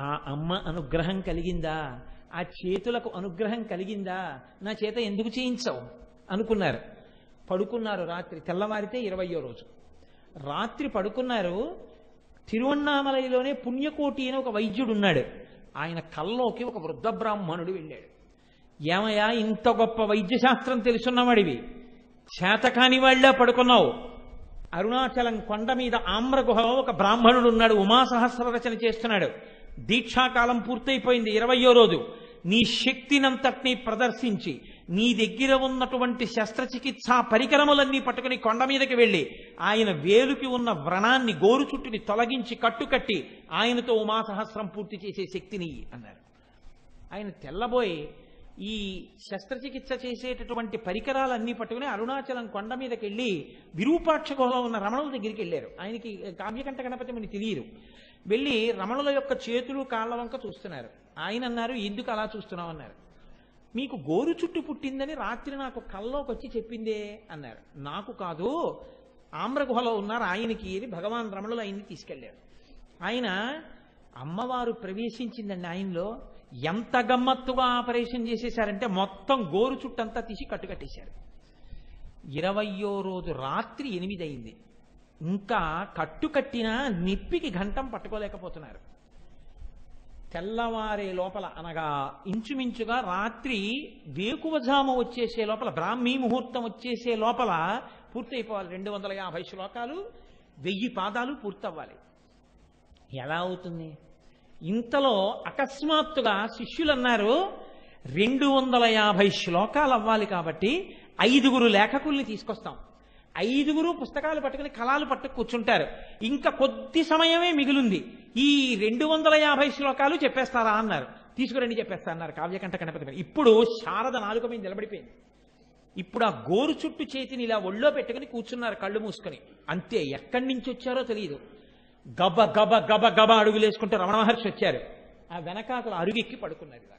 ఆ అమ్మ అనుగ్రహం కలిగిందా? ఆ చేతులకు అనుగ్రహం కలిగిందా? నా చేత ఎందుకు చేయించవు? అనుకున్నారు. పడుకున్నారు రాత్రి తెల్లవారితే ఇరవయో రోజు. రాత్రి పడుకున్నారు తిరువన్నామలైలోనే పుణ్యకోటి అని ఒక వైద్యుడు ఉన్నాడు ఆయన కల్లోకి ఒక వృద్ధ బ్రాహ్మణుడు వెళ్ళాడు. ఏమయ్యా ఇంత గొప్ప వైద్య శాస్త్రం తెలుసున్నవాడివి. చేతకాని వాళ్ళ పడుకున్నావు. అరుణాచలం కొండ మీద ఆమ్రగుహలో ఒక బ్రాహ్మణుడు ఉన్నాడు ఉమాసహస్ర రచన చేస్తున్నాడు. దీక్షాకాలం పూర్తయిపోయింది ఇరవయో రోజు. నీ శక్తినంతటినీ ప్రదర్శించి నీ దగ్గర ఉన్నటువంటి శస్త్రచికిత్సా పరికరములన్నీ పట్టుకుని కొండ మీదకి వెళ్ళి ఆయన వేలుకి ఉన్న వ్రణాన్ని గోరు చుట్టుని తొలగించి కట్టుకట్టి ఆయనతో ఉమాసహస్రం పూర్తి చేసే శక్తిని అన్నారు. ఆయన తెల్లబోయి ఈ శస్త్రచికిత్స చేసేటటువంటి పరికరాలన్నీ పట్టుకుని అరుణాచలం కొండ మీదకి వెళ్ళి విరూపాక్ష గుహలో ఉన్న రమణుల దగ్గరికి వెళ్ళారు. ఆయనకి కావ్యకంఠ గణపతి మనకి తెలియదు. వెళ్ళి రమణుల యొక్క చేతులు కాళ్ళ వంక చూస్తున్నారు. ఆయన అన్నారు ఎందుకు అలా చూస్తున్నావు? అన్నారు. మీకు గోరు చుట్టు పుట్టిందని రాత్రి నాకు కల్లోకి వచ్చి చెప్పిందే అన్నారు. నాకు కాదు ఆమ్రగుహలో ఉన్నారు ఆయనకి అని భగవాన్ రమణులు ఆయన్ని తీసుకెళ్ళారు. ఆయన అమ్మవారు ప్రవేశించిందండి ఆయనలో. ఎంత గమ్మత్తుగా ఆపరేషన్ చేసేశారంటే మొత్తం గోరు చుట్టంతా తీసి కట్టుకట్టేశారు. ఇరవయో రోజు రాత్రి ఎనిమిది అయింది ఇంకా కట్టుకట్టినా నిప్పికి ఘంటం పట్టుకోలేకపోతున్నారు. తెల్లవారే లోపల అనగా ఇంచుమించుగా రాత్రి వేకువజాము వచ్చేసే లోపల బ్రాహ్మీ ముహూర్తం వచ్చేసే లోపల పూర్తయిపోవాలి. రెండు వందల యాభై శ్లోకాలు వెయ్యి పాదాలు పూర్తవ్వాలి. ఎలా అవుతుంది? ఇంతలో అకస్మాత్తుగా శిష్యులు అన్నారు రెండు వందల యాభై శ్లోకాలు అవ్వాలి కాబట్టి ఐదుగురు లేఖకుల్ని తీసుకొస్తాం. ఐదుగురు పుస్తకాలు పట్టుకుని కళాలు పట్టుకు కూర్చుంటారు. ఇంకా కొద్ది సమయమే మిగిలింది. ఈ రెండు వందల యాభై శ్లోకాలు చెప్పేస్తారా అన్నారు. తీసుకురండి చెప్పేస్తా అన్నారు కావ్యకంఠ గణపతి ఇప్పుడు శారద నాలుక మీద నిలబడిపోయింది. ఇప్పుడు ఆ గోరు చుట్టూ చేతిని ఇలా ఒళ్ళో పెట్టుకుని కూర్చున్నారు కళ్ళు మూసుకొని. అంతే ఎక్కడి నుంచి వచ్చారో తెలియదు. గబ గబ గబ గబ అడుగులేసుకుంటే రమణ మహర్షి వచ్చారు. ఆ వెనకాతలు అరుగెక్కి పడుకున్నారు ఇలా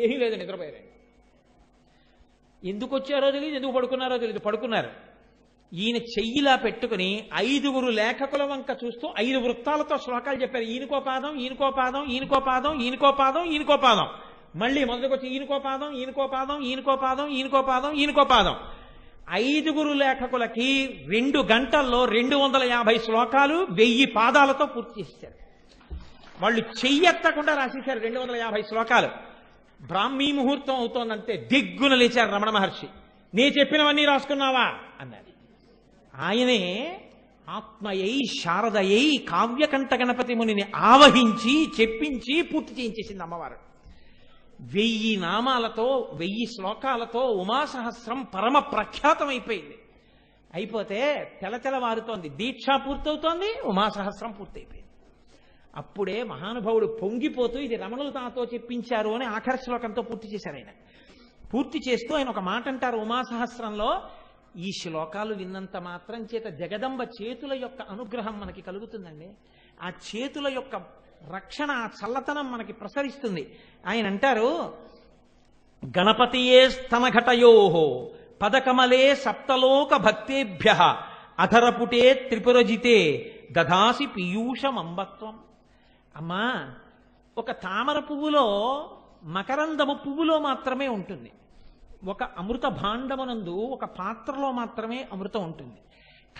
ఏమీ లేదు నిద్రపోయారు ఎందుకు వచ్చారో తెలియదు ఎందుకు పడుకున్నారో తెలియదు పడుకున్నారు. ఈయన చెయ్యిలా పెట్టుకుని ఐదుగురు లేఖకుల వంక చూస్తూ ఐదు వృత్తాలతో శ్లోకాలు చెప్పారు. ఈయనకో పాదం ఈయనకో పాదం ఈయనకో పాదం ఈయనకో పాదం ఈయనకో పాదం. మళ్ళీ మొదటికొచ్చి ఈయనకో పాదం ఈయనకో పాదం ఈయనకో పాదం ఈయనకో పాదం ఈయనకో పాదం. ఐదుగురు లేఖకులకి రెండు గంటల్లో రెండు వందల యాభై శ్లోకాలు వెయ్యి పాదాలతో పూర్తి చేశారు. వాళ్ళు చెయ్యెత్తకుండా రాసేశారు రెండు వందల యాభై శ్లోకాలు. బ్రాహ్మీ ముహూర్తం అవుతోందంటే దిగ్గున లేచారు రమణ మహర్షి. నీ చెప్పినవన్నీ రాసుకున్నావా? అన్నారు ఆయనే ఆత్మయై శారదయై కావ్యకంఠ గణపతి మునిని ఆవహించి చెప్పించి పూర్తి చేయించేసింది అమ్మవారు. వెయ్యి నామాలతో వెయ్యి శ్లోకాలతో ఉమాసహస్రం పరమ ప్రఖ్యాతమైపోయింది. అయిపోతే తెలతెలవారుతోంది దీక్ష పూర్తవుతోంది ఉమాసహస్రం పూర్తయిపోయింది. అప్పుడే మహానుభావుడు పొంగిపోతూ ఇది రమణులు తాతో చెప్పించారు అని ఆఖరి శ్లోకంతో పూర్తి చేశారు ఆయన. పూర్తి చేస్తూ ఆయన ఒక మాట అంటారు ఉమాసహస్రంలో ఈ శ్లోకాలు విన్నంత మాత్రం చేత జగదంబ చేతుల యొక్క అనుగ్రహం మనకి కలుగుతుందండి. ఆ చేతుల యొక్క రక్షణ చల్లతనం మనకి ప్రసరిస్తుంది. ఆయన అంటారు గణపతియే స్తనఘటయోహో పదకమలే సప్తలోక భక్తేభ్య అధరపుటే త్రిపురజితే దదాసి పీయూషమంబత్వం. అమ్మా ఒక తామర పువ్వులో మకరందము పువ్వులో మాత్రమే ఉంటుంది. ఒక అమృత భాండమునందు ఒక పాత్రలో మాత్రమే అమృతం ఉంటుంది.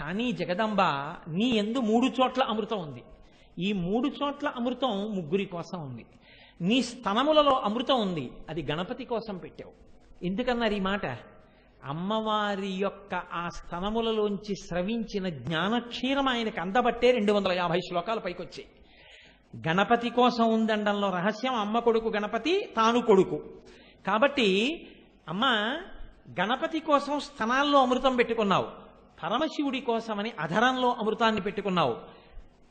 కానీ జగదంబ నీ ఎందు మూడు చోట్ల అమృతం ఉంది. ఈ మూడు చోట్ల అమృతం ముగ్గురి కోసం ఉంది. నీ స్తనములలో అమృతం ఉంది. అది గణపతి కోసం పెట్టావు. ఎందుకన్నారు ఈ మాట? అమ్మవారి యొక్క ఆ స్తనములలోంచి స్రవించిన జ్ఞానక్షీరం ఆయనకు అందబట్టే రెండు వందల యాభై శ్లోకాలు పైకొచ్చాయి. గణపతి కోసం ఉందండంలో రహస్యం అమ్మ కొడుకు గణపతి తాను కొడుకు. కాబట్టి అమ్మ గణపతి కోసం స్తనాల్లో అమృతం పెట్టుకున్నావు. పరమశివుడి కోసమని అధరంలో అమృతాన్ని పెట్టుకున్నావు.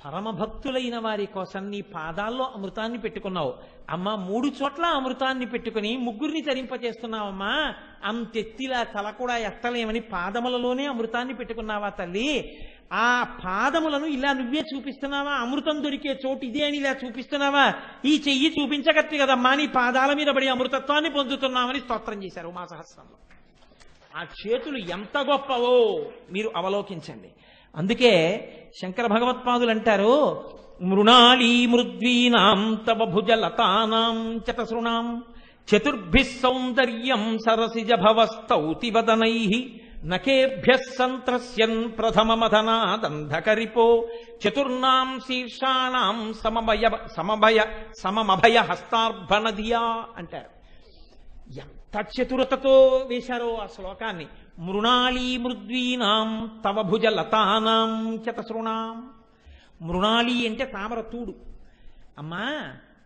పరమభక్తులైన వారి కోసం నీ పాదాల్లో అమృతాన్ని పెట్టుకున్నావు. అమ్మ మూడు చోట్ల అమృతాన్ని పెట్టుకుని ముగ్గురిని తరింపచేస్తున్నావమ్మా అంతెత్తిలా తల కూడా ఎత్తలేమని పాదములలోనే అమృతాన్ని పెట్టుకున్నావా తల్లి? ఆ పాదములను ఇలా నువ్వే చూపిస్తున్నావా? అమృతం దొరికే చోటు ఇదే అని ఇలా చూపిస్తున్నావా? ఈ చెయ్యి చూపించగట్టి కదమ్మా. నీ పాదాల మీద పడి అమృతత్వాన్ని పొందుతున్నామని స్తోత్రం చేశారు మా సహస్రంలో ఆ చేతులు ఎంత గొప్పవో మీరు అవలోకించండి. అందుకే శంకర భగవత్పాదులు అంటారు మృణాళీ మృద్వీనాం తవ భుజ లతానాం చతసృణాం చతుర్భిः సౌందర్యం సరసిజ భవస్తౌతివదనై నకేభ్య సంత్రస్యన్ ప్రథమమధనాదంధకరిపో చతుర్ణాం శీర్షాణం సమమయ సమభయ సమమభయ హస్తార్భనదియా అంటారు. చతురతతో వేశారో ఆ శ్లోకాన్ని. మృణాళీ మృద్వీనాం తవ భుజ లతానాం చతసృణాం మృణాళి అంటే తామర తూడు అమ్మా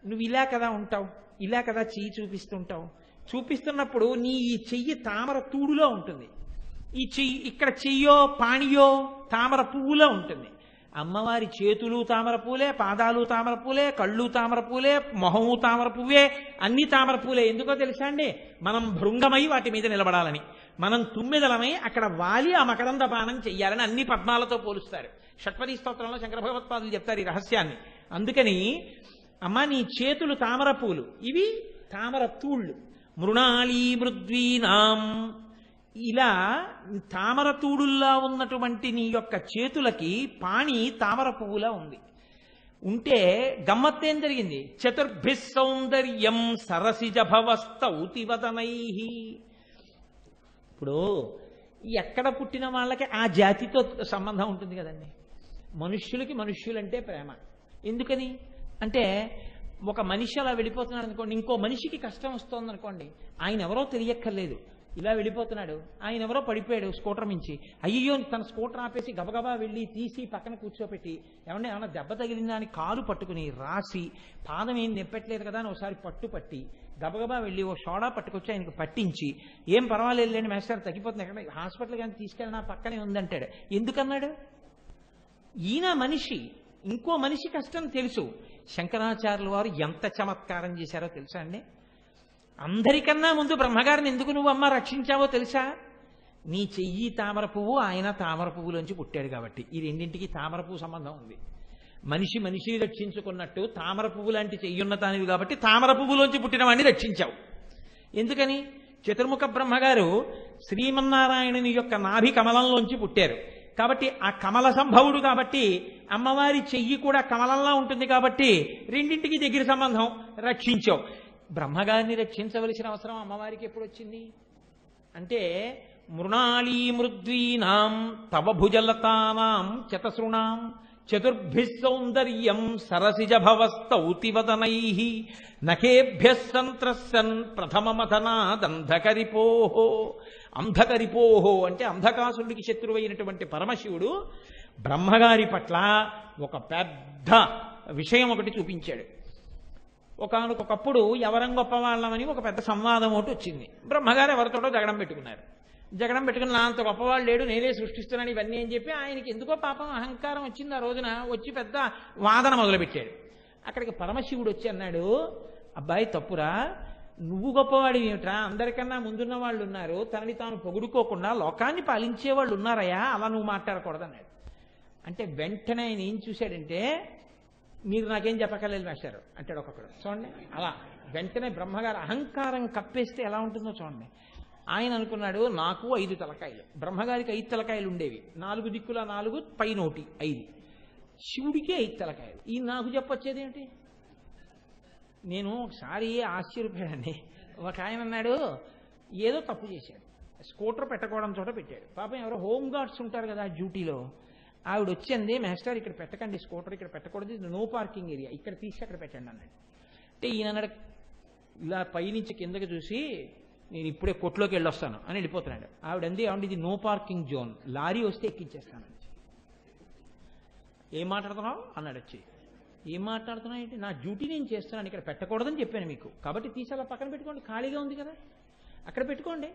నువ్వు ఇలా కదా ఉంటావు ఇలా కదా చెయ్యి చూపిస్తుంటావు. చూపిస్తున్నప్పుడు నీ ఈ చెయ్యి తామర తూడులో ఉంటుంది. ఈ చెయ్యి ఇక్కడ చెయ్యో పాణియో తామర పువ్వులో ఉంటుంది. అమ్మవారి చేతులు తామరపూలే పాదాలు తామరపూలే కళ్ళు తామరపూలే మొహము తామరపువ్వే అన్ని తామరపూలే ఎందుకో తెలుసా అండి? మనం భృంగమై వాటి మీద నిలబడాలని. మనం తుమ్మెదలమై అక్కడ వాలి ఆ మకరంద పానం చెయ్యాలని అన్ని పద్మాలతో పోలుస్తారు. షట్పది స్తోత్రంలో శంకర భగవత్పాదులు చెప్తారు ఈ రహస్యాన్ని. అందుకని అమ్మ నీ చేతులు తామరపూలు ఇవి తామర తూళ్ళు మృణాళీ మృద్వీనాం. ఇలా తామర తూడుల్లా ఉన్నటువంటి నీ యొక్క చేతులకి పాణి తామర పువ్వులా ఉంది. ఉంటే గమ్మత్తేం జరిగింది? చతుర్భి సౌందర్యం సరసిజ ఇప్పుడు ఎక్కడ పుట్టిన వాళ్ళకి ఆ జాతితో సంబంధం ఉంటుంది కదండి. మనుష్యులకి మనుష్యులంటే ప్రేమ. ఎందుకని? అంటే ఒక మనిషి అలా వెళ్ళిపోతున్నాడు అనుకోండి ఇంకో మనిషికి కష్టం వస్తుంది అనుకోండి ఆయన ఎవరో తెలియక్కర్లేదు. ఇలా వెళ్ళిపోతున్నాడు. ఆయన ఎవరో పడిపోయాడు స్కూటర్ మించి. అయ్యో తన స్కూటర్ ఆపేసి గబగబా వెళ్ళి తీసి పక్కన కూర్చోపెట్టి ఏమన్నా ఏమన్నా దెబ్బ తగిలిందా అని కాలు పట్టుకుని రాసి పాదం ఏం నెప్పట్లేదు కదా అని ఒకసారి పట్టు పట్టి గబగబా వెళ్ళి ఓ సోడా పట్టుకొచ్చి ఆయనకు పట్టించి ఏం పర్వాలేదు లేండి మేస్టర్ తగ్గిపోతుంది ఎక్కడ? హాస్పిటల్ కానీ తీసుకెళ్ళినా పక్కనే ఉందంటాడు. ఎందుకన్నాడు? ఈయన మనిషి ఇంకో మనిషి కష్టం తెలుసు. శంకరాచార్యుల వారు ఎంత చమత్కారం చేశారో తెలుసా అండి? అందరికన్నా ముందు బ్రహ్మగారిని ఎందుకు నువ్వు అమ్మ రక్షించావో తెలుసా? నీ చెయ్యి తామర పువ్వు ఆయన తామర పువ్వులోంచి పుట్టాడు కాబట్టి. ఈ రెండింటికి తామర పువ్వు సంబంధం ఉంది. మనిషి మనిషిని రక్షించుకున్నట్టు తామర పువ్వు లాంటి చెయ్యున్న తానివి కాబట్టి తామర పువ్వులోంచి పుట్టిన వాడిని రక్షించావు. ఎందుకని? చతుర్ముఖ బ్రహ్మగారు శ్రీమన్నారాయణుని యొక్క నాభి కమలంలోంచి పుట్టారు. కాబట్టి ఆ కమల సంభవుడు కాబట్టి అమ్మవారి చెయ్యి కూడా కమలంలా ఉంటుంది కాబట్టి రెండింటికి దగ్గర సంబంధం రక్షించావు. బ్రహ్మగారిని రక్షించవలసిన అవసరం అమ్మవారికి ఎప్పుడు వచ్చింది? అంటే మృణాళీ మృద్వీనాం తవ భుజలతానాం చతసృణాం చతుర్భి సౌందర్యం సరసిజ భవస్తౌతివదనై నఖేభ్య సంత్రస్సన్ ప్రథమమథనాదంధకరిపోహో అంధకరిపోహో అంటే అంధకాసుడికి శత్రువైనటువంటి పరమశివుడు బ్రహ్మగారి పట్ల ఒక పెద్ద విషయం ఒకటి చూపించాడు. ఒకనకొకప్పుడు ఎవరం గొప్పవాళ్ళమని ఒక పెద్ద సంవాదం ఒకటి వచ్చింది. బ్రహ్మగారు ఎవరితోటో జగడం పెట్టుకున్నారు. జగడం పెట్టుకుని నా అంత గొప్పవాళ్ళు లేడు నేనే సృష్టిస్తున్నాను ఇవన్నీ అని చెప్పి ఆయనకి ఎందుకో పాపం అహంకారం వచ్చింది ఆ రోజున వచ్చి పెద్ద వాదన మొదలుపెట్టాడు. అక్కడికి పరమశివుడు వచ్చి అన్నాడు అబ్బాయి తప్పురా నువ్వు గొప్పవాడి ఏమిట్రా? అందరికన్నా ముందున్న వాళ్ళు ఉన్నారు. తనని తాను పొగుడుకోకుండా లోకాన్ని పాలించే వాళ్ళు ఉన్నారయ్యా అలా నువ్వు మాట్లాడకూడదన్నాడు. అంటే వెంటనే ఆయన ఏం చూశాడంటే మీరు నాకేం చెప్పకలేదు మాస్టారు అంటాడు ఒక్కొక్కడు చూడండి అలా వెంటనే బ్రహ్మగారు అహంకారం కప్పేస్తే ఎలా ఉంటుందో చూడండి. ఆయన అనుకున్నాడు నాకు ఐదు తలకాయలు. బ్రహ్మగారికి ఐదు తలకాయలు ఉండేవి. నాలుగు దిక్కుల నాలుగు పైనోటి ఐదు. శివుడికి ఐదు తలకాయలు. ఈ నాకు చెప్పొచ్చేది ఏంటి? నేను ఒకసారి ఆశ్చర్యపోయానండి ఒక ఆయన అన్నాడు ఏదో తప్పు చేశాడు. స్కూటర్ పెట్టకోవడం చోట పెట్టాడు. పాపం ఎవరో హోమ్ గార్డ్స్ ఉంటారు కదా డ్యూటీలో. ఆవిడ వచ్చింది మాస్టర్ ఇక్కడ పెట్టకండి స్కూటర్ ఇక్కడ పెట్టకూడదు ఇది నో పార్కింగ్ ఏరియా ఇక్కడ తీసి అక్కడ పెట్టండి అన్నాడు. అంటే ఈయన అన్నాడు ఇలా పైనుంచి కిందకి చూసి నేను ఇప్పుడే కొట్లోకి వెళ్ళొస్తాను అని వెళ్ళిపోతున్నాడు. ఆవిడ అంది ఆవిడ ఇది నో పార్కింగ్ జోన్ లారీ వస్తే ఎక్కించేస్తాను ఏం మాట్లాడుతున్నావు? అన్నాడు వచ్చి ఏం మాట్లాడుతున్నావు ఏంటి? నా డ్యూటీ నేను చేస్తున్నాను ఇక్కడ పెట్టకూడదని చెప్పాను మీకు. కాబట్టి తీసి అలా పక్కన పెట్టుకోండి ఖాళీగా ఉంది కదా. అక్కడ పెట్టుకోండి.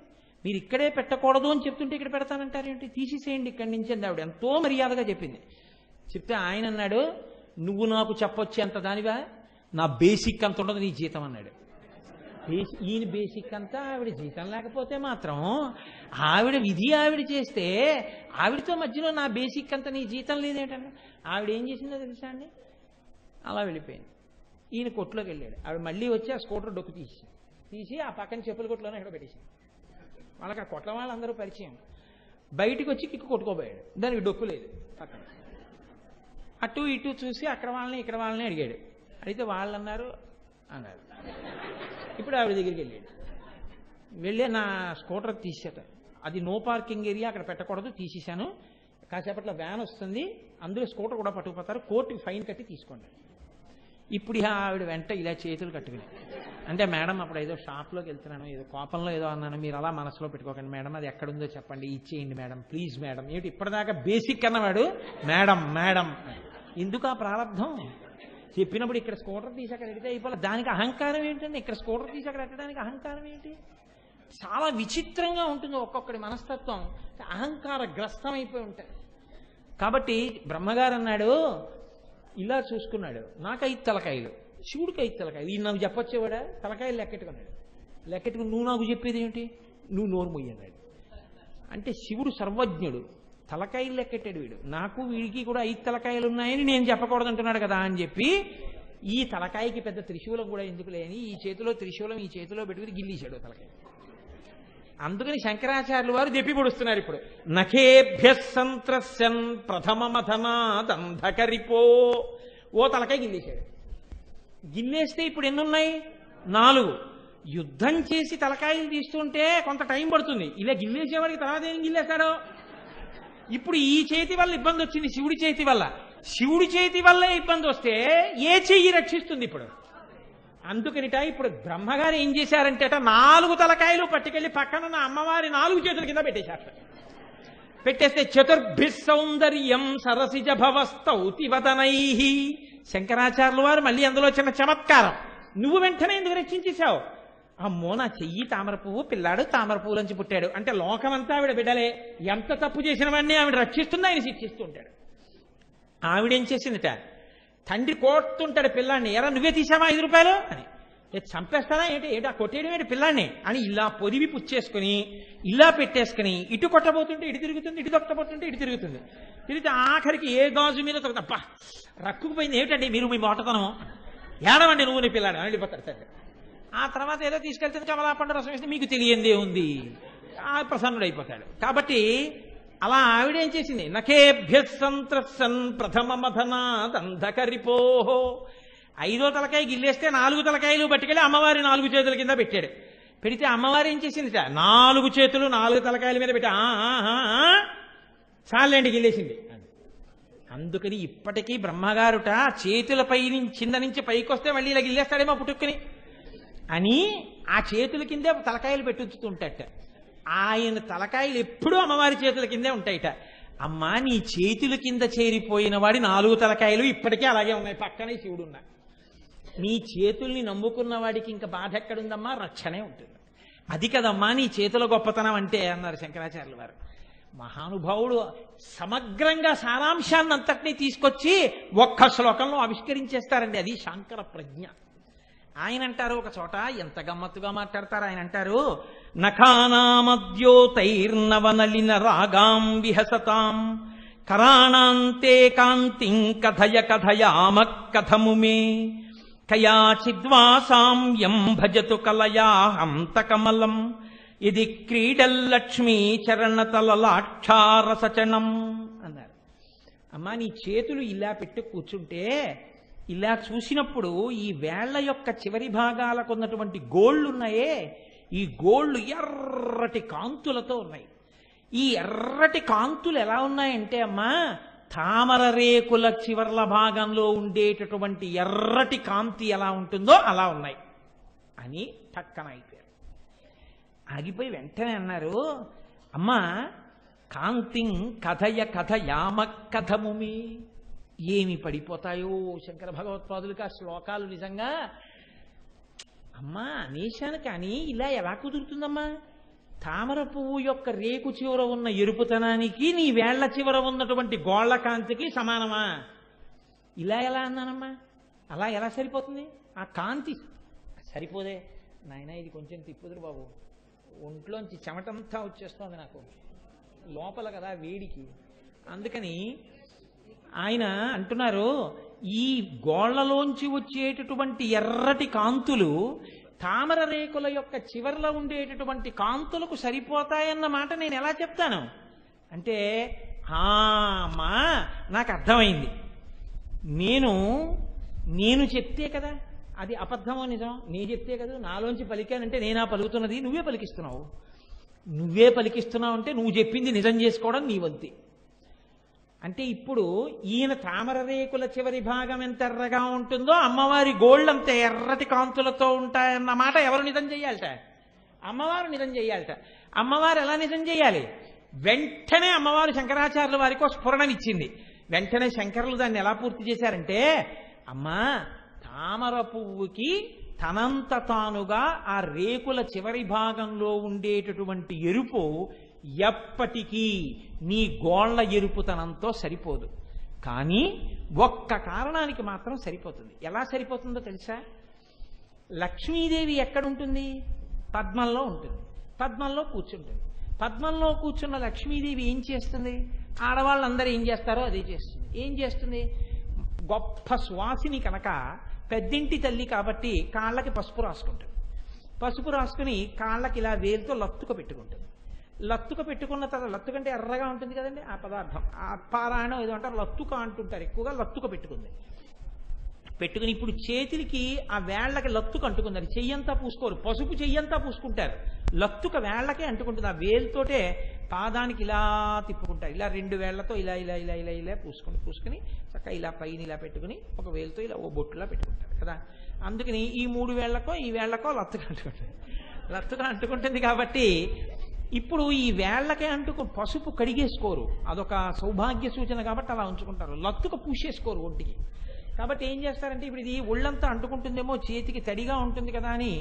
మీరు ఇక్కడే పెట్టకూడదు అని చెప్తుంటే ఇక్కడ పెడతానంటారేంటి తీసేసేయండి ఇక్కడి నుంచి అంది ఆవిడ. ఎంతో మర్యాదగా చెప్పింది. చెప్తే ఆయన అన్నాడు నువ్వు నాకు చెప్పొచ్చే అంత దానివా? నా బేసిక్ అంత ఉండదు నీ జీతం అన్నాడు. ఈయన బేసిక్ అంతా ఆవిడ జీతం లేకపోతే మాత్రం ఆవిడ విధి ఆవిడ చేస్తే ఆవిడతో మధ్యలో నా బేసిక్ అంతా నీ జీతం లేదేటండి? ఆవిడ ఏం చేసిందో తెలుసా అండి? అలా వెళ్ళిపోయింది. ఈయన కొట్టులోకి వెళ్ళాడు. ఆవిడ మళ్ళీ వచ్చి ఆ స్కూటర్ డొక్కు తీసి తీసి ఆ పక్కన చెప్పుల కొట్టులోనే ఇక్కడ పెట్టేసింది. వాళ్ళకి ఆ కొట్ల వాళ్ళందరూ పరిచయం. బయటికి వచ్చి కిక్కు కొట్టుకోబోయాడు. దానికి డొక్కు లేదు. పక్కన. అటు ఇటు చూసి అక్కడ వాళ్ళని ఇక్కడ వాళ్ళని అడిగాడు. అడిగితే వాళ్ళు అన్నారు. అన్నారు ఇప్పుడు ఆవిడ దగ్గరికి వెళ్ళాడు. వెళ్ళే నా స్కూటర్ తీసేట. అది నో పార్కింగ్ ఏరియా అక్కడ పెట్టకూడదు తీసేశాను. కాసేపట్లో వ్యాన్ వస్తుంది. అందులో స్కూటర్ కూడా పట్టుకుపోతారు. కోర్టుకి ఫైన్ కట్టి తీసుకోండి. ఇప్పుడు ఆవిడ వెంట ఇలా చేతులు కట్టుకుని. అంటే మేడం అప్పుడు ఏదో షాప్లోకి వెళ్తున్నాను ఏదో కోపంలో ఏదో అన్నాను మీరు అలా మనసులో పెట్టుకోకండి మేడం అది ఎక్కడుందో చెప్పండి ఇచ్చేయండి మేడం ప్లీజ్ మేడం. ఏమిటి ఇప్పటిదాకా బేసిక్ అన్నవాడు మేడం మేడం. ఎందుకు ఆ ప్రారంభం? చెప్పినప్పుడు ఇక్కడ స్కూటర్ తీసి అక్కడ ఎడితే అయిపోలే. దానికి అహంకారం ఏంటండి? ఇక్కడ స్కూటర్ తీసి అక్కడ ఎట్టడానికి అహంకారం ఏంటి? చాలా విచిత్రంగా ఉంటుంది ఒక్కొక్కడి మనస్తత్వం. అహంకార గ్రస్తం అయిపోయి ఉంటాయి. కాబట్టి బ్రహ్మగారు అన్నాడు ఇలా చూసుకున్నాడు నాకు ఐదు తలకాయలు. శివుడికి ఐదు తలకాయలు ఈయన నాకు చెప్పొచ్చేవాడా? తలకాయలు లెక్కెట్టుకున్నాడు. లెక్కెట్టుకుని నువ్వు నాకు చెప్పేది ఏంటి? నువ్వు నోరు మొయ్యన్నాడు అంటే శివుడు సర్వజ్ఞుడు. తలకాయలు లెక్కెట్టాడు వీడు. నాకు వీడికి కూడా ఐదు తలకాయలు ఉన్నాయని నేను చెప్పకూడదు అంటున్నాడు కదా అని చెప్పి ఈ తలకాయకి పెద్ద త్రిశూలం కూడా ఎందుకు లేని ఈ చేతిలో త్రిశూలం ఈ చేతిలో పెట్టుకుని గిల్లీశాడు తలకాయ. అందుకని శంకరాచార్యులు వారు దెప్పి పొడుస్తున్నారు ఇప్పుడు. నఖేభ్య సంత్రస్యన్ ప్రథమ మథనాదంధకరిపో. ఓ తలకాయ గిల్లీశాడు. గిల్లేస్తే ఇప్పుడు ఎన్ని ఉన్నాయి నాలుగు. యుద్ధం చేసి తలకాయలు తీస్తుంటే కొంత టైం పడుతుంది. ఇలా గిల్లేసేవాడికి తర్వాత ఏం గిల్లేస్తాడో ఇప్పుడు ఈ చేతి వల్ల ఇబ్బంది వచ్చింది శివుడి చేతి వల్ల. శివుడి చేతి వల్లే ఇబ్బంది వస్తే ఏ చెయ్యి రక్షిస్తుంది ఇప్పుడు? అందుకనిట ఇప్పుడు బ్రహ్మగారు ఏం చేశారంటే అట నాలుగు తలకాయలు పట్టుకెళ్ళి పక్కన అమ్మవారి నాలుగు చేతుల కింద పెట్టేశారు. పెట్టేస్తే చతుర్భి సౌందర్యం సరసిజ భవస్తౌతి వదనై శంకరాచార్యుల వారు మళ్ళీ అందులో చిన్న చమత్కారం. నువ్వు వెంటనే ఎందుకు రక్షించేశావు. అమ్మో నా చెయ్యి తామర పువ్వు పిల్లాడు తామర పువ్వులోంచి పుట్టాడు. అంటే లోకమంతా ఆవిడ బిడ్డలే. ఎంత తప్పు చేసిన వాడిని ఆవిడ రక్షిస్తుంది ఆయన శిక్షిస్తూ ఉంటాడు. ఆవిడేం చేసిందిట? తండ్రి కోస్తుంటాడు పిల్లాన్ని ఎరా నువ్వే తీసావా ఐదు రూపాయలు? అని. "ఏ, చంపేస్తానా? ఏంటి? ఏంటి ఆ కొట్టేయడం ఏంటి పిల్లాన్ని అని ఇలా పొదివి పుచ్చేసుకుని ఇలా పెట్టేసుకుని ఇటు కొట్టబోతుంటే ఇటు తిరుగుతుంది ఇటు దొక్కబోతుంటే ఇటు తిరుగుతుంది. తిరిగితే ఆఖరికి ఏ గాజు మీద తప్ప రక్కుపోయింది ఏమిటండి? మీరు మీ మోటతనం ఏడవండి నువ్వు నీ పిల్లాడు అని వెళ్ళిపోతాడు ఆ తర్వాత ఏదో తీసుకెళ్తే కమలాపండు రసం వేస్తే మీకు తెలియందే ఉంది. ఆ ప్రసన్నుడైపోతాడు కాబట్టి అలా ఆవిడేం చేసింది? నఖేభ్య సంత్రసన్ ప్రథమ మథనాదంధకరిపో ఐదో తలకాయ గిల్లేస్తే నాలుగు తలకాయలు పట్టుకెళ్ళి అమ్మవారి నాలుగు చేతుల కింద పెట్టాడు. పెడితే అమ్మవారు ఏం చేసింది నాలుగు చేతులు నాలుగు తలకాయల మీద పెట్టి. ఆ, చాలండి గిల్లేసింది. అందుకని ఇప్పటికీ బ్రహ్మగారుట చేతులపై నుంచి కింద నుంచి పైకి వస్తే మళ్ళీ ఇలా గిల్లేస్తాడేమో పుట్టుక్కుని. అని ఆ చేతుల కిందే తలకాయలు పెట్టుతుంటట ఆయన తలకాయలు ఎప్పుడూ అమ్మవారి చేతుల కిందే ఉంటాయిట. అమ్మా నీ చేతుల కింద చేరిపోయిన వాడి నాలుగు తలకాయలు ఇప్పటికే అలాగే ఉన్నాయి. పక్కనే శివుడు ఉన్నా నీ చేతుల్ని నమ్ముకున్న వాడికి ఇంకా బాధ ఎక్కడుందమ్మా రక్షణే ఉంటుంది. అది కదమ్మా నీ చేతుల గొప్పతనం అంటే అన్నారు శంకరాచార్యులు వారు. మహానుభావుడు సమగ్రంగా సారాంశాన్ని అంతటినీ తీసుకొచ్చి ఒక్క శ్లోకంలో ఆవిష్కరించేస్తారండి. అది శాంకర ప్రజ్ఞ. ఆయన అంటారు ఒక చోట ఎంత గమ్మత్తుగా మాట్లాడతారు ఆయన అంటారు నఖానామద్యోతైర్నవనలిన రాగాం విహసతాం కరాణాంతే కాంతిం కథయ కథయామ కథము మే కయాచిద్వాసాంయం భజతు కలయా హంతకమలం ఇది క్రీడల్లక్ష్మీ చరణతలలాక్షారసచనం అన్నారు. అమ్మా నీ చేతులు ఇలా పెట్టి కూర్చుంటే ఇలా చూసినప్పుడు ఈ వేళ్ళ యొక్క చివరి భాగాలకు ఉన్నటువంటి గోళ్ళు ఉన్నాయే ఈ గోళ్ళు ఎర్రటి కాంతులతో ఉన్నాయి. ఈ ఎర్రటి కాంతులు ఎలా ఉన్నాయంటే అమ్మా తామర రేకుల చివర్ల భాగంలో ఉండేటటువంటి ఎర్రటి కాంతి ఎలా ఉంటుందో అలా ఉన్నాయి. అని టక్కన ఆగిపోయి వెంటనే అన్నారు అమ్మా కాంతిం కథయ కథ యామ కథముమి ఏమి పడిపోతాయో శంకర భగవత్పాదులకు ఆ శ్లోకాలు నిజంగా? అమ్మా అనేశాను కానీ ఇలా ఎలా కుదురుతుందమ్మా? తామర పువ్వు యొక్క రేకు చివర ఉన్న ఎరుపుతనానికి నీ వేళ్ళ చివర ఉన్నటువంటి గోళ్ళ కాంతికి సమానమా? ఇలా ఎలా అన్నానమ్మా? అలా ఎలా సరిపోతుంది? ఆ కాంతి సరిపోదే. నాయన ఇది కొంచెం తిప్పుదురు బాబు. ఒంట్లోంచి చెమటంతా వచ్చేస్తోంది నాకు. లోపల కదా వేడికి. అందుకని ఆయన అంటున్నారు ఈ గోళ్ళలోంచి వచ్చేటటువంటి ఎర్రటి కాంతులు తామర రేకుల యొక్క చివర్లో ఉండేటటువంటి కాంతులకు సరిపోతాయన్న మాట నేను ఎలా చెప్తాను? అంటే "ఆ, అమ్మా నాకు అర్థమైంది. నేను నేను చెప్తే కదా అది అబద్ధమో నిజం నీ చెప్తే కదా నాలోంచి పలికానంటే నేనా పలుకుతున్నది నువ్వే పలికిస్తున్నావు. నువ్వే పలికిస్తున్నావు అంటే నువ్వు చెప్పింది నిజం చేసుకోవడం నీ వంతి. అంటే ఇప్పుడు ఈయన తామర రేకుల చివరి భాగం ఎంత ఎర్రగా ఉంటుందో అమ్మవారి గోల్డ్ అంత ఎర్రటి కాంతులతో ఉంటాయన్న మాట ఎవరు నిజం చేయాలట అమ్మవారు నిజం చేయాలట అమ్మవారు ఎలా నిజం చేయాలి వెంటనే అమ్మవారు శంకరాచార్యుల వారికి ఒక స్ఫురణమిచ్చింది. వెంటనే శంకరులు దాన్ని ఎలా పూర్తి చేశారంటే అమ్మా తామర పువ్వుకి తనంత తానుగా ఆ రేకుల చివరి భాగంలో ఉండేటటువంటి ఎరుపు ఎప్పటికీ నీ గోళ్ళ ఎరుపుతనంతో సరిపోదు. కానీ ఒక్క కారణానికి మాత్రం సరిపోతుంది. ఎలా సరిపోతుందో తెలుసా? లక్ష్మీదేవి ఎక్కడుంటుంది? పద్మంలో ఉంటుంది. పద్మంలో కూర్చుంటుంది. పద్మంలో కూర్చున్న లక్ష్మీదేవి ఏం చేస్తుంది? ఆడవాళ్ళందరూ ఏం చేస్తారో అదే చేస్తుంది. ఏం చేస్తుంది? గొప్ప సువాసిని కనుక పెద్దింటి తల్లి కాబట్టి కాళ్ళకి పసుపు రాసుకుంటుంది. పసుపు రాసుకుని కాళ్ళకి ఇలా వేలుతో లత్తుక పెట్టుకుంటుంది. లత్తుక పెట్టుకున్న తర్వాత లత్తుక అంటే ఎర్రగా ఉంటుంది కదండి ఆ పదార్థం. ఆ పారాయణం ఏదో అంటారు లత్తుక అంటుంటారు. ఎక్కువగా లత్తుక పెట్టుకుంది. పెట్టుకుని ఇప్పుడు చేతులకి ఆ వేళ్ళకి లత్తుకు అంటుకున్నారు. చెయ్యంతా పూసుకోరు. పసుపు చెయ్యంతా పూసుకుంటారు. లత్తుక వేళ్ళకే అంటుకుంటుంది. ఆ వేలుతోటే పాదానికి ఇలా తిప్పుకుంటారు. ఇలా రెండు వేళ్ళతో ఇలా ఇలా ఇలా ఇలా ఇలా పూసుకుని పూసుకుని చక్కగా ఇలా పైన ఇలా పెట్టుకుని ఒక వేలుతో ఇలా ఓ బొట్టులా పెట్టుకుంటారు కదా. అందుకని ఈ మూడు వేళ్ళకో ఈ వేళ్ళకో లత్తుక అంటుకుంటుంది. లత్తుక అంటుకుంటుంది కాబట్టి ఇప్పుడు ఈ వేళ్ళకే అంటుకు పసుపు కడిగేసుకోరు. అదొక సౌభాగ్య సూచన కాబట్టి అలా ఉంచుకుంటారు. లత్తుక పూసేసుకోరు ఒంటికి. కాబట్టి ఏం చేస్తారంటే ఇప్పుడు ఇది ఒళ్ళంతా అంటుకుంటుందేమో చేతికి తడిగా ఉంటుంది కదా అని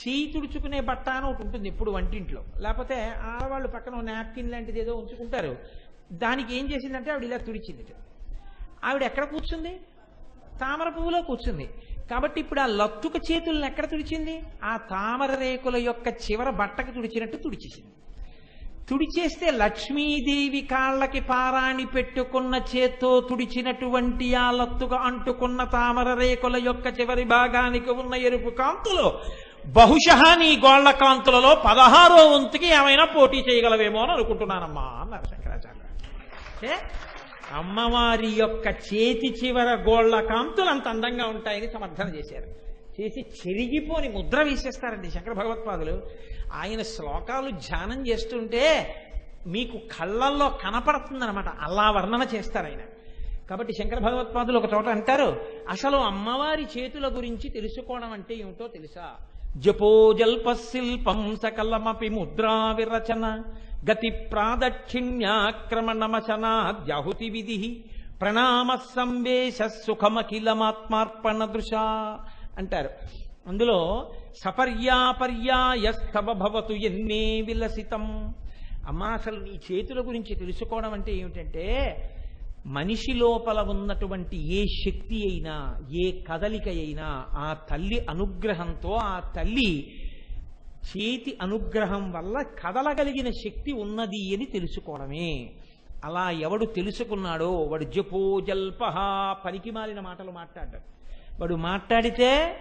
చేయి తుడుచుకునే బట్ట అని ఒకటి ఉంటుంది ఇప్పుడు వంటింట్లో. లేకపోతే ఆడవాళ్ళు పక్కన నాప్కిన్ లాంటిది ఏదో ఉంచుకుంటారు. దానికి ఏం చేసిందంటే ఆవిడ ఇలా తుడిచింది. ఆవిడ ఎక్కడ కూర్చుంది? తామర పువ్వులో కూర్చుంది. కాబట్టి ఇప్పుడు ఆ లత్తుక చేతులను ఎక్కడ తుడిచింది? ఆ తామర రేకుల యొక్క చివర బట్టకు తుడిచినట్టు తుడిచేసింది. తుడిచేస్తే లక్ష్మీదేవి కాళ్ళకి పారాణి పెట్టుకున్న చేత్తో తుడిచినటువంటి ఆ లత్తుగా అంటుకున్న తామర రేకుల యొక్క చివరి భాగానికి ఉన్న ఎరుపు కాంతులు. బహుశా నీ గోళ్ళ కాంతులలో పదహారో వంతుకి ఏమైనా పోటీ చేయగలవేమో అని అనుకుంటున్నానమ్మా అన్నారు శంకరాచార్య. అమ్మవారి యొక్క చేతి చివర గోళ్ళ కాంతులు అంత అందంగా ఉంటాయని సమర్థన చేశారు. చేసి చెరిగిపోని ముద్ర వేసేస్తారండి శంకర భగవత్పాదులు. ఆయన శ్లోకాలు ధ్యానం చేస్తుంటే మీకు కళ్ళల్లో కనపడుతుందన్నమాట. అలా వర్ణన చేస్తారు ఆయన. కాబట్టి శంకర భగవత్పాదులు ఒక చోట అంటారు అసలు అమ్మవారి చేతుల గురించి తెలుసుకోవడం అంటే ఏమిటో తెలుసా? జపోజల్ప శిల్పం సకలమపి ముద్రా విరచన గతి ప్రాదక్షిణ్యాక్రమణమశనాద్యాహుతి విధి ప్రణామ సంవేశ సుఖమఖిలమాత్మార్పణ దృశ అంటారు. అందులో సపర్యాపర్యాయస్తవభవతు ఎన్నే విలసితం. అమ్మా అసలు నీ చేతుల గురించి తెలుసుకోవడం అంటే ఏమిటంటే మనిషి లోపల ఉన్నటువంటి ఏ శక్తి అయినా ఏ కదలిక అయినా ఆ తల్లి అనుగ్రహంతో ఆ తల్లి చేతి అనుగ్రహం వల్ల కదలగలిగిన శక్తి ఉన్నది అని తెలుసుకోవడమే. అలా ఎవడు తెలుసుకున్నాడో వాడు జపో జల్పహ పనికి మాలిన మాటలు మాట్లాడ్డాడు వాడు మాట్లాడితే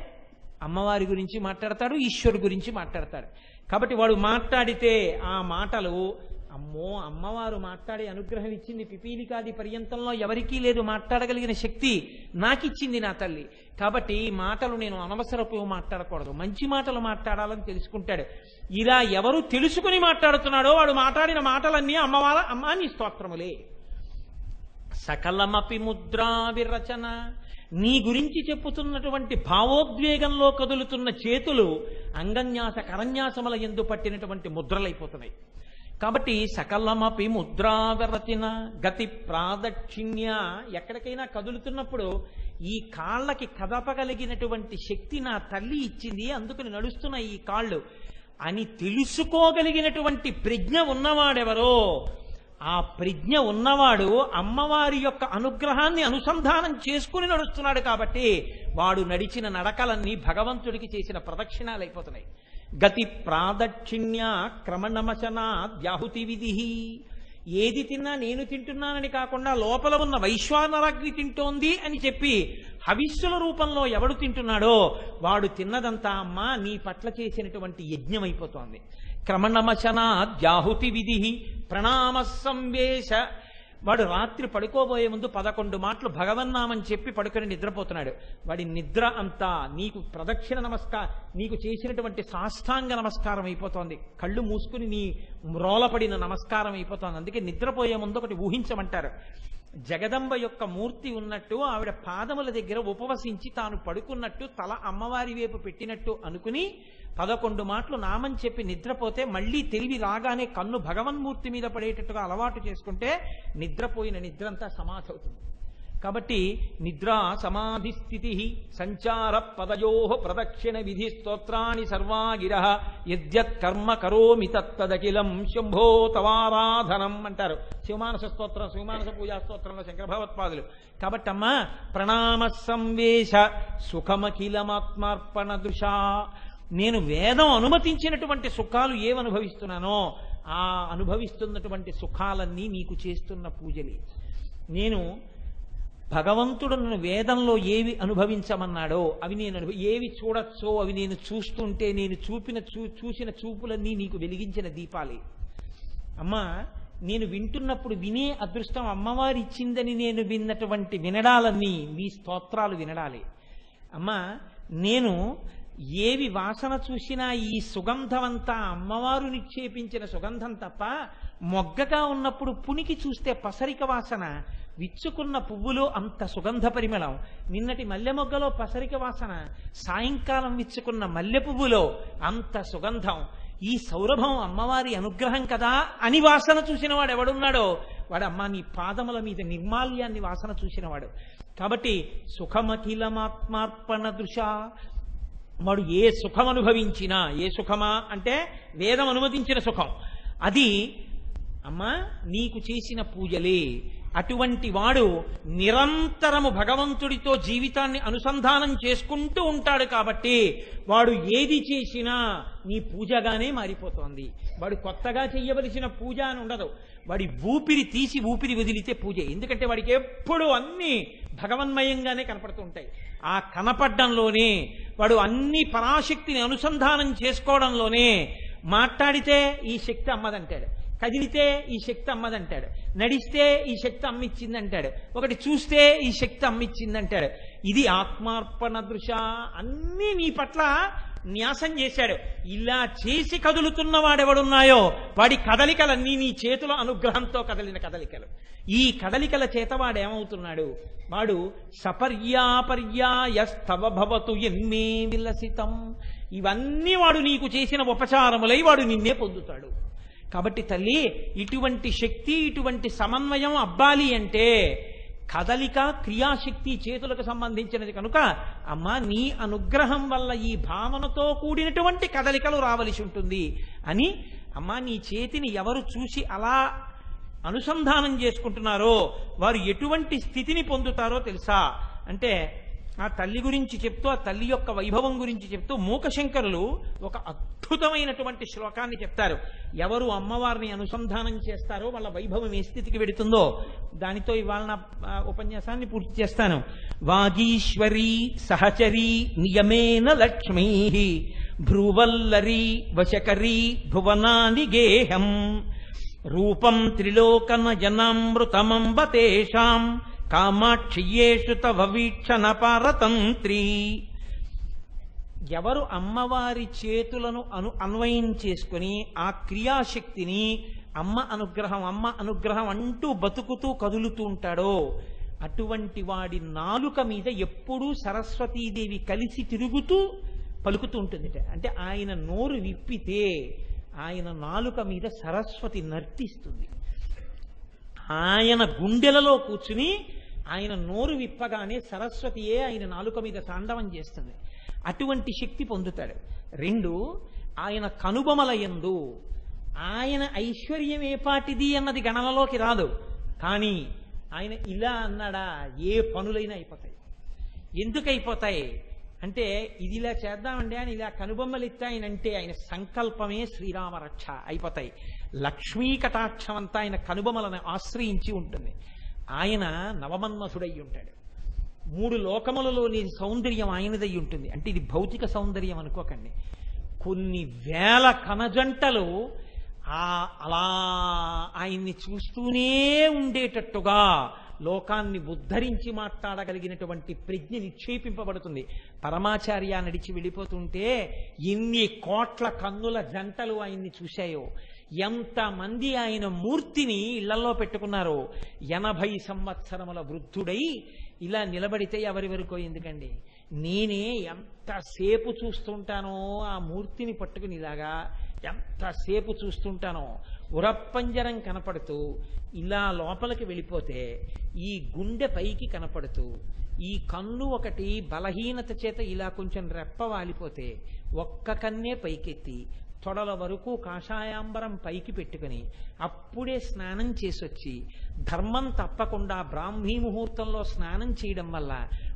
అమ్మవారి గురించి మాట్లాడతాడు ఈశ్వరు గురించి మాట్లాడతాడు. కాబట్టి వాడు మాట్లాడితే ఆ మాటలు అమ్మో అమ్మవారు మాట్లాడే అనుగ్రహం ఇచ్చింది పిపీలికాది పర్యంతంలో ఎవరికీ లేదు మాట్లాడగలిగిన శక్తి నాకిచ్చింది నా తల్లి. కాబట్టి ఈ మాటలు నేను అనవసరపు మాట్లాడకూడదు. మంచి మాటలు మాట్లాడాలని తెలుసుకుంటాడు. ఇలా ఎవరు తెలుసుకుని మాట్లాడుతున్నాడో వాడు మాట్లాడిన మాటలన్నీ అమ్మవార అమ్మా నీ స్తోత్రములే. సకలమపి ముద్రా విరచన నీ గురించి చెప్పుతున్నటువంటి భావోద్వేగంలో కదులుతున్న చేతులు అంగన్యాస కరన్యాసముల ఎందు పట్టినటువంటి ముద్రలైపోతున్నాయి. కాబట్టి సకలమపి ముద్రా గతి ప్రాదక్షిణ్య ఎక్కడికైనా కదులుతున్నప్పుడు ఈ కాళ్ళకి కదపగలిగినటువంటి శక్తి నా తల్లి ఇచ్చింది అందుకని నడుస్తున్న ఈ కాళ్ళు. అని తెలుసుకోగలిగినటువంటి ప్రజ్ఞ ఉన్నవాడెవరో ఆ ప్రజ్ఞ ఉన్నవాడు అమ్మవారి యొక్క అనుగ్రహాన్ని అనుసంధానం చేసుకుని నడుస్తున్నాడు కాబట్టి వాడు నడిచిన నడకలన్నీ భగవంతుడికి చేసిన ప్రదక్షిణాలైపోతున్నాయి గతి ప్రాదక్షిణ్య క్రమణమశన ద్యాహుతి విధి. ఏది తిన్నా నేను తింటున్నానని కాకుండా లోపల ఉన్న వైశ్వానరాగ్ని తింటోంది అని చెప్పి హవిష్యుల రూపంలో ఎవడు తింటున్నాడో వాడు తిన్నదంతా అమ్మా నీ పట్ల చేసినటువంటి యజ్ఞం అయిపోతోంది క్రమణమశనాద్యాహుతి విధి ప్రణామ సంవేశ వాడు రాత్రి పడుకోబోయే ముందు పదకొండు మాటలు భగవన్నామని చెప్పి పడుకొని నిద్రపోతున్నాడు. వాడి నిద్ర అంతా నీకు ప్రదక్షిణ నమస్కారం నీకు చేసినటువంటి సాష్టాంగ నమస్కారం అయిపోతోంది. కళ్ళు మూసుకుని నీ మ్రోలపడిన నమస్కారం అయిపోతోంది. అందుకే నిద్రపోయే ముందు ఒకటి ఊహించమంటారు. జగదంబ యొక్క మూర్తి ఉన్నట్టు ఆవిడ పాదముల దగ్గర ఉపవసించి తాను పడుకున్నట్టు తల అమ్మవారి వైపు పెట్టినట్టు అనుకుని పదకొండు మాటలు నామని చెప్పి నిద్రపోతే మళ్ళీ తెలివి రాగానే కన్ను భగవన్మూర్తి మీద పడేటట్టుగా అలవాటు చేసుకుంటే నిద్రపోయిన నిద్రంతా సమాధి అవుతుంది కాబట్టి నిద్ర సమాధి స్థితి సంచార పదయో ప్రదక్షిణ విధి స్తోత్రాన్ని సర్వాగిర యద్యత్ కర్మ కరోమి తత్తదఖిలం శంభో తవారాధనం అంటారు. శివమానస స్తోత్రం శివమానస పూజా స్తోత్రంలో శంకరభగవత్పాదులు. కాబట్టి అమ్మ ప్రణామ సంవేశ సుఖమఖిలమాత్మార్పణ దృశా నేను వేదం అనుమతించినటువంటి సుఖాలు ఏవి అనుభవిస్తున్నానో ఆ అనుభవిస్తున్నటువంటి సుఖాలన్నీ నీకు చేస్తున్న పూజలే. నేను భగవంతుడు నన్ను వేదంలో ఏవి అనుభవించమన్నాడో అవి నేను అనుభవి ఏవి చూడొచ్చో అవి నేను చూస్తుంటే నేను చూపిన చూ చూసిన చూపులన్నీ నీకు వెలిగించిన దీపాలే. అమ్మా నేను వింటున్నప్పుడు వినే అదృష్టం అమ్మవారి ఇచ్చిందని నేను విన్నటువంటి వినడాలన్నీ మీ స్తోత్రాలు వినడాలి. అమ్మా నేను ఏవి వాసన చూసినా ఈ సుగంధమంతా అమ్మవారు నిక్షేపించిన సుగంధం తప్ప మొగ్గగా ఉన్నప్పుడు పునికి చూస్తే పసరిక వాసన విచ్చుకున్న పువ్వులో అంత సుగంధ పరిమళం. నిన్నటి మల్లె మొగ్గలో పసరిక వాసన సాయంకాలం విచ్చుకున్న మల్లె పువ్వులో అంత సుగంధం. ఈ సౌరభం అమ్మవారి అనుగ్రహం కదా అని వాసన చూసిన వాడు ఎవడున్నాడో? వాడు అమ్మ నీ పాదముల మీద నిర్మాల్యాన్ని వాసన చూసినవాడు కాబట్టి సుఖమఖిలమాత్మార్పణ దృశ వాడు ఏ సుఖం అనుభవించినా ఏ సుఖమా అంటే వేదం అనుమతించిన సుఖం. అది అమ్మా నీకు చేసిన పూజలే. అటువంటి వాడు నిరంతరము భగవంతుడితో జీవితాన్ని అనుసంధానం చేసుకుంటూ ఉంటాడు కాబట్టి వాడు ఏది చేసినా నీ పూజగానే మారిపోతోంది. వాడు కొత్తగా చేయవలసిన పూజ అని ఉండదు. వాడి ఊపిరి తీసి ఊపిరి వదిలితే పూజ. ఎందుకంటే వాడికి ఎప్పుడూ అన్ని భగవన్మయంగానే కనపడుతూ ఉంటాయి. ఆ కనపడ్డంలోనే వాడు అన్ని పరాశక్తిని అనుసంధానం చేసుకోవడంలోనే మాట్లాడితే ఈ శక్తి అమ్మదంటాడు. కదిలితే ఈ శక్తి అమ్మదంటాడు. నడిస్తే ఈ శక్తి అమ్మిచ్చిందంటాడు. ఒకటి చూస్తే ఈ శక్తి అమ్మిచ్చిందంటాడు. ఇది ఆత్మార్పణ దృశ. అన్నీ నీ పట్ల న్యాసం చేశాడు. ఇలా చేసి కదులుతున్న వాడెవడున్నాయో వాడి కదలికలన్నీ నీ చేతుల అనుగ్రహంతో కదలిన కదలికలు. ఈ కదలికల చేత వాడేమవుతున్నాడు? వాడు సపర్యాపర్యాయస్తవ భవతు ఎన్మే విలసితం. ఇవన్నీ వాడు నీకు చేసిన ఉపచారములై వాడు నిన్నే పొందుతాడు. కాబట్టి తల్లి ఇటువంటి శక్తి ఇటువంటి సమన్వయం అబ్బాలి అంటే కదలిక క్రియాశక్తి చేతులకు సంబంధించినది కనుక అమ్మా నీ అనుగ్రహం వల్ల ఈ భావనతో కూడినటువంటి కదలికలు రావలసి ఉంటుంది అని అమ్మా నీ చేతిని ఎవరు చూసి అలా అనుసంధానం చేసుకుంటున్నారో వారు ఎటువంటి స్థితిని పొందుతారో తెలుసా? అంటే ఆ తల్లి గురించి చెప్తూ ఆ తల్లి యొక్క వైభవం గురించి చెప్తూ మూకశంకరులు ఒక అద్భుతమైనటువంటి శ్లోకాన్ని చెప్తారు. ఎవరు అమ్మవారిని అనుసంధానం చేస్తారో వాళ్ళ వైభవం ఏ స్థితికి వెడుతుందో దానితో ఇవాళ నా ఉపన్యాసాన్ని పూర్తి చేస్తాను. వాగీశ్వరీ సహచరీ నియమేన లక్ష్మీ భ్రూవల్లరి వశకరీ భువనాని గేహం రూపం త్రిలోకనయనామృతమంబ తేషాం కామాక్షియేషు తవ వీక్షణ ఎవరు అమ్మవారి చేతులను అను అన్వయం చేసుకుని ఆ క్రియాశక్తిని అమ్మ అనుగ్రహం అమ్మ అనుగ్రహం అంటూ బతుకుతూ కదులుతూ ఉంటాడో అటువంటి వాడి నాలుక మీద ఎప్పుడూ సరస్వతీదేవి కలిసి తిరుగుతూ పలుకుతూ ఉంటుందిట. అంటే ఆయన నోరు విప్పితే ఆయన నాలుక మీద సరస్వతి నర్తిస్తుంది. ఆయన గుండెలలో కూర్చుని ఆయన నోరు విప్పగానే సరస్వతియే ఆయన నాలుక మీద తాండవం చేస్తుంది. అటువంటి శక్తి పొందుతాడు. రెండు ఆయన కనుబొమలయందు ఆయన ఐశ్వర్యం ఏ పాటిది అన్నది గణనలోకి రాదు. కానీ ఆయన ఇలా అన్నాడా ఏ పనులైనా అయిపోతాయి. ఎందుకు అయిపోతాయి అంటే ఇది ఇలా చేద్దామండి అని ఇలా కనుబొమ్మలిత్తాయనంటే ఆయన సంకల్పమే శ్రీరామ రక్ష అయిపోతాయి. లక్ష్మీ కటాక్షం అంతా ఆయన కనుబొమ్మలను ఆశ్రయించి ఉంటుంది. ఆయన నవమన్మసుడై ఉంటాడు. మూడు లోకములలో లేని సౌందర్యం ఆయనదై ఉంటుంది. అంటే ఇది భౌతిక సౌందర్యం అనుకోకండి. కొన్ని వేల కనజంటలు ఆ అలా ఆయన్ని చూస్తూనే ఉండేటట్టుగా లోకాన్ని ఉద్ధరించి మాట్లాడగలిగినటువంటి ప్రజ్ఞ నిక్షేపింపబడుతుంది. పరమాచార్య నడిచి వెళ్ళిపోతుంటే ఎన్ని కోట్ల కన్నుల జంటలు ఆయన్ని చూశాయో. ఎంతమంది ఆయన మూర్తిని ఇళ్ళలో పెట్టుకున్నారో ఎనభై సంవత్సరముల వృద్ధుడై ఇలా నిలబడితే ఎవరి వరకు ఎందుకండి? నేనే ఎంతసేపు చూస్తుంటానో ఆ మూర్తిని పట్టుకుని ఇలాగా ఎంతసేపు చూస్తుంటానో ఉరప్పంజరం కనపడుతూ ఇలా లోపలికి వెళ్ళిపోతే ఈ గుండె పైకి కనపడుతూ ఈ కన్ను ఒకటి బలహీనత చేత ఇలా కొంచెం రెప్ప వాలిపోతే ఒక్క కన్నే పైకెత్తి తొడల వరకు కాషాయాంబరం పైకి పెట్టుకుని అప్పుడే స్నానం చేసొచ్చి ధర్మం తప్పకుండా బ్రాహ్మీ ముహూర్తంలో స్నానం చేయడం వల్ల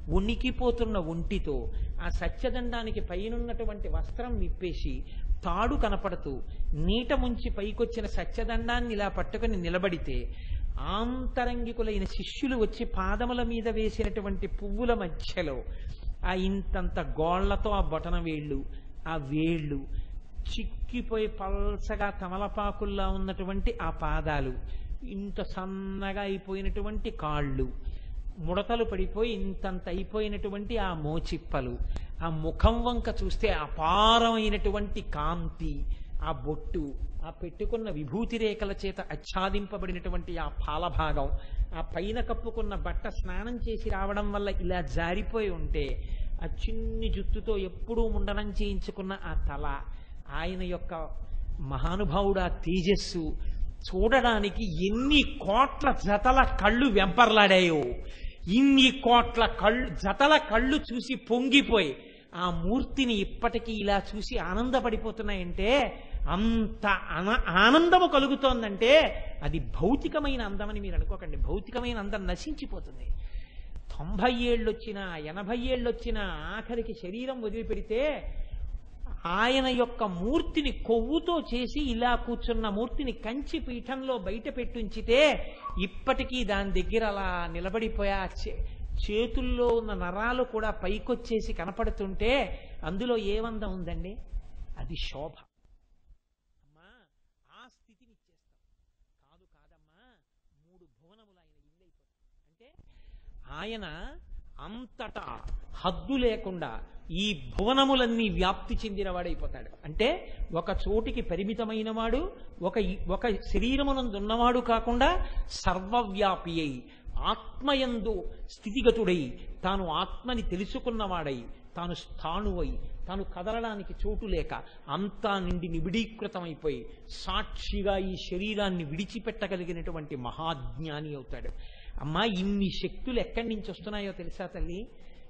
ఉనికిపోతున్న ఒంటితో ఆ సత్యదండానికి పైనున్నటువంటి వస్త్రం విప్పేసి తాడు కనపడుతూ నీట ముంచి పైకొచ్చిన సత్యదండాన్ని ఇలా పట్టుకుని నిలబడితే ఆంతరంగికులైన శిష్యులు వచ్చి పాదముల మీద వేసినటువంటి పువ్వుల మధ్యలో ఆ ఇంతంత గోళ్ళతో ఆ బొటన వేళ్ళు ఆ వేళ్ళు చిక్కిపోయి పల్సగా తమలపాకుల్లా ఉన్నటువంటి ఆ పాదాలు ఇంత సన్నగా అయిపోయినటువంటి కాళ్ళు ముడతలు పడిపోయి ఇంతంత అయిపోయినటువంటి ఆ మోచిప్పలు ఆ ముఖం వంక చూస్తే అపారమైనటువంటి కాంతి ఆ బొట్టు ఆ పెట్టుకున్న విభూతి రేఖల చేత ఆచ్ఛాదింపబడినటువంటి ఆ పాలభాగం ఆ పైన కప్పుకున్న బట్ట స్నానం చేసి రావడం వల్ల ఇలా జారిపోయి ఉంటే ఆ చిన్ని జుత్తుతో ఎప్పుడూ ముండనం చేయించుకున్న ఆ తల ఆయన యొక్క మహానుభావుడు ఆ తేజస్సు చూడడానికి ఎన్ని కోట్ల జతల కళ్ళు వెంపర్లాడాయో ఇన్ని కోట్ల కళ్ళు జతల కళ్ళు చూసి పొంగిపోయి ఆ మూర్తిని ఇప్పటికీ ఇలా చూసి ఆనందపడిపోతున్నాయంటే అంత అన ఆనందము కలుగుతోందంటే అది భౌతికమైన అందమని మీరు అనుకోకండి. భౌతికమైన అందం నశించిపోతుంది. తొంభై ఏళ్ళు వచ్చినా ఎనభై ఏళ్ళు వచ్చినా ఆఖరికి శరీరం వదిలిపెడితే ఆయన యొక్క మూర్తిని కొవ్వుతో చేసి ఇలా కూర్చున్న మూర్తిని కంచి పీఠంలో బయట పెట్టుంచితే ఇప్పటికీ దాని దగ్గర అలా నిలబడిపోయా. చే- చేతుల్లో ఉన్న నరాలు కూడా పైకొచ్చేసి కనపడుతుంటే అందులో ఏమందం ఉందండి? అది శోభ. అమ్మా ఆ స్థితిని ఇచ్చేస్తాం. కాదు కాదమ్మా మూడు భువనములు ఆయన ఇల్లైపోతాయి. అంటే ఆయన అంతటా హద్దు లేకుండా ఈ భువనములన్నీ వ్యాప్తి చెందినవాడైపోతాడు. అంటే ఒక చోటికి పరిమితమైన వాడు ఒక ఒక శరీరమునందున్నవాడు కాకుండా సర్వవ్యాపి అయి ఆత్మయందు స్థితిగతుడై తాను ఆత్మని తెలుసుకున్నవాడై తాను స్థాణువై తాను కదలడానికి చోటు లేక అంతా నిండి నిబిడీకృతమైపోయి సాక్షిగా ఈ శరీరాన్ని విడిచిపెట్టగలిగినటువంటి మహాజ్ఞాని అవుతాడు. అమ్మా ఇన్ని శక్తులు ఎక్కడి నుంచి వస్తున్నాయో తెలుసా తల్లి?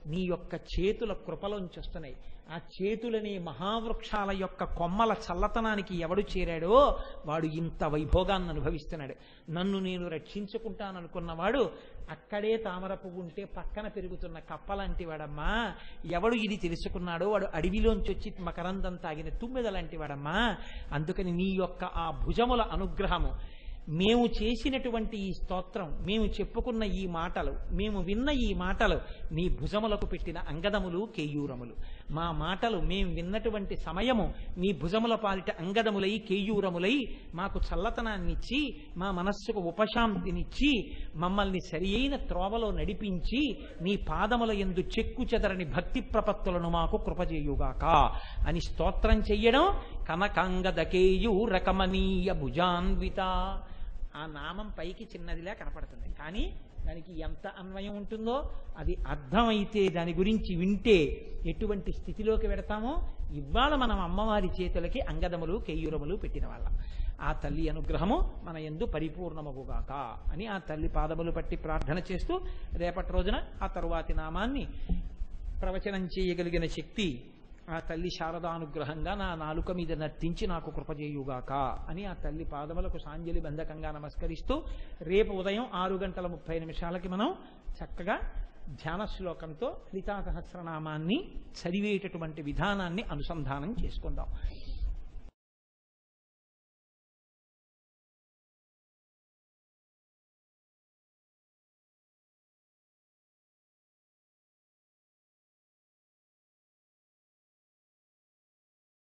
నీ యొక్క చేతుల కృపలోంచి వస్తున్నాయి ఆ చేతులనే మహావృక్షాల యొక్క కొమ్మల చల్లతనానికి ఎవడు చేరాడో వాడు ఇంత వైభోగాన్ని అనుభవిస్తున్నాడు. నన్ను నేను రక్షించుకుంటాననుకున్నవాడు అక్కడే తామర పువ్వు ఉంటే పక్కన పెరుగుతున్న కప్పలాంటి వాడమ్మా. ఎవడు ఇది తెలుసుకున్నాడో వాడు అడవిలోంచి వచ్చి మకరందం తాగిన తుమ్మెద లాంటి వాడమ్మా. అందుకని నీ యొక్క ఆ భుజముల అనుగ్రహము మేము చేసినటువంటి ఈ స్తోత్రం మేము చెప్పుకున్న ఈ మాటలు మేము విన్న ఈ మాటలు నీ భుజములకు పెట్టిన అంగదములు కేయూరములు. మా మాటలు మేము విన్నటువంటి సమయము నీ భుజముల పాలిట అంగదములై కేయూరములై మాకు చల్లతనాన్నిచ్చి మా మనస్సుకు ఉపశాంతినిచ్చి మమ్మల్ని సరి అయిన త్రోవలో నడిపించి నీ పాదముల ఎందు చెక్కు చెదరని భక్తి ప్రపత్తులను మాకు కృపజేయుగాక అని స్తోత్రం చెయ్యడం కనకాంగదకేయు రకమనీయ భుజాన్విత. ఆ నామం పైకి చిన్నదిలా కనపడుతుంది. కానీ దానికి ఎంత అన్వయం ఉంటుందో అది అర్థమైతే దాని గురించి వింటే ఎటువంటి స్థితిలోకి పెడతామో ఇవాళ మనం అమ్మవారి చేతులకి అంగదములు కెయ్యూరములు పెట్టిన వాళ్ళం. ఆ తల్లి అనుగ్రహము మన ఎందు పరిపూర్ణమగుగాక అని ఆ తల్లి పాదములు పట్టి ప్రార్థన చేస్తూ రేపటి రోజున ఆ తరువాతి నామాన్ని ప్రవచనం చేయగలిగిన శక్తి ఆ తల్లి శారదానుగ్రహంగా నా నాలుక మీద నర్తించి నాకు కృపజేయుగాక అని ఆ తల్లి పాదములకు సాంజలి బంధకంగా నమస్కరిస్తూ రేపు ఉదయం ఆరు గంటల ముప్పై నిమిషాలకి మనం చక్కగా ధ్యాన శ్లోకంతో లలితా సహస్రనామాన్ని చదివేటటువంటి విధానాన్ని అనుసంధానం చేసుకుందాం.